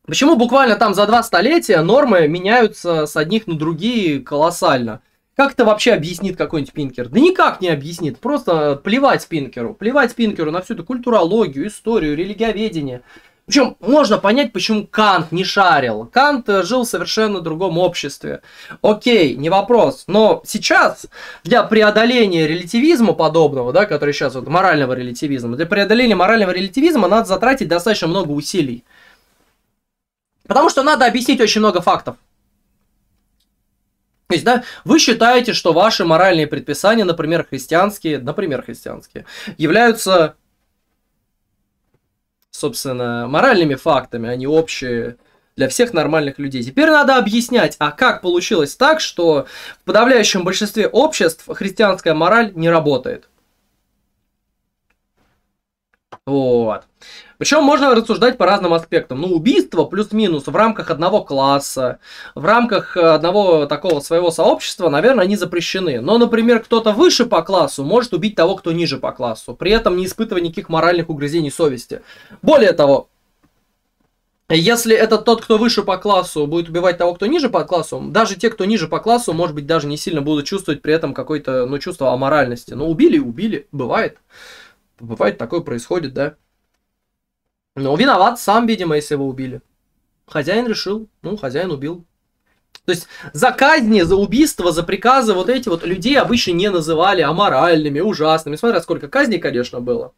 Почему буквально там за два столетия нормы меняются с одних на другие колоссально? Как это вообще объяснит какой-нибудь Пинкер? Да никак не объяснит. Просто плевать Пинкеру. Плевать Пинкеру на всю эту культурологию, историю, религиоведение. Причем можно понять, почему Кант не шарил. Кант жил в совершенно другом обществе. Окей, не вопрос. Но сейчас для преодоления релятивизма подобного, да, который сейчас вот морального релятивизма, для преодоления морального релятивизма надо затратить достаточно много усилий. Потому что надо объяснить очень много фактов. То есть, да, вы считаете, что ваши моральные предписания, например, христианские, например, христианские, являются, собственно, моральными фактами, а общие для всех нормальных людей. Теперь надо объяснять, а как получилось так, что в подавляющем большинстве обществ христианская мораль не работает. Вот. Причем можно рассуждать по разным аспектам. Ну, убийство плюс-минус в рамках одного класса, в рамках одного такого своего сообщества, наверное, они запрещены. Но, например, кто-то выше по классу может убить того, кто ниже по классу, при этом не испытывая никаких моральных угрызений совести. Более того, если этот тот, кто выше по классу, будет убивать того, кто ниже по классу, даже те, кто ниже по классу, может быть, даже не сильно будут чувствовать при этом какое-то, ну, чувство аморальности. Но убили и убили, бывает. Бывает, такое происходит, да. Но виноват сам, видимо, если его убили. Хозяин решил, ну, хозяин убил. То есть за казни, за убийство, за приказы вот эти вот людей обычно не называли аморальными, ужасными. Смотря сколько казней, конечно, было.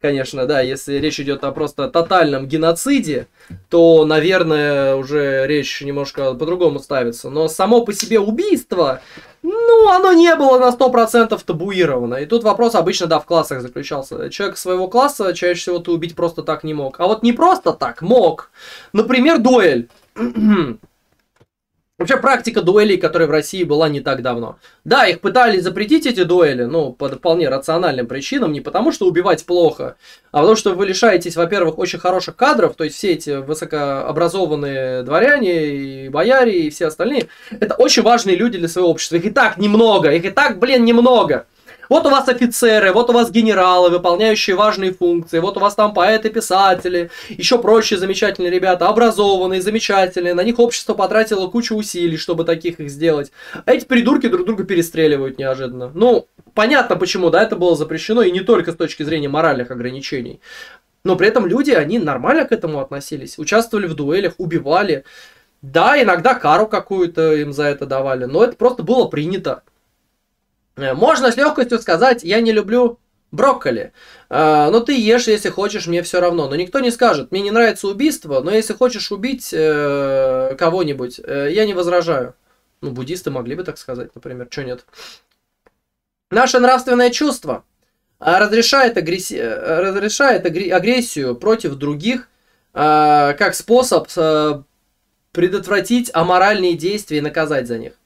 Конечно, да, если речь идет о просто тотальном геноциде, то, наверное, уже речь немножко по-другому ставится. Но само по себе убийство, ну, оно не было на 100% табуировано. И тут вопрос обычно, да, в классах заключался. Человек своего класса чаще всего ты убить просто так не мог. А вот не просто так мог. Например, дуэль. Вообще практика дуэлей, которая в России была не так давно. Да, их пытались запретить эти дуэли, ну, по вполне рациональным причинам, не потому что убивать плохо, а потому что вы лишаетесь, во-первых, очень хороших кадров, то есть все эти высокообразованные дворяне и бояре и все остальные, это очень важные люди для своего общества. Их и так немного, их и так, блин, немного. Вот у вас офицеры, вот у вас генералы, выполняющие важные функции, вот у вас там поэты, писатели, еще прочие замечательные ребята, образованные, замечательные, на них общество потратило кучу усилий, чтобы таких их сделать. А эти придурки друг друга перестреливают неожиданно. Ну, понятно почему, да, это было запрещено, и не только с точки зрения моральных ограничений. Но при этом люди, они нормально к этому относились, участвовали в дуэлях, убивали. Да, иногда кару какую-то им за это давали, но это просто было принято. Э, можно с легкостью сказать, я не люблю брокколи. Э, но ты ешь, если хочешь, мне все равно. Но никто не скажет, мне не нравится убийство, но если хочешь убить э, кого-нибудь, я не возражаю. Ну, буддисты могли бы так сказать, например, что нет. Наше нравственное чувство разрешает, агресси... разрешает агрессию против других как способ предотвратить аморальные действия и наказать за них.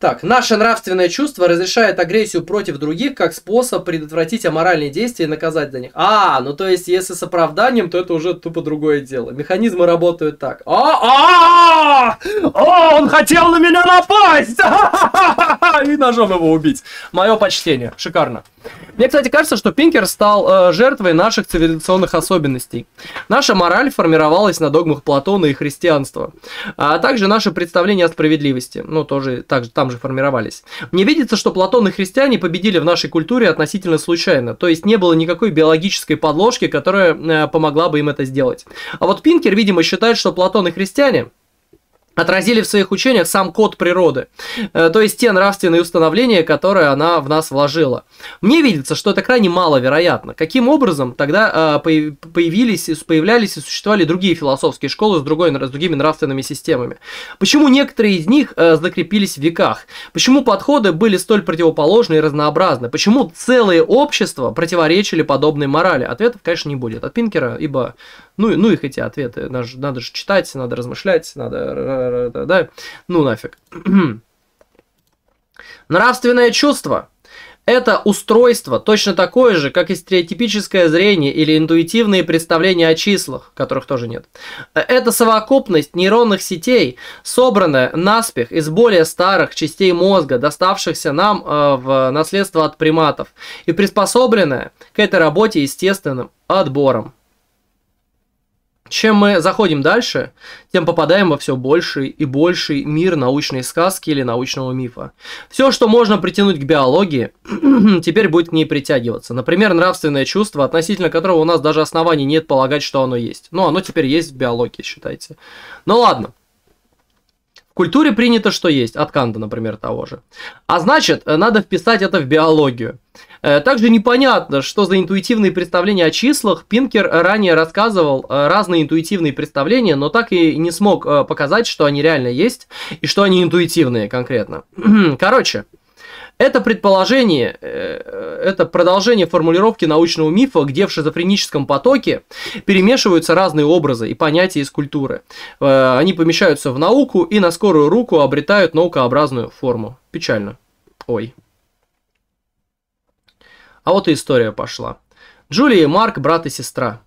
Так, наше нравственное чувство разрешает агрессию против других как способ предотвратить аморальные действия и наказать за них. А, ну то есть, если с оправданием, то это уже тупо другое дело. Механизмы работают так. А, а, О, он хотел на меня напасть! И ножом его убить. Мое почтение. Шикарно. Мне, кстати, кажется, что Пинкер стал э, жертвой наших цивилизационных особенностей. Наша мораль формировалась на догмах Платона и христианства, а также наши представления о справедливости, ну, тоже так, там же формировались. Мне видится, что Платон и христиане победили в нашей культуре относительно случайно, то есть не было никакой биологической подложки, которая э, помогла бы им это сделать. А вот Пинкер, видимо, считает, что Платон и христиане отразили в своих учениях сам код природы, э, то есть те нравственные установления, которые она в нас вложила. Мне видится, что это крайне маловероятно. Каким образом тогда э, появились, появлялись и существовали другие философские школы с, другой, с другими нравственными системами? Почему некоторые из них э, закрепились в веках? Почему подходы были столь противоположны и разнообразны? Почему целые общества противоречили подобной морали? Ответов, конечно, не будет от Пинкера, ибо ну, ну их эти ответы, надо, надо же читать, надо размышлять, надо, да, ну нафиг. Нравственное чувство – это устройство точно такое же, как и стереотипическое зрение или интуитивные представления о числах, которых тоже нет. Это совокупность нейронных сетей, собранная наспех из более старых частей мозга, доставшихся нам э, в наследство от приматов, и приспособленная к этой работе естественным отбором. Чем мы заходим дальше, тем попадаем во все больший и больший мир научной сказки или научного мифа. Все, что можно притянуть к биологии, теперь будет к ней притягиваться. Например, нравственное чувство, относительно которого у нас даже оснований нет полагать, что оно есть. Но оно теперь есть в биологии, считайте. Ну ладно. В культуре принято, что есть, от Канта, например, того же. А значит, надо вписать это в биологию. Э, также непонятно, что за интуитивные представления о числах. Пинкер ранее рассказывал э, разные интуитивные представления, но так и не смог э, показать, что они реально есть и что они интуитивные конкретно. Короче, это предположение, это продолжение формулировки научного мифа, где в шизофреническом потоке перемешиваются разные образы и понятия из культуры. Они помещаются в науку и на скорую руку обретают наукообразную форму. Печально. Ой. А вот и история пошла. Джулия и Марк – брат и сестра,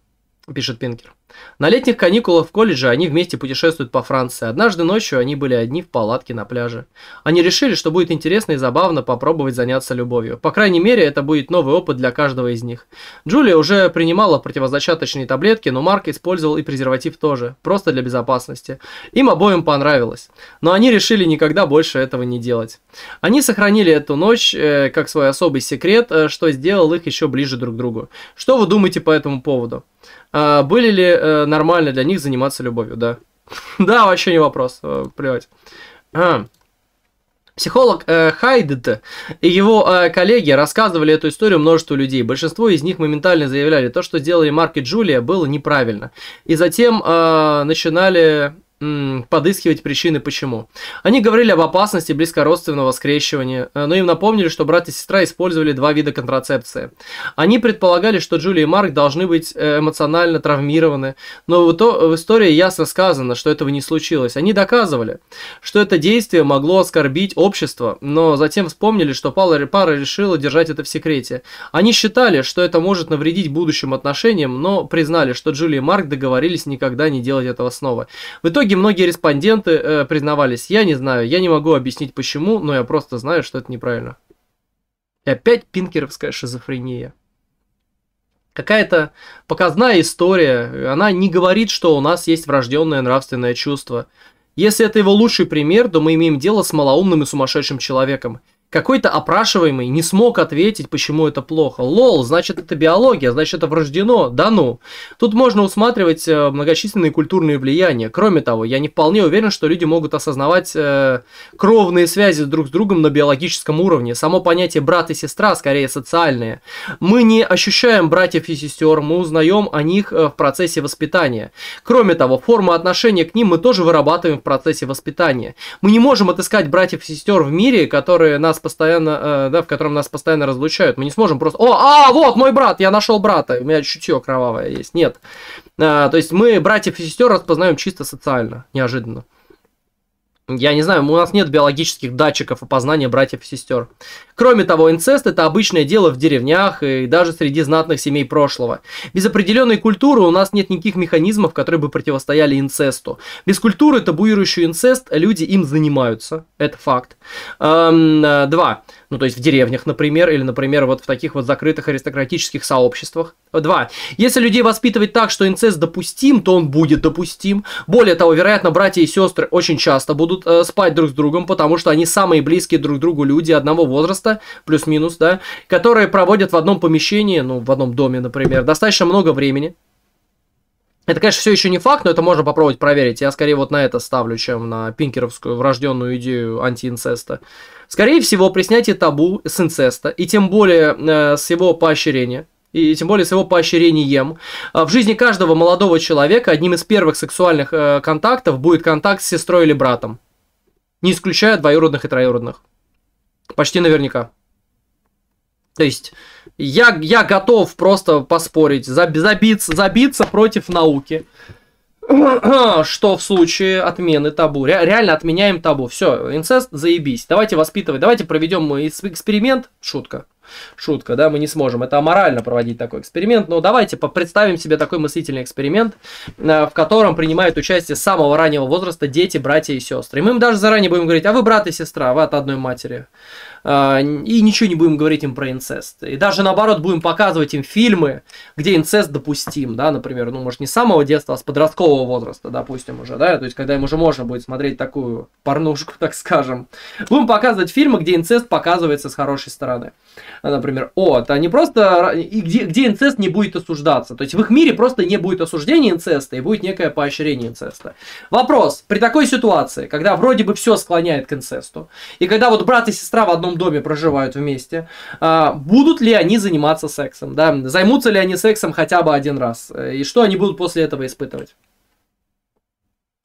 пишет Пинкер. На летних каникулах в колледже они вместе путешествуют по Франции. Однажды ночью они были одни в палатке на пляже. Они решили, что будет интересно и забавно попробовать заняться любовью. По крайней мере, это будет новый опыт для каждого из них. Джулия уже принимала противозачаточные таблетки, но Марк использовал и презерватив тоже, просто для безопасности. Им обоим понравилось. Но они решили никогда больше этого не делать. Они сохранили эту ночь э, как свой особый секрет, э, что сделал их еще ближе друг к другу. Что вы думаете по этому поводу? А, были ли э, нормально для них заниматься любовью, да? Да, вообще не вопрос, э, плевать. А. Психолог э, Хайдет и его э, коллеги рассказывали эту историю множеству людей. Большинство из них моментально заявляли, то, что сделали Марк и Джулия, было неправильно. И затем э, начинали подыскивать причины почему. Они говорили об опасности близкородственного скрещивания, э, но им напомнили, что брат и сестра использовали два вида контрацепции. Они предполагали, что Джули и Марк должны быть э, эмоционально травмированы, но в, то, в истории ясно сказано, что этого не случилось. Они доказывали, что это действие могло оскорбить общество, но затем вспомнили, что пара, решила держать это в секрете. Они считали, что это может навредить будущим отношениям, но признали, что Джули и Марк договорились никогда не делать этого снова. В итоге итоге многие респонденты э, признавались, я не знаю, я не могу объяснить почему, но я просто знаю, что это неправильно. И опять пинкеровская шизофрения. Какая-то показная история, она не говорит, что у нас есть врожденное нравственное чувство. Если это его лучший пример, то мы имеем дело с малоумным и сумасшедшим человеком. Какой-то опрашиваемый не смог ответить, почему это плохо. Лол, значит это биология, значит это врождено. Да ну. Тут можно усматривать э, многочисленные культурные влияния. Кроме того, я не вполне уверен, что люди могут осознавать э, кровные связи друг с другом на биологическом уровне. Само понятие брат и сестра скорее социальное. Мы не ощущаем братьев и сестер, мы узнаем о них э, в процессе воспитания. Кроме того, форму отношения к ним мы тоже вырабатываем в процессе воспитания. Мы не можем отыскать братьев и сестер в мире, которые нас постоянно, э, да, в котором нас постоянно разлучают. Мы не сможем просто, о, а, вот мой брат, я нашел брата, у меня чутье кровавое есть. Нет. А, то есть мы братьев и сестер распознаем чисто социально, неожиданно. Я не знаю, у нас нет биологических датчиков опознания братьев и сестер. Кроме того, инцест это обычное дело в деревнях и даже среди знатных семей прошлого. Без определенной культуры у нас нет никаких механизмов, которые бы противостояли инцесту. Без культуры, табуирующую инцест, люди им занимаются. Это факт. Эм, э, два. Ну, то есть в деревнях, например, или, например, вот в таких вот закрытых аристократических сообществах. Два. Если людей воспитывать так, что инцест допустим, то он будет допустим. Более того, вероятно, братья и сестры очень часто будут э, спать друг с другом, потому что они самые близкие друг другу люди одного возраста, плюс-минус, да, которые проводят в одном помещении, ну, в одном доме, например, достаточно много времени. Это, конечно, все еще не факт, но это можно попробовать проверить. Я скорее вот на это ставлю, чем на пинкеровскую врожденную идею антиинцеста. Скорее всего, при снятии табу с инцеста, и тем более э, с его поощрения, и тем более с его поощрением. Э, в жизни каждого молодого человека одним из первых сексуальных э, контактов будет контакт с сестрой или братом. Не исключая двоюродных и троюродных. Почти наверняка. То есть я, я готов просто поспорить, забиться, забиться против науки, что в случае отмены табу, реально отменяем табу. Все, инцест, заебись. Давайте воспитывать, давайте проведем эксперимент. Шутка. Шутка, да, мы не сможем. Это аморально проводить такой эксперимент. Но давайте представим себе такой мыслительный эксперимент, э, в котором принимают участие с самого раннего возраста дети, братья и сестры. И мы им даже заранее будем говорить, а вы брат и сестра, вы от одной матери. А, и ничего не будем говорить им про инцест. И даже наоборот будем показывать им фильмы, где инцест допустим, да, например, ну, может, не с самого детства, а с подросткового возраста, допустим, уже, да, то есть, когда им уже можно будет смотреть такую порнушку, так скажем. Будем показывать фильмы, где инцест показывается с хорошей стороны. Например, о, это не просто, и где, где инцест не будет осуждаться. То есть, в их мире просто не будет осуждения инцеста, и будет некое поощрение инцеста. Вопрос, при такой ситуации, когда вроде бы все склоняет к инцесту, и когда вот брат и сестра в одном одном доме проживают вместе, а, будут ли они заниматься сексом, да, займутся ли они сексом хотя бы один раз, и что они будут после этого испытывать.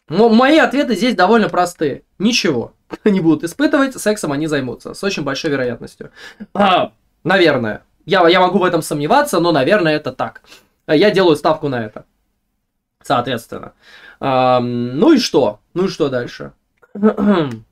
Но мои ответы здесь довольно простые. Ничего. Они будут испытывать, сексом они займутся. С очень большой вероятностью. А, наверное. Я, я могу в этом сомневаться, но, наверное, это так. Я делаю ставку на это. Соответственно. А, ну и что? Ну и что дальше?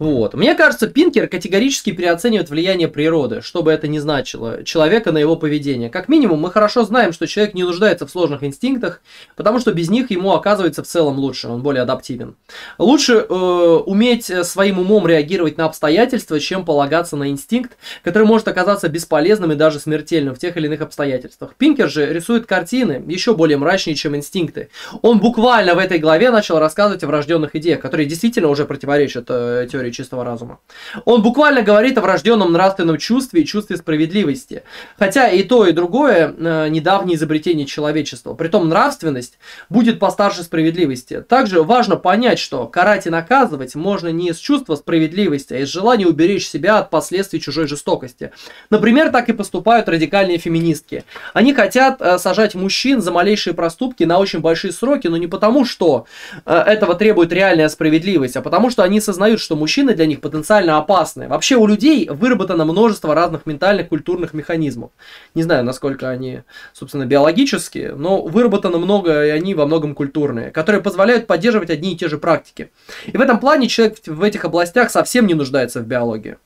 Вот. Мне кажется, Пинкер категорически переоценивает влияние природы, что бы это ни значило, человека на его поведение. Как минимум, мы хорошо знаем, что человек не нуждается в сложных инстинктах, потому что без них ему оказывается в целом лучше, он более адаптивен. Лучше э, уметь своим умом реагировать на обстоятельства, чем полагаться на инстинкт, который может оказаться бесполезным и даже смертельным в тех или иных обстоятельствах. Пинкер же рисует картины еще более мрачнее, чем инстинкты. Он буквально в этой главе начал рассказывать о врожденных идеях, которые действительно уже противоречат э, теории теории чистого разума. Он буквально говорит о врожденном нравственном чувстве и чувстве справедливости. Хотя и то, и другое э, недавнее изобретение человечества. Притом нравственность будет постарше справедливости. Также важно понять, что карать и наказывать можно не из чувства справедливости, а из желания уберечь себя от последствий чужой жестокости. Например, так и поступают радикальные феминистки. Они хотят э, сажать мужчин за малейшие проступки на очень большие сроки, но не потому, что э, этого требует реальная справедливость, а потому что они сознают, что мужчины для них потенциально опасны. Вообще у людей выработано множество разных ментальных, культурных механизмов. Не знаю, насколько они, собственно, биологические, но выработано много, и они во многом культурные, которые позволяют поддерживать одни и те же практики. И в этом плане человек в этих областях совсем не нуждается в биологии.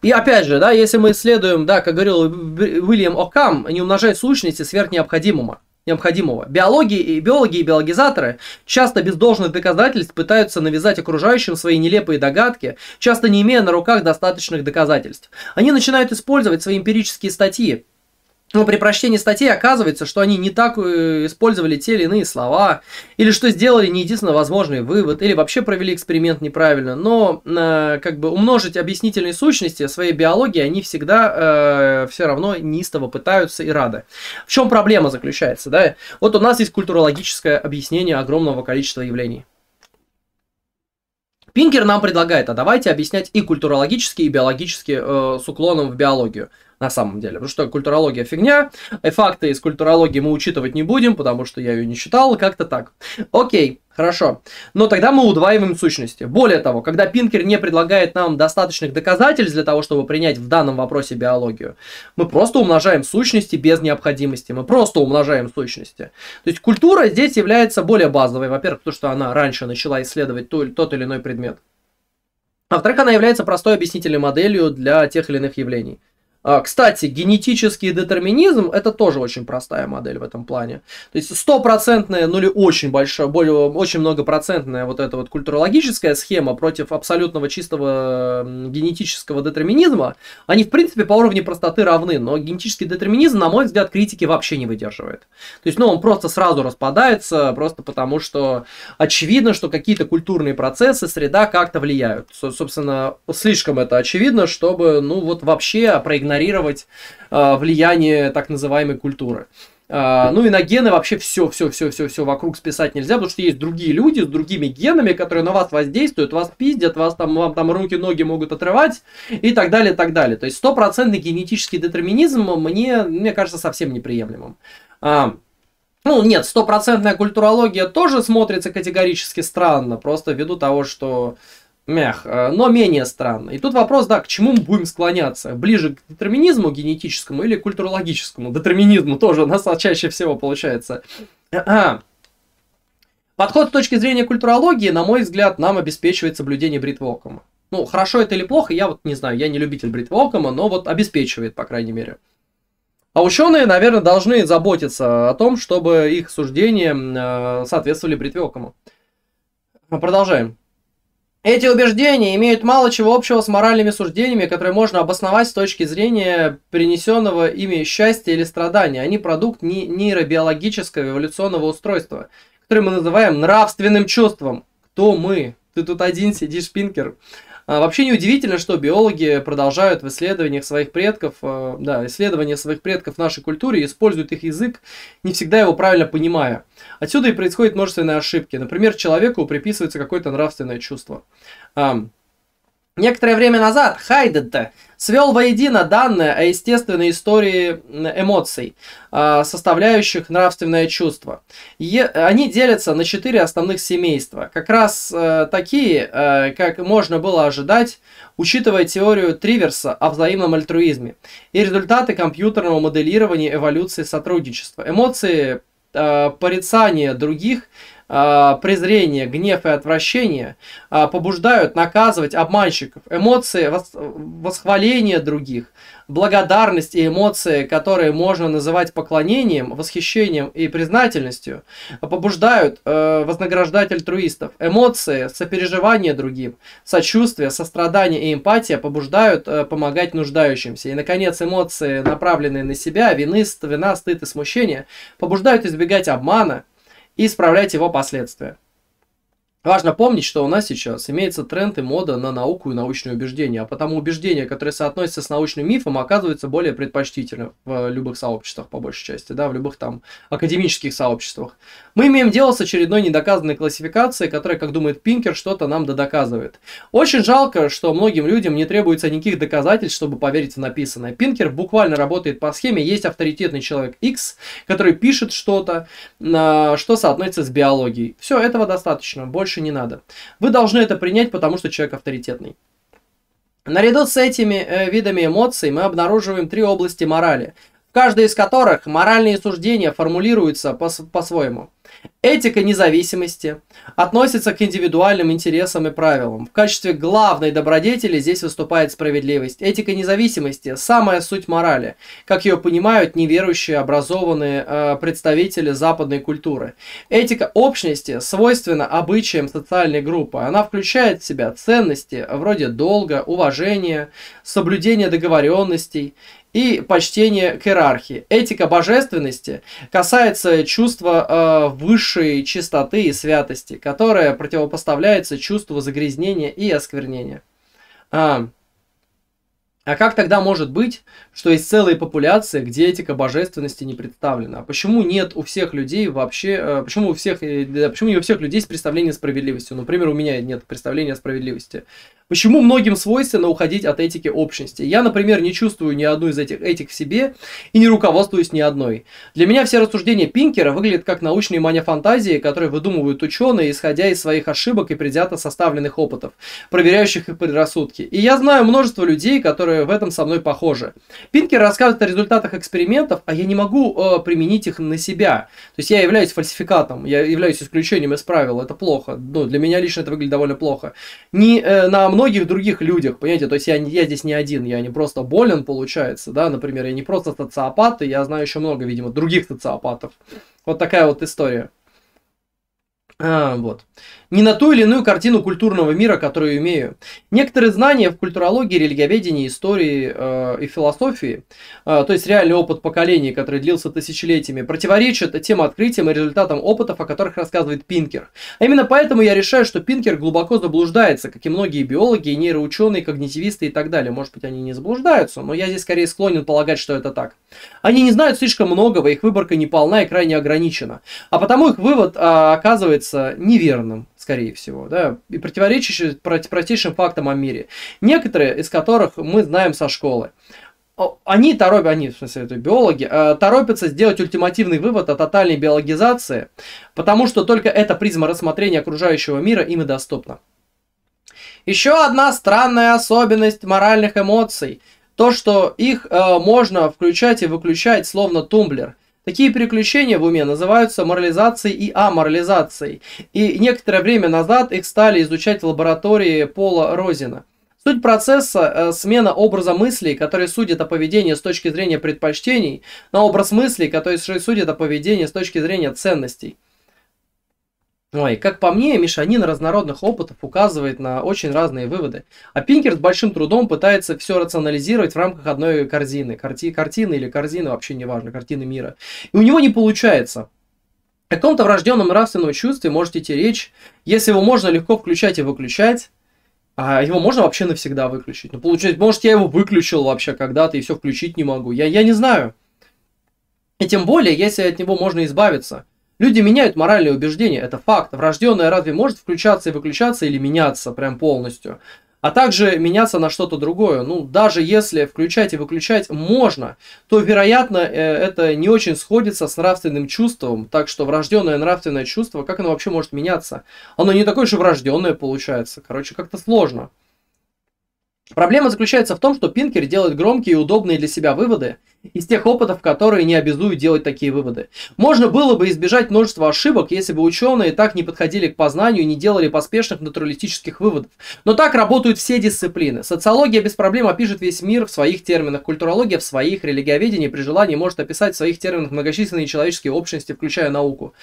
И опять же, да, если мы исследуем, да, как говорил Уильям Окам, не умножать сущности сверх необходимого необходимого. Биологи и биологи и биологизаторы часто без должных доказательств пытаются навязать окружающим свои нелепые догадки, часто не имея на руках достаточных доказательств. Они начинают использовать свои эмпирические статьи, но при прочтении статей оказывается, что они не так э, использовали те или иные слова, или что сделали не единственно возможный вывод, или вообще провели эксперимент неправильно. Но э, как бы умножить объяснительные сущности своей биологии они всегда э, все равно неистово пытаются и рады. В чем проблема заключается? Да? Вот у нас есть культурологическое объяснение огромного количества явлений. Пинкер нам предлагает, а давайте объяснять и культурологически, и биологически э, с уклоном в биологию на самом деле. Потому что культурология фигня, и факты из культурологии мы учитывать не будем, потому что я ее не читал, как-то так. Окей, хорошо. Но тогда мы удваиваем сущности. Более того, когда Пинкер не предлагает нам достаточных доказательств для того, чтобы принять в данном вопросе биологию, мы просто умножаем сущности без необходимости. Мы просто умножаем сущности. То есть культура здесь является более базовой. Во-первых, потому что она раньше начала исследовать тот или иной предмет. А во-вторых, она является простой объяснительной моделью для тех или иных явлений. А, кстати, генетический детерминизм это тоже очень простая модель в этом плане. То есть стопроцентная, ну или очень большая, более, очень многопроцентная вот эта вот культурологическая схема против абсолютного чистого генетического детерминизма, они в принципе по уровню простоты равны, но генетический детерминизм, на мой взгляд, критики вообще не выдерживает. То есть, ну, он просто сразу распадается, просто потому что очевидно, что какие-то культурные процессы, среда как-то влияют. Собственно, слишком это очевидно, чтобы, ну, вот вообще проигнорировать игнорировать э, влияние так называемой культуры. Uh, ну и на гены вообще все, все, все, все, все вокруг списать нельзя, потому что есть другие люди с другими генами, которые на вас воздействуют, вас пиздят, вас там, вам там руки, ноги могут отрывать и так далее, так далее. То есть стопроцентный генетический детерминизм мне, мне кажется совсем неприемлемым. Uh, ну, нет, стопроцентная культурология тоже смотрится категорически странно, просто ввиду того, что мях, э, но менее странно. И тут вопрос, да, к чему мы будем склоняться? Ближе к детерминизму генетическому или культурологическому? Детерминизму тоже у нас чаще всего получается. Подход с точки зрения культурологии, на мой взгляд, нам обеспечивает соблюдение бритволкома. Ну, хорошо это или плохо, я вот не знаю, я не любитель бритволкома, но вот обеспечивает, по крайней мере. А ученые, наверное, должны заботиться о том, чтобы их суждения э, соответствовали бритвелкому. Продолжаем. Эти убеждения имеют мало чего общего с моральными суждениями, которые можно обосновать с точки зрения принесенного ими счастья или страдания. Они продукт нейробиологического эволюционного устройства, которое мы называем нравственным чувством. Кто мы? Ты тут один сидишь, Пинкер. А, вообще неудивительно, что биологи продолжают в исследованиях своих предков, а, да, исследования своих предков в нашей культуре, используют их язык, не всегда его правильно понимая. Отсюда и происходят множественные ошибки. Например, человеку приписывается какое-то нравственное чувство. Некоторое время назад Хайдетте свел воедино данные о естественной истории эмоций, а, составляющих нравственное чувство. Они делятся на четыре основных семейства, как раз э, такие, э, как можно было ожидать, учитывая теорию Триверса о взаимном альтруизме и результаты компьютерного моделирования эволюции сотрудничества. Эмоции э, порицания других – презрение, гнев и отвращение а, побуждают наказывать обманщиков. Эмоции восхваления других, благодарность и эмоции, которые можно называть поклонением, восхищением и признательностью, побуждают э, вознаграждать альтруистов. Эмоции, сопереживание другим, сочувствие, сострадание и эмпатия побуждают э, помогать нуждающимся. И, наконец, эмоции, направленные на себя, вины, вина, стыд и смущение, побуждают избегать обмана, и исправлять его последствия. Важно помнить, что у нас сейчас имеется тренд и мода на науку и научные убеждения, а потому убеждения, которые соотносятся с научным мифом, оказываются более предпочтительны в любых сообществах, по большей части, да, в любых там академических сообществах. Мы имеем дело с очередной недоказанной классификацией, которая, как думает Пинкер, что-то нам додоказывает. Очень жалко, что многим людям не требуется никаких доказательств, чтобы поверить в написанное. Пинкер буквально работает по схеме, есть авторитетный человек X, который пишет что-то, что соотносится с биологией. Все, этого достаточно, больше больше не надо. Вы должны это принять, потому что человек авторитетный. Наряду с этими э, видами эмоций мы обнаруживаем три области морали, каждой из которых моральные суждения формулируются по-своему. Этика независимости относится к индивидуальным интересам и правилам. В качестве главной добродетели здесь выступает справедливость. Этика независимости – самая суть морали, как ее понимают неверующие образованные э, представители западной культуры. Этика общности свойственна обычаям социальной группы. Она включает в себя ценности вроде долга, уважения, соблюдения договоренностей и почтение к иерархии. Этика божественности касается чувства э, высшей чистоты и святости, которое противопоставляется чувству загрязнения и осквернения. А, а как тогда может быть, что есть целые популяции, где этика божественности не представлена? А почему нет у всех людей вообще, э, почему у всех, э, почему не у всех людей есть представление о справедливости? Например, у меня нет представления о справедливости. Почему многим свойственно уходить от этики общности? Я, например, не чувствую ни одну из этих этик в себе и не руководствуюсь ни одной. Для меня все рассуждения Пинкера выглядят как научные манифантазии, которые выдумывают ученые, исходя из своих ошибок и предвзято составленных опытов, проверяющих их предрассудки. И я знаю множество людей, которые в этом со мной похожи. Пинкер рассказывает о результатах экспериментов, а я не могу э, применить их на себя. То есть я являюсь фальсификатом, я являюсь исключением из правил, это плохо. Ну, для меня лично это выглядит довольно плохо. Не э, на многих других людях, понимаете, то есть я, я здесь не один, я не просто болен, получается, да, например, я не просто социопат, и я знаю еще много, видимо, других социопатов. Вот такая вот история. А, вот не на ту или иную картину культурного мира, которую имею. Некоторые знания в культурологии, религиоведении, истории э, и философии, э, то есть реальный опыт поколений, который длился тысячелетиями, противоречат тем открытиям и результатам опытов, о которых рассказывает Пинкер. А именно поэтому я решаю, что Пинкер глубоко заблуждается, как и многие биологи, нейроученые, когнитивисты и так далее. Может быть, они не заблуждаются, но я здесь скорее склонен полагать, что это так. Они не знают слишком многого, их выборка неполна и крайне ограничена. А потому их вывод э, оказывается неверным скорее всего, да, и противоречащие простейшим фактам о мире. Некоторые из которых мы знаем со школы. Они торопят, они, в смысле, это биологи, э, торопятся сделать ультимативный вывод о тотальной биологизации, потому что только эта призма рассмотрения окружающего мира им и доступна. Еще одна странная особенность моральных эмоций – то, что их э, можно включать и выключать, словно тумблер – Такие переключения в уме называются морализацией и аморализацией, и некоторое время назад их стали изучать в лаборатории Пола Розина. Суть процесса э, смена образа мыслей, который судит о поведении с точки зрения предпочтений, на образ мыслей, который судит о поведении с точки зрения ценностей. Ой, как по мне, мешанина разнородных опытов указывает на очень разные выводы. А Пинкер с большим трудом пытается все рационализировать в рамках одной корзины. Карти, картины или корзины, вообще не важно, картины мира. И у него не получается. О каком-то врожденном нравственном чувстве может идти речь, если его можно легко включать и выключать, а его можно вообще навсегда выключить. Ну, получается, может, я его выключил вообще когда-то и все включить не могу. Я, я не знаю. И тем более, если от него можно избавиться – Люди меняют моральные убеждения, это факт. Врожденное разве может включаться и выключаться или меняться прям полностью? А также меняться на что-то другое. Ну, даже если включать и выключать можно, то, вероятно, э, это не очень сходится с нравственным чувством. Так что врожденное нравственное чувство, как оно вообще может меняться? Оно не такое же врожденное получается. Короче, как-то сложно. Проблема заключается в том, что Пинкер делает громкие и удобные для себя выводы из тех опытов, которые не обязуют делать такие выводы. Можно было бы избежать множества ошибок, если бы ученые так не подходили к познанию и не делали поспешных натуралистических выводов. Но так работают все дисциплины. Социология без проблем опишет весь мир в своих терминах, культурология в своих, религиоведение при желании может описать в своих терминах многочисленные человеческие общности, включая науку.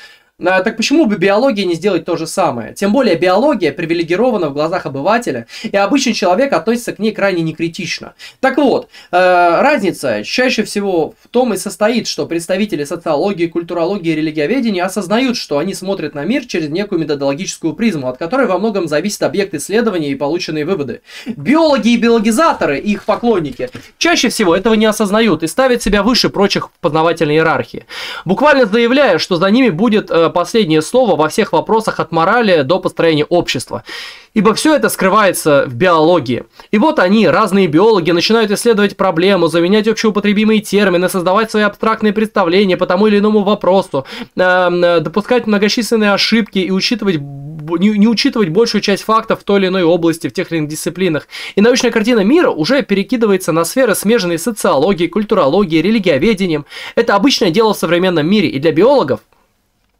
Так почему бы биологии не сделать то же самое? Тем более биология привилегирована в глазах обывателя, и обычный человек относится к ней крайне некритично. Так вот, э, разница чаще всего в том и состоит, что представители социологии, культурологии и религиоведения осознают, что они смотрят на мир через некую методологическую призму, от которой во многом зависит объект исследования и полученные выводы. Биологи и биологизаторы, их поклонники, чаще всего этого не осознают и ставят себя выше прочих познавательной иерархии, буквально заявляя, что за ними будет э, последнее слово во всех вопросах от морали до построения общества. Ибо все это скрывается в биологии. И вот они, разные биологи, начинают исследовать проблему, заменять общеупотребимые термины, создавать свои абстрактные представления по тому или иному вопросу, э, допускать многочисленные ошибки и учитывать не, не учитывать большую часть фактов в той или иной области, в тех или иных дисциплинах. И научная картина мира уже перекидывается на сферы, смеженные социологией, культурологией, религиоведением. Это обычное дело в современном мире, и для биологов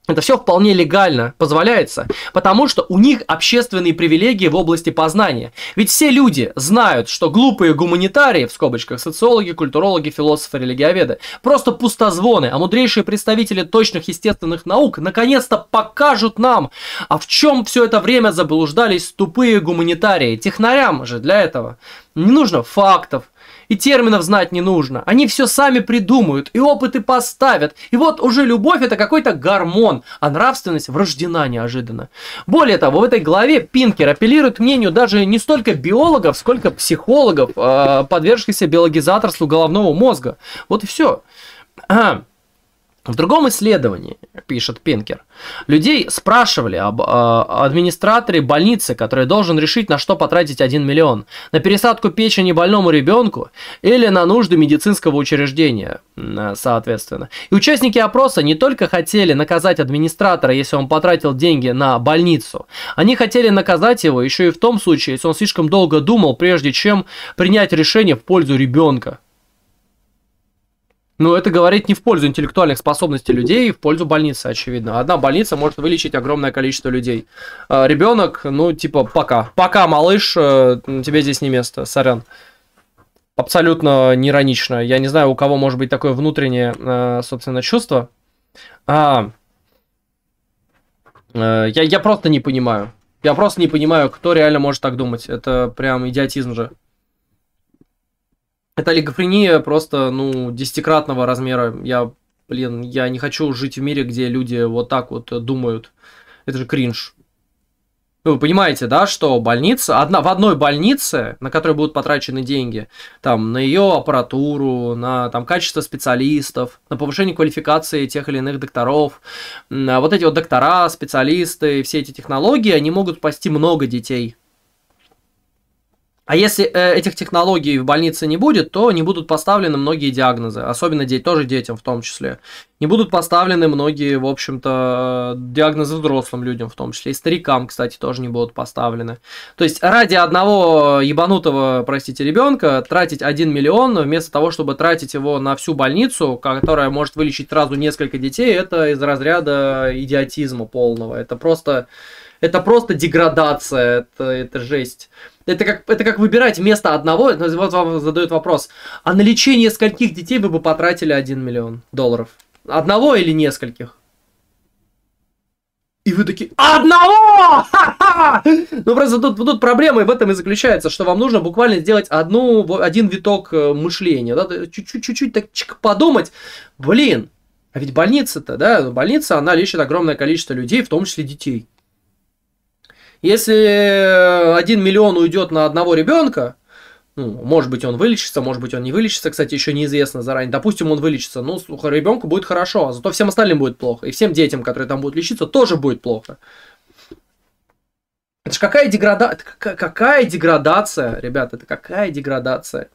это все вполне легально, позволяется, потому что у них общественные привилегии в области познания. Ведь все люди знают, что глупые гуманитарии, в скобочках социологи, культурологи, философы, религиоведы, просто пустозвоны, а мудрейшие представители точных естественных наук наконец-то покажут нам, а в чем все это время заблуждались тупые гуманитарии. Технарям же для этого не нужно фактов, и терминов знать не нужно. Они все сами придумают и опыты поставят. И вот уже любовь это какой-то гормон, а нравственность врождена неожиданно. Более того, в этой главе Пинкер апеллирует мнению даже не столько биологов, сколько психологов, а, подвергшихся биологизаторству головного мозга. Вот и все. В другом исследовании, пишет Пинкер, людей спрашивали об э, администраторе больницы, который должен решить, на что потратить 1 миллион. На пересадку печени больному ребенку или на нужды медицинского учреждения, соответственно. И участники опроса не только хотели наказать администратора, если он потратил деньги на больницу, они хотели наказать его еще и в том случае, если он слишком долго думал, прежде чем принять решение в пользу ребенка. Ну, это говорит не в пользу интеллектуальных способностей людей, в пользу больницы, очевидно. Одна больница может вылечить огромное количество людей. А, ребенок, ну, типа, пока. Пока, малыш, э, тебе здесь не место, сорян. Абсолютно неиронично. Я не знаю, у кого может быть такое внутреннее, э, собственно, чувство. А, э, я, я просто не понимаю. Я просто не понимаю, кто реально может так думать. Это прям идиотизм же. Это олигофрения просто, ну, десятикратного размера. Я, блин, я не хочу жить в мире, где люди вот так вот думают. Это же кринж. Ну, вы понимаете, да, что больница, одна, в одной больнице, на которой будут потрачены деньги, там, на ее аппаратуру, на там, качество специалистов, на повышение квалификации тех или иных докторов, вот эти вот доктора, специалисты, все эти технологии, они могут спасти много детей. А если э, этих технологий в больнице не будет, то не будут поставлены многие диагнозы, особенно де- тоже детям в том числе. Не будут поставлены многие, в общем-то, диагнозы взрослым людям в том числе. И старикам, кстати, тоже не будут поставлены. То есть ради одного ебанутого, простите, ребенка тратить 1 миллион, вместо того, чтобы тратить его на всю больницу, которая может вылечить сразу несколько детей, это из разряда идиотизма полного. Это просто, это просто деградация, это, это жесть. Это как, это как выбирать вместо одного, вот вам задают вопрос, а на лечение скольких детей вы бы потратили 1 миллион долларов? Одного или нескольких? И вы такие, одного! Ха-ха! Ну просто тут, тут проблема и в этом и заключается, что вам нужно буквально сделать одну, один виток э, мышления, да, чуть-чуть так чик, подумать, блин, а ведь больница-то, да, больница, она лечит огромное количество людей, в том числе детей. Если один миллион уйдет на одного ребенка, ну, может быть, он вылечится, может быть, он не вылечится, кстати, еще неизвестно заранее. Допустим, он вылечится, ну, ребенку будет хорошо, а зато всем остальным будет плохо. И всем детям, которые там будут лечиться, тоже будет плохо. Это же какая деградация, какая деградация, ребята, это какая деградация.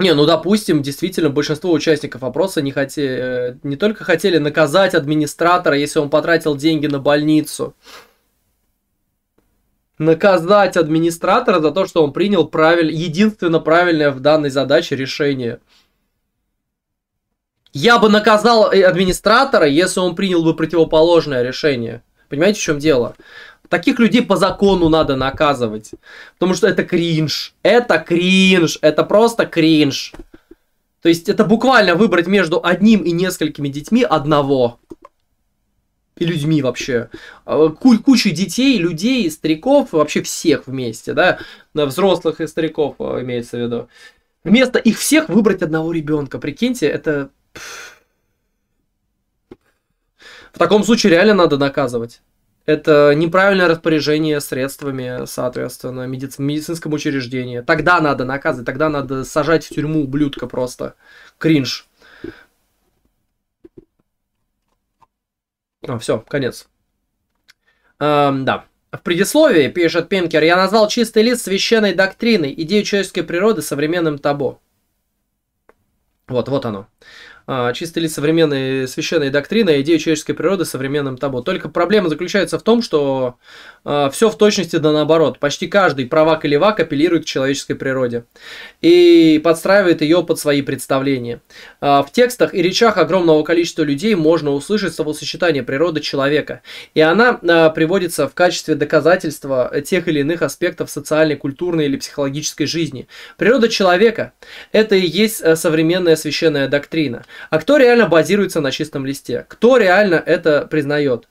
Не, ну допустим, действительно, большинство участников опроса не, хотели, э, не только хотели наказать администратора, если он потратил деньги на больницу. Наказать администратора за то, что он принял правиль, единственно правильное в данной задаче решение. Я бы наказал э, администратора, если он принял бы противоположное решение. Понимаете, в чем дело? Таких людей по закону надо наказывать. Потому что это кринж. Это кринж. Это просто кринж. То есть это буквально выбрать между одним и несколькими детьми одного. И людьми вообще. А, ку- куча детей, людей, стариков, вообще всех вместе, да, взрослых и стариков а, имеется в виду. Вместо их всех выбрать одного ребенка. Прикиньте, это... В таком случае реально надо наказывать. Это неправильное распоряжение средствами, соответственно, медици- медицинскому учреждению. Тогда надо наказывать, тогда надо сажать в тюрьму ублюдка просто. Кринж. А, все, конец. Эм, да. В предисловии пишет Пинкер, я назвал чистый лист священной доктриной, идею человеческой природы современным табу. Вот, вот оно. А, чистый лист современной священной доктрины, идею человеческой природы современным табу. Только проблема заключается в том, что а, все в точности да наоборот. Почти каждый правак и левак апеллирует к человеческой природе и подстраивает ее под свои представления. А, в текстах и речах огромного количества людей можно услышать словосочетание природы человека, и она а, приводится в качестве доказательства тех или иных аспектов социальной, культурной или психологической жизни. Природа человека – это и есть э, современная священная доктрина. А кто реально базируется на чистом листе? Кто реально это признает?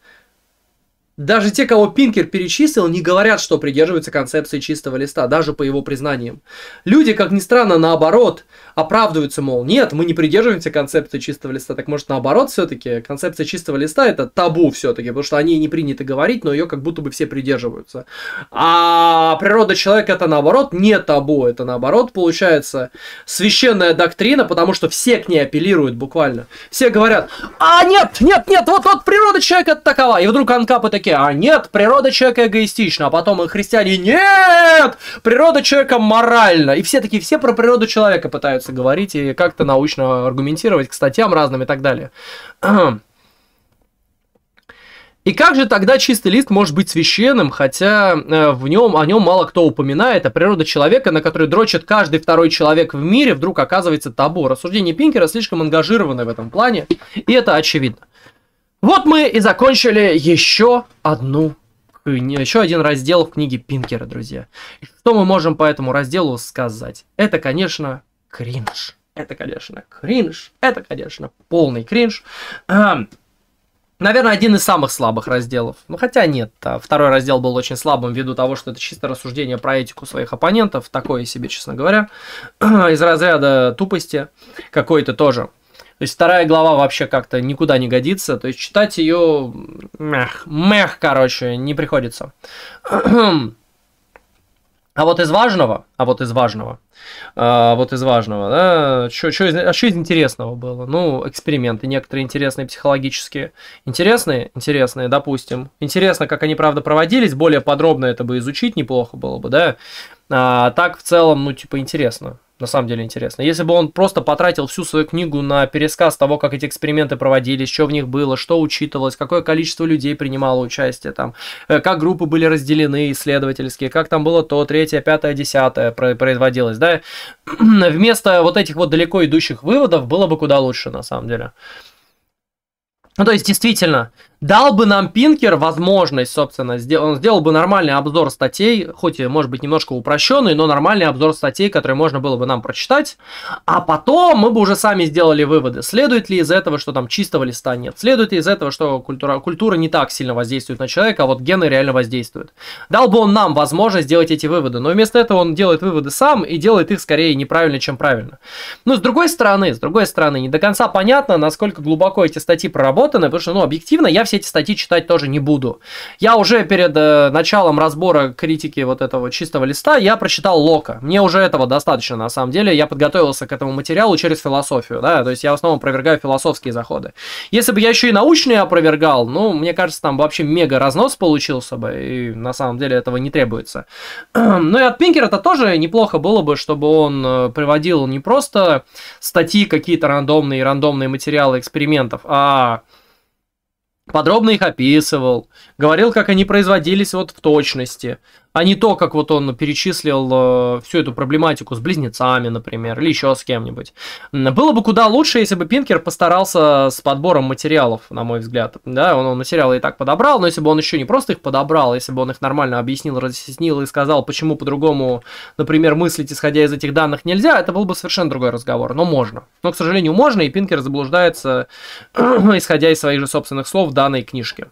Даже те, кого Пинкер перечислил, не говорят, что придерживаются концепции чистого листа, даже по его признаниям. Люди, как ни странно, наоборот, оправдываются, мол, нет, мы не придерживаемся концепции чистого листа. Так может наоборот все-таки концепция чистого листа это табу все-таки, потому что о ней не принято говорить, но ее как будто бы все придерживаются. А природа человека это наоборот не табу, это наоборот получается священная доктрина, потому что все к ней апеллируют буквально. Все говорят, а нет, нет, нет, вот, вот природа человека это такова. И вдруг анкапы такие, а нет, природа человека эгоистична, а потом и христиане, нет, природа человека моральна. И все такие, все про природу человека пытаются говорить и как-то научно аргументировать к статьям разным и так далее. И как же тогда чистый лист может быть священным, хотя э, в нем, о нем мало кто упоминает, а природа человека, на которой дрочит каждый второй человек в мире, вдруг оказывается табу. Рассуждения Пинкера слишком ангажированы в этом плане, и это очевидно. Вот мы и закончили еще одну еще один раздел в книге Пинкера, друзья. Что мы можем по этому разделу сказать? Это, конечно, кринж. Это, конечно, кринж. Это, конечно, полный кринж. Наверное, один из самых слабых разделов. Ну, хотя нет, а второй раздел был очень слабым ввиду того, что это чисто рассуждение про этику своих оппонентов. Такое себе, честно говоря. Из разряда тупости какой-то тоже. То есть вторая глава вообще как-то никуда не годится. То есть читать ее мех, мех, короче, не приходится. А вот из важного, а вот из важного, а вот из важного, да, что из, а из интересного было? Ну, эксперименты некоторые интересные, психологические. Интересные? Интересные, допустим. Интересно, как они, правда, проводились, более подробно это бы изучить неплохо было бы, да. А так, в целом, ну, типа, интересно на самом деле интересно. Если бы он просто потратил всю свою книгу на пересказ того, как эти эксперименты проводились, что в них было, что учитывалось, какое количество людей принимало участие, там, э, как группы были разделены исследовательские, как там было то, третье, пятое, десятое производилось, да, вместо вот этих вот далеко идущих выводов было бы куда лучше, на самом деле. Ну, то есть, действительно, дал бы нам Пинкер возможность, собственно, он сделал бы нормальный обзор статей, хоть и, может быть, немножко упрощенный, но нормальный обзор статей, которые можно было бы нам прочитать, а потом мы бы уже сами сделали выводы, следует ли из этого, что там чистого листа нет, следует ли из этого, что культура, культура не так сильно воздействует на человека, а вот гены реально воздействуют. Дал бы он нам возможность сделать эти выводы, но вместо этого он делает выводы сам и делает их скорее неправильно, чем правильно. Но с другой стороны, с другой стороны, не до конца понятно, насколько глубоко эти статьи проработаны, потому что, ну, объективно, я все эти статьи читать тоже не буду. Я уже перед э, началом разбора критики вот этого чистого листа, я прочитал Лока. Мне уже этого достаточно, на самом деле. Я подготовился к этому материалу через философию, да, то есть я в основном опровергаю философские заходы. Если бы я еще и научные опровергал, ну, мне кажется, там вообще мега разнос получился бы, и на самом деле этого не требуется. Ну и от Пинкера это тоже неплохо было бы, чтобы он э, приводил не просто статьи какие-то рандомные, рандомные материалы экспериментов, а подробно их описывал, говорил, как они производились вот в точности, а не то, как вот он перечислил э, всю эту проблематику с близнецами, например, или еще с кем-нибудь. Было бы куда лучше, если бы Пинкер постарался с подбором материалов, на мой взгляд. Да, он, он материалы и так подобрал, но если бы он еще не просто их подобрал, если бы он их нормально объяснил, разъяснил и сказал, почему по-другому, например, мыслить, исходя из этих данных, нельзя, это был бы совершенно другой разговор. Но можно. Но, к сожалению, можно, и Пинкер заблуждается, исходя из своих же собственных слов в данной книжке.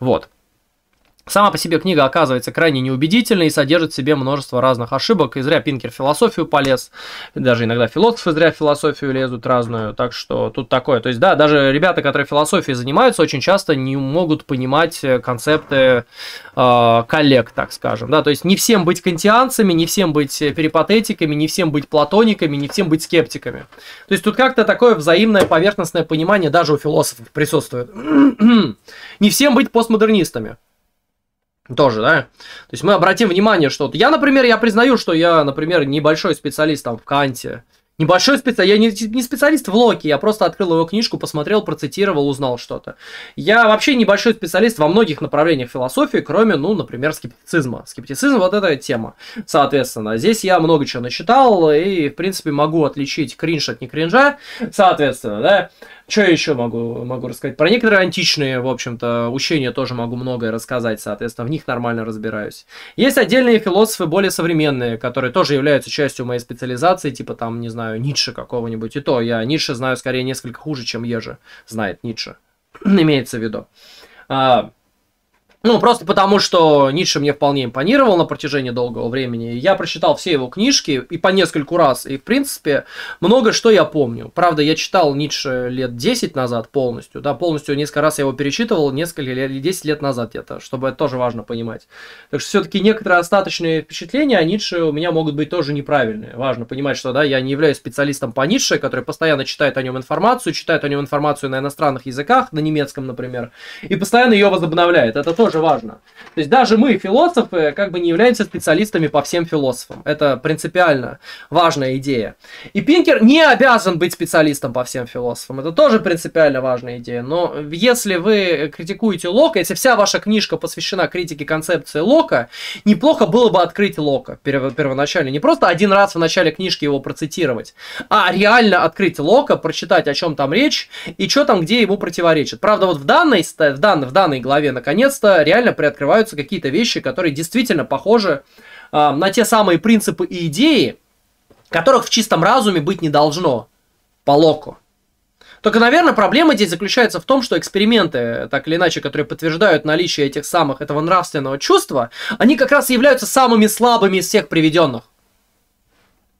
Вот. Сама по себе книга оказывается крайне неубедительной и содержит в себе множество разных ошибок. И зря Пинкер в философию полез. Даже иногда философы зря в философию лезут разную. Так что тут такое. То есть, да, даже ребята, которые философией занимаются, очень часто не могут понимать э, концепты э, коллег, так скажем. Да, то есть не всем быть кантианцами, не всем быть перипатетиками, не всем быть платониками, не всем быть скептиками. То есть тут как-то такое взаимное поверхностное понимание даже у философов присутствует. не всем быть постмодернистами. Тоже, да? То есть мы обратим внимание, что я, например, я признаю, что я, например, небольшой специалист там в Канте, Небольшой специалист, я не, не специалист в Локи, я просто открыл его книжку, посмотрел, процитировал, узнал что-то. Я вообще небольшой специалист во многих направлениях философии, кроме, ну, например, скептицизма. Скептицизм вот эта тема, соответственно. Здесь я много чего начитал и, в принципе, могу отличить кринж от не кринжа, соответственно, да. Что я еще могу, могу рассказать? Про некоторые античные, в общем-то, учения тоже могу многое рассказать, соответственно, в них нормально разбираюсь. Есть отдельные философы более современные, которые тоже являются частью моей специализации, типа там, не знаю, Ницше какого-нибудь. И то я Ницше знаю скорее несколько хуже, чем Ежи знает Ницше. Имеется в виду. А, ну, просто потому, что Ницше мне вполне импонировал на протяжении долгого времени. Я прочитал все его книжки и по нескольку раз. И, в принципе, много что я помню. Правда, я читал Ницше лет 10 назад полностью. Да, полностью несколько раз я его перечитывал, несколько лет, 10 лет назад где-то, чтобы это тоже важно понимать. Так что все-таки некоторые остаточные впечатления о Ницше у меня могут быть тоже неправильные. Важно понимать, что да, я не являюсь специалистом по Ницше, который постоянно читает о нем информацию, читает о нем информацию на иностранных языках, на немецком, например, и постоянно ее возобновляет. Это тоже тоже важно. То есть даже мы, философы, как бы не являемся специалистами по всем философам. Это принципиально важная идея. И Пинкер не обязан быть специалистом по всем философам. Это тоже принципиально важная идея. Но если вы критикуете Лока, если вся ваша книжка посвящена критике концепции Лока, неплохо было бы открыть Лока первоначально. Не просто один раз в начале книжки его процитировать, а реально открыть Лока, прочитать, о чем там речь и что там, где ему противоречит. Правда, вот в данной, в данной, в данной главе, наконец-то, реально приоткрываются какие-то вещи, которые действительно похожи э, на те самые принципы и идеи, которых в чистом разуме быть не должно по локу. Только, наверное, проблема здесь заключается в том, что эксперименты, так или иначе, которые подтверждают наличие этих самых, этого нравственного чувства, они как раз являются самыми слабыми из всех приведенных.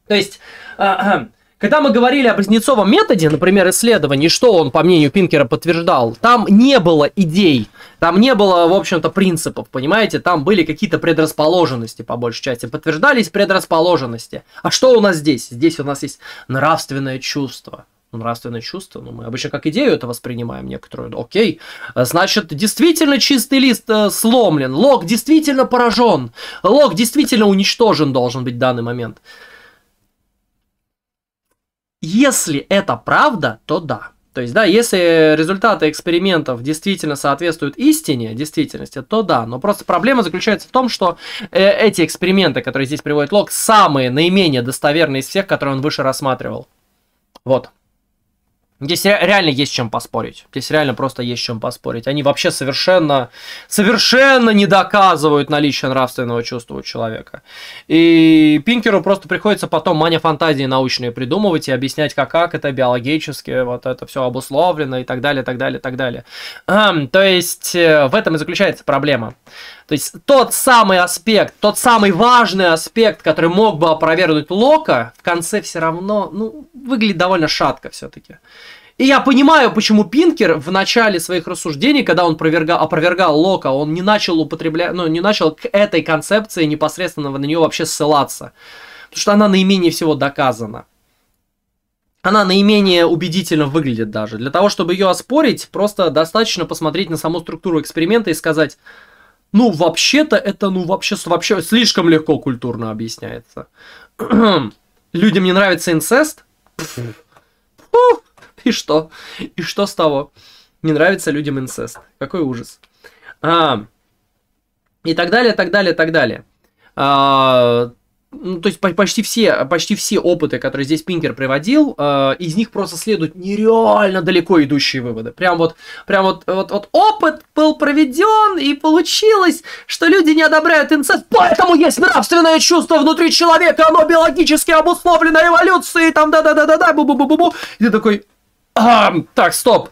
То есть, э, когда мы говорили о Близнецовом методе, например, исследований, что он, по мнению Пинкера, подтверждал, там не было идей, там не было, в общем-то, принципов, понимаете? Там были какие-то предрасположенности, по большей части. Подтверждались предрасположенности. А что у нас здесь? Здесь у нас есть нравственное чувство. Ну, нравственное чувство, ну, мы обычно как идею это воспринимаем некоторую. Окей, значит, действительно чистый лист э, сломлен, лог действительно поражен, лог действительно уничтожен должен быть в данный момент. Если это правда, то да. То есть, да, если результаты экспериментов действительно соответствуют истине, действительности, то да. Но просто проблема заключается в том, что э, эти эксперименты, которые здесь приводит Лок, самые наименее достоверные из всех, которые он выше рассматривал. Вот. Здесь реально есть чем поспорить. Здесь реально просто есть чем поспорить. Они вообще совершенно, совершенно не доказывают наличие нравственного чувства у человека. И Пинкеру просто приходится потом маня фантазии научные придумывать и объяснять, как, как это биологически, вот это все обусловлено и так далее, так далее, так далее. То есть э, в этом и заключается проблема. То есть тот самый аспект, тот самый важный аспект, который мог бы опровергнуть Лока, в конце все равно, ну, выглядит довольно шатко все-таки. И я понимаю, почему Пинкер в начале своих рассуждений, когда он опровергал, опровергал Лока, он не начал употреблять, ну, не начал к этой концепции непосредственно на нее вообще ссылаться. Потому что она наименее всего доказана. Она наименее убедительно выглядит даже. Для того, чтобы ее оспорить, просто достаточно посмотреть на саму структуру эксперимента и сказать, ну, вообще-то это, ну, вообще, вообще слишком легко культурно объясняется. Людям не нравится инцест? И что? И что с того? Не нравится людям инцест. Какой ужас. А, и так далее, так далее, так далее. А, ну, то есть почти все, почти все опыты, которые здесь Пинкер приводил, э, из них просто следуют нереально далеко идущие выводы. Прям вот, прям вот, вот, вот опыт был проведен, и получилось, что люди не одобряют инцест, поэтому есть нравственное чувство внутри человека, оно биологически обусловлено эволюцией, там да-да-да-да-да, бу-бу-бу-бу-бу. И ты такой, а, так, стоп,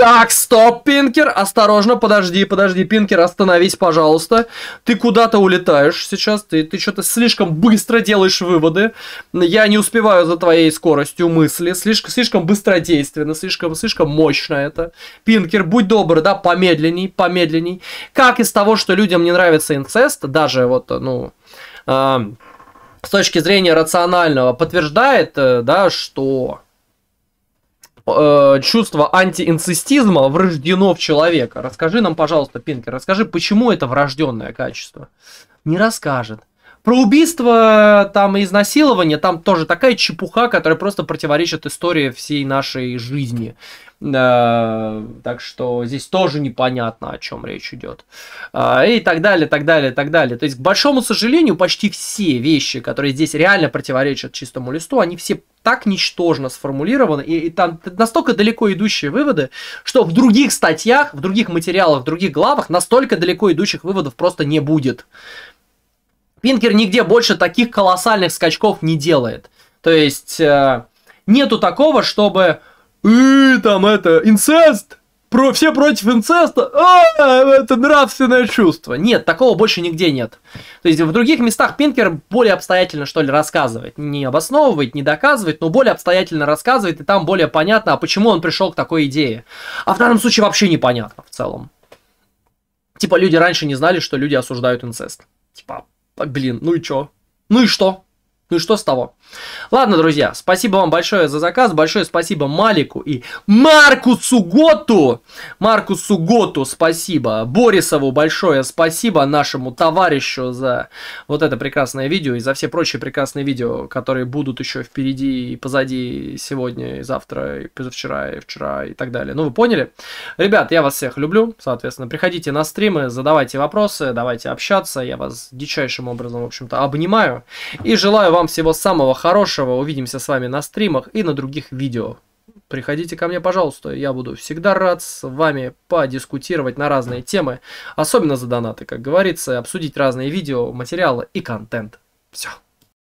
так, стоп, Пинкер, осторожно, подожди, подожди, Пинкер, остановись, пожалуйста. Ты куда-то улетаешь сейчас, ты, ты что-то слишком быстро делаешь выводы. Я не успеваю за твоей скоростью мысли, слишком, слишком быстродейственно, слишком, слишком мощно это. Пинкер, будь добр, да, помедленней, помедленней. Как из того, что людям не нравится инцест, даже вот, ну... Э, с точки зрения рационального подтверждает, э, да, что э, чувство антиинцестизма врождено в человека. Расскажи нам, пожалуйста, Пинкер, расскажи, почему это врожденное качество? Не расскажет. Про убийство, там, и изнасилование, там тоже такая чепуха, которая просто противоречит истории всей нашей жизни. Так что здесь тоже непонятно, о чем речь идет. Э, и так далее, так далее, так далее. То есть, к большому сожалению, почти все вещи, которые здесь реально противоречат чистому листу, они все так ничтожно сформулированы, и, и там настолько далеко идущие выводы, что в других статьях, в других материалах, в других главах настолько далеко идущих выводов просто не будет. Пинкер нигде больше таких колоссальных скачков не делает. То есть э, нету такого, чтобы и там это инцест, про, все против инцеста, а, это нравственное чувство. Нет, такого больше нигде нет. То есть в других местах Пинкер более обстоятельно, что ли, рассказывает. Не обосновывает, не доказывает, но более обстоятельно рассказывает, и там более понятно, а почему он пришел к такой идее. А в данном случае вообще непонятно в целом. Типа люди раньше не знали, что люди осуждают инцест. Типа, блин, ну и чё? Ну и что? Ну и что с того? Ладно, друзья, спасибо вам большое за заказ, большое спасибо Малику и Маркусу Готу. Маркусу Готу спасибо, Борисову большое спасибо нашему товарищу за вот это прекрасное видео и за все прочие прекрасные видео, которые будут еще впереди и позади сегодня, и завтра, и позавчера, и вчера, и так далее. Ну, вы поняли? Ребят, я вас всех люблю, соответственно, приходите на стримы, задавайте вопросы, давайте общаться, я вас дичайшим образом, в общем-то, обнимаю и желаю вам всего самого хорошего. Увидимся с вами на стримах и на других видео. Приходите ко мне, пожалуйста. Я буду всегда рад с вами подискутировать на разные темы. Особенно за донаты, как говорится, обсудить разные видео, материалы и контент. Все.